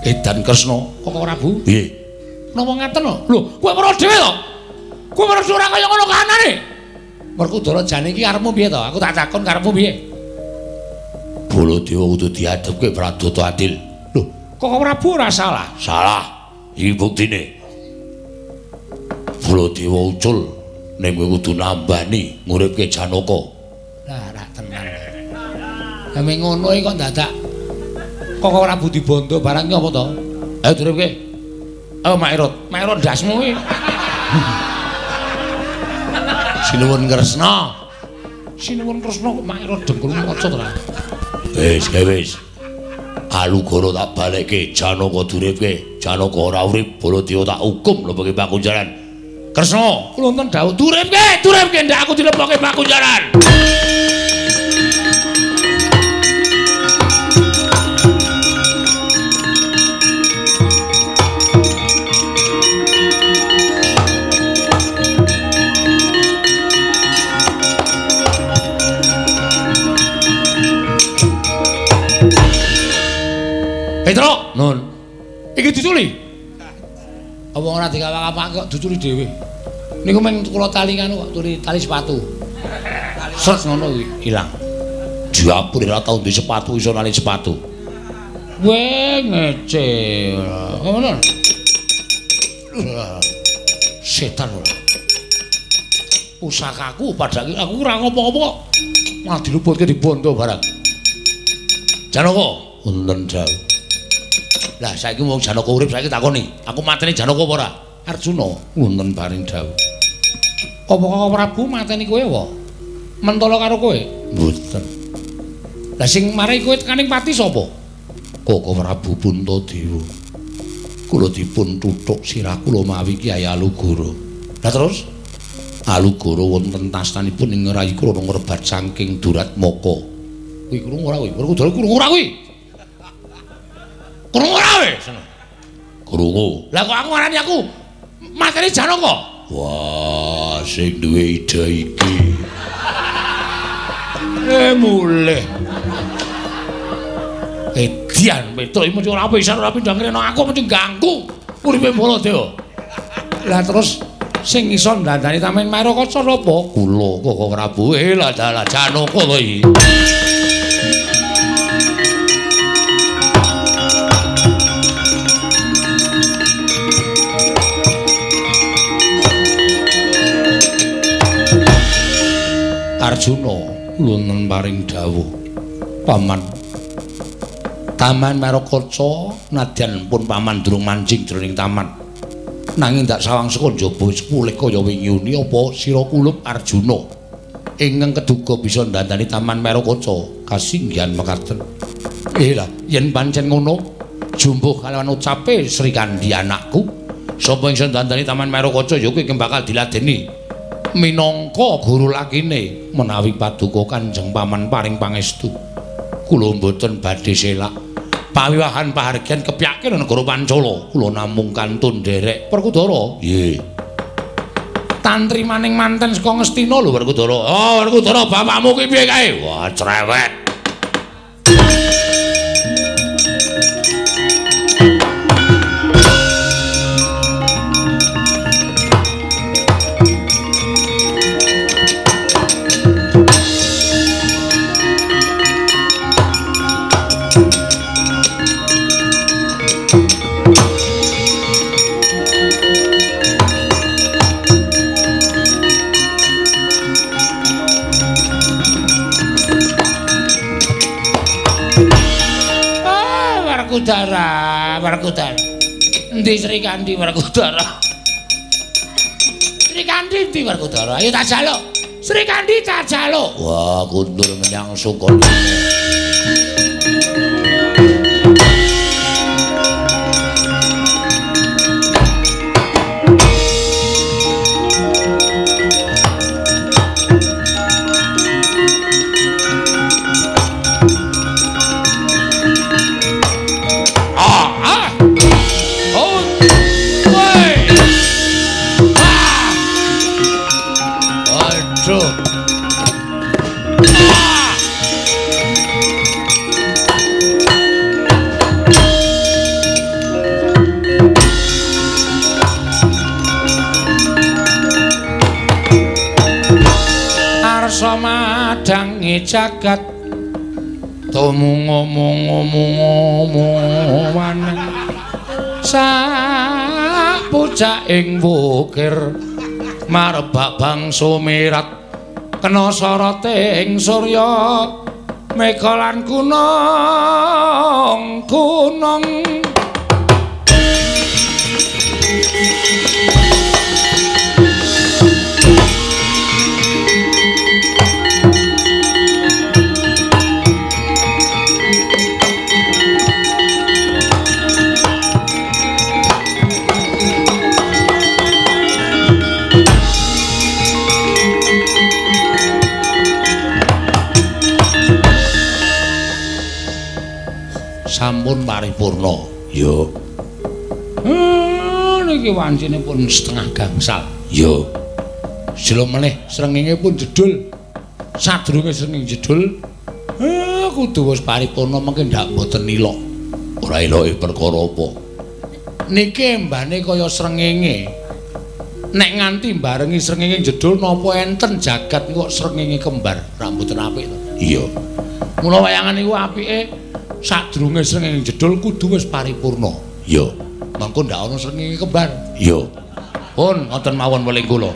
Edan Kresna, Koko Prabu. Piye? Napa ngaten lho? Lho, kowe weruh dhewe to? Kowe weruh ora kaya ngono kahanane. Werkudara jane iki karepmu piye to? Aku tak takon karepmu piye? Baladewa kudu diadepke Pradata adil. Lho, Koko Prabu ora salah. Salah. Iki buktine. Baladewa ucul ning kowe kudu nambani nguripke Janaka. Lah, rak tenan. Lah ming ngono iki kok dadak Koko Prabu dibondo barang iki apa to? Ayo duripke. Ayo Mairot, Mairot ndasmu iki. Sinuwun Kresna. Sinuwun Kresna kok Mairot dengkul maca to ra? Wis, wis. Alugoro tak balekke, Janaka duripke. Janaka ora urip, Baladewa tak hukum lebeke pakunjaran. Kresna, kula wonten dawuh duripke, duripke ndak aku dilebokke pakunjaran. Petro, Nun. iki diculi. Apa ora dikawak-awak kok diculi dhewe. Niku meng kula tali kan kok tuli tali sepatu. Sret ngono kuwi ilang. Diapur ora tau di sepatu iso nali sepatu. Weh ngece. Ngono. Setan ora. Pusakaku padake aku ora ngopo-ngopo. Malah diluputke dibondo barang. Janaka, Wonten dawuh. Lah saiki wong Janaka urip saiki takoni. Aku mateni Janaka apa ora? Arjuna wonten paring dawuh. Apa kok Prabu mateni kowe apa? Mentala karo kowe? Mboten. Lah sing marai kowe tekaning pati sapa? Koko Prabu Puntadewa. Kula dipun tuthuk sirah kula mawi Kyai Alugoro. Lah terus Alugoro wonten tastanipun ing rayi kula ngrebat saking durat moko. kuwi krungu ora kuwi? Krungu ora kuwi? Krungu? Krungu. Lah kok aku ngarani aku materi Janaka? Wah, sing duwe ide iki. Eh mulih. Edian Petro iki mesti ora bisa ora pindang rene aku mesti ganggu uripe Baladewa. Lah terus sing iso ndandani Taman Marokaca sapa? Kula Koko Prabu Eh lah dalah Janaka to iki. Wonten paring dawuh. Paman Taman Marokaca nadyan pun paman durung mancing jroning taman. Nanging dak sawang saka njaba wis pulih kaya wingi uni apa sira kulup Arjuna ingkang keduga bisa ndandani Taman Marokaca kasinggihan mekaten. Eh lah, yen pancen ngono, jumbuh kalawan ucape Sri Kandi anakku, sapa iso ndandani Taman Marokaca ya kuwi bakal diladeni. Minangka guru lakine menawi paduka Kanjeng Paman paring pangestu. Kula mboten badhe selak. Pawiwahan pahargyan kepyake negara Pancala. Kula namung kantun nderek Werkudara. Nggih. Tantri maning manten saka Ngastina lho Werkudara. Oh Werkudara bapakmu ki piye kae? Wah cerewet Werkudara. Endi Sri Kandi Werkudara? Sri Kandi endi Werkudara? Ayo tak jaluk. Sri Kandi tak jaluk. wah kundur menyang Sukolimo jagat Tumung ngomong ngomong maneh Sak pucak ing wukir Marebak bang sumirat Kena soroting surya Mekolan kunong kunong sampun paripurna. Yo, Hmm, niki wancine pun setengah gangsal. yo. Jelo meneh srengenge pun jedul. Sadurunge srengenge jedul, eh kudu wis paripurna mengke ndak boten ilok. Ora eloke perkara apa? Niki mbane kaya srengenge. Nek nganti barengi srengenge jedul napa enten jagat kok srengenge kembar, rambutan apik to. Iya. Mula wayangan niku apike sadurunge srengenge jedul kudu wis paripurna. Yo, Mengko ndak ana srengenge kembar. yo. Pun ngoten mawon weling kula.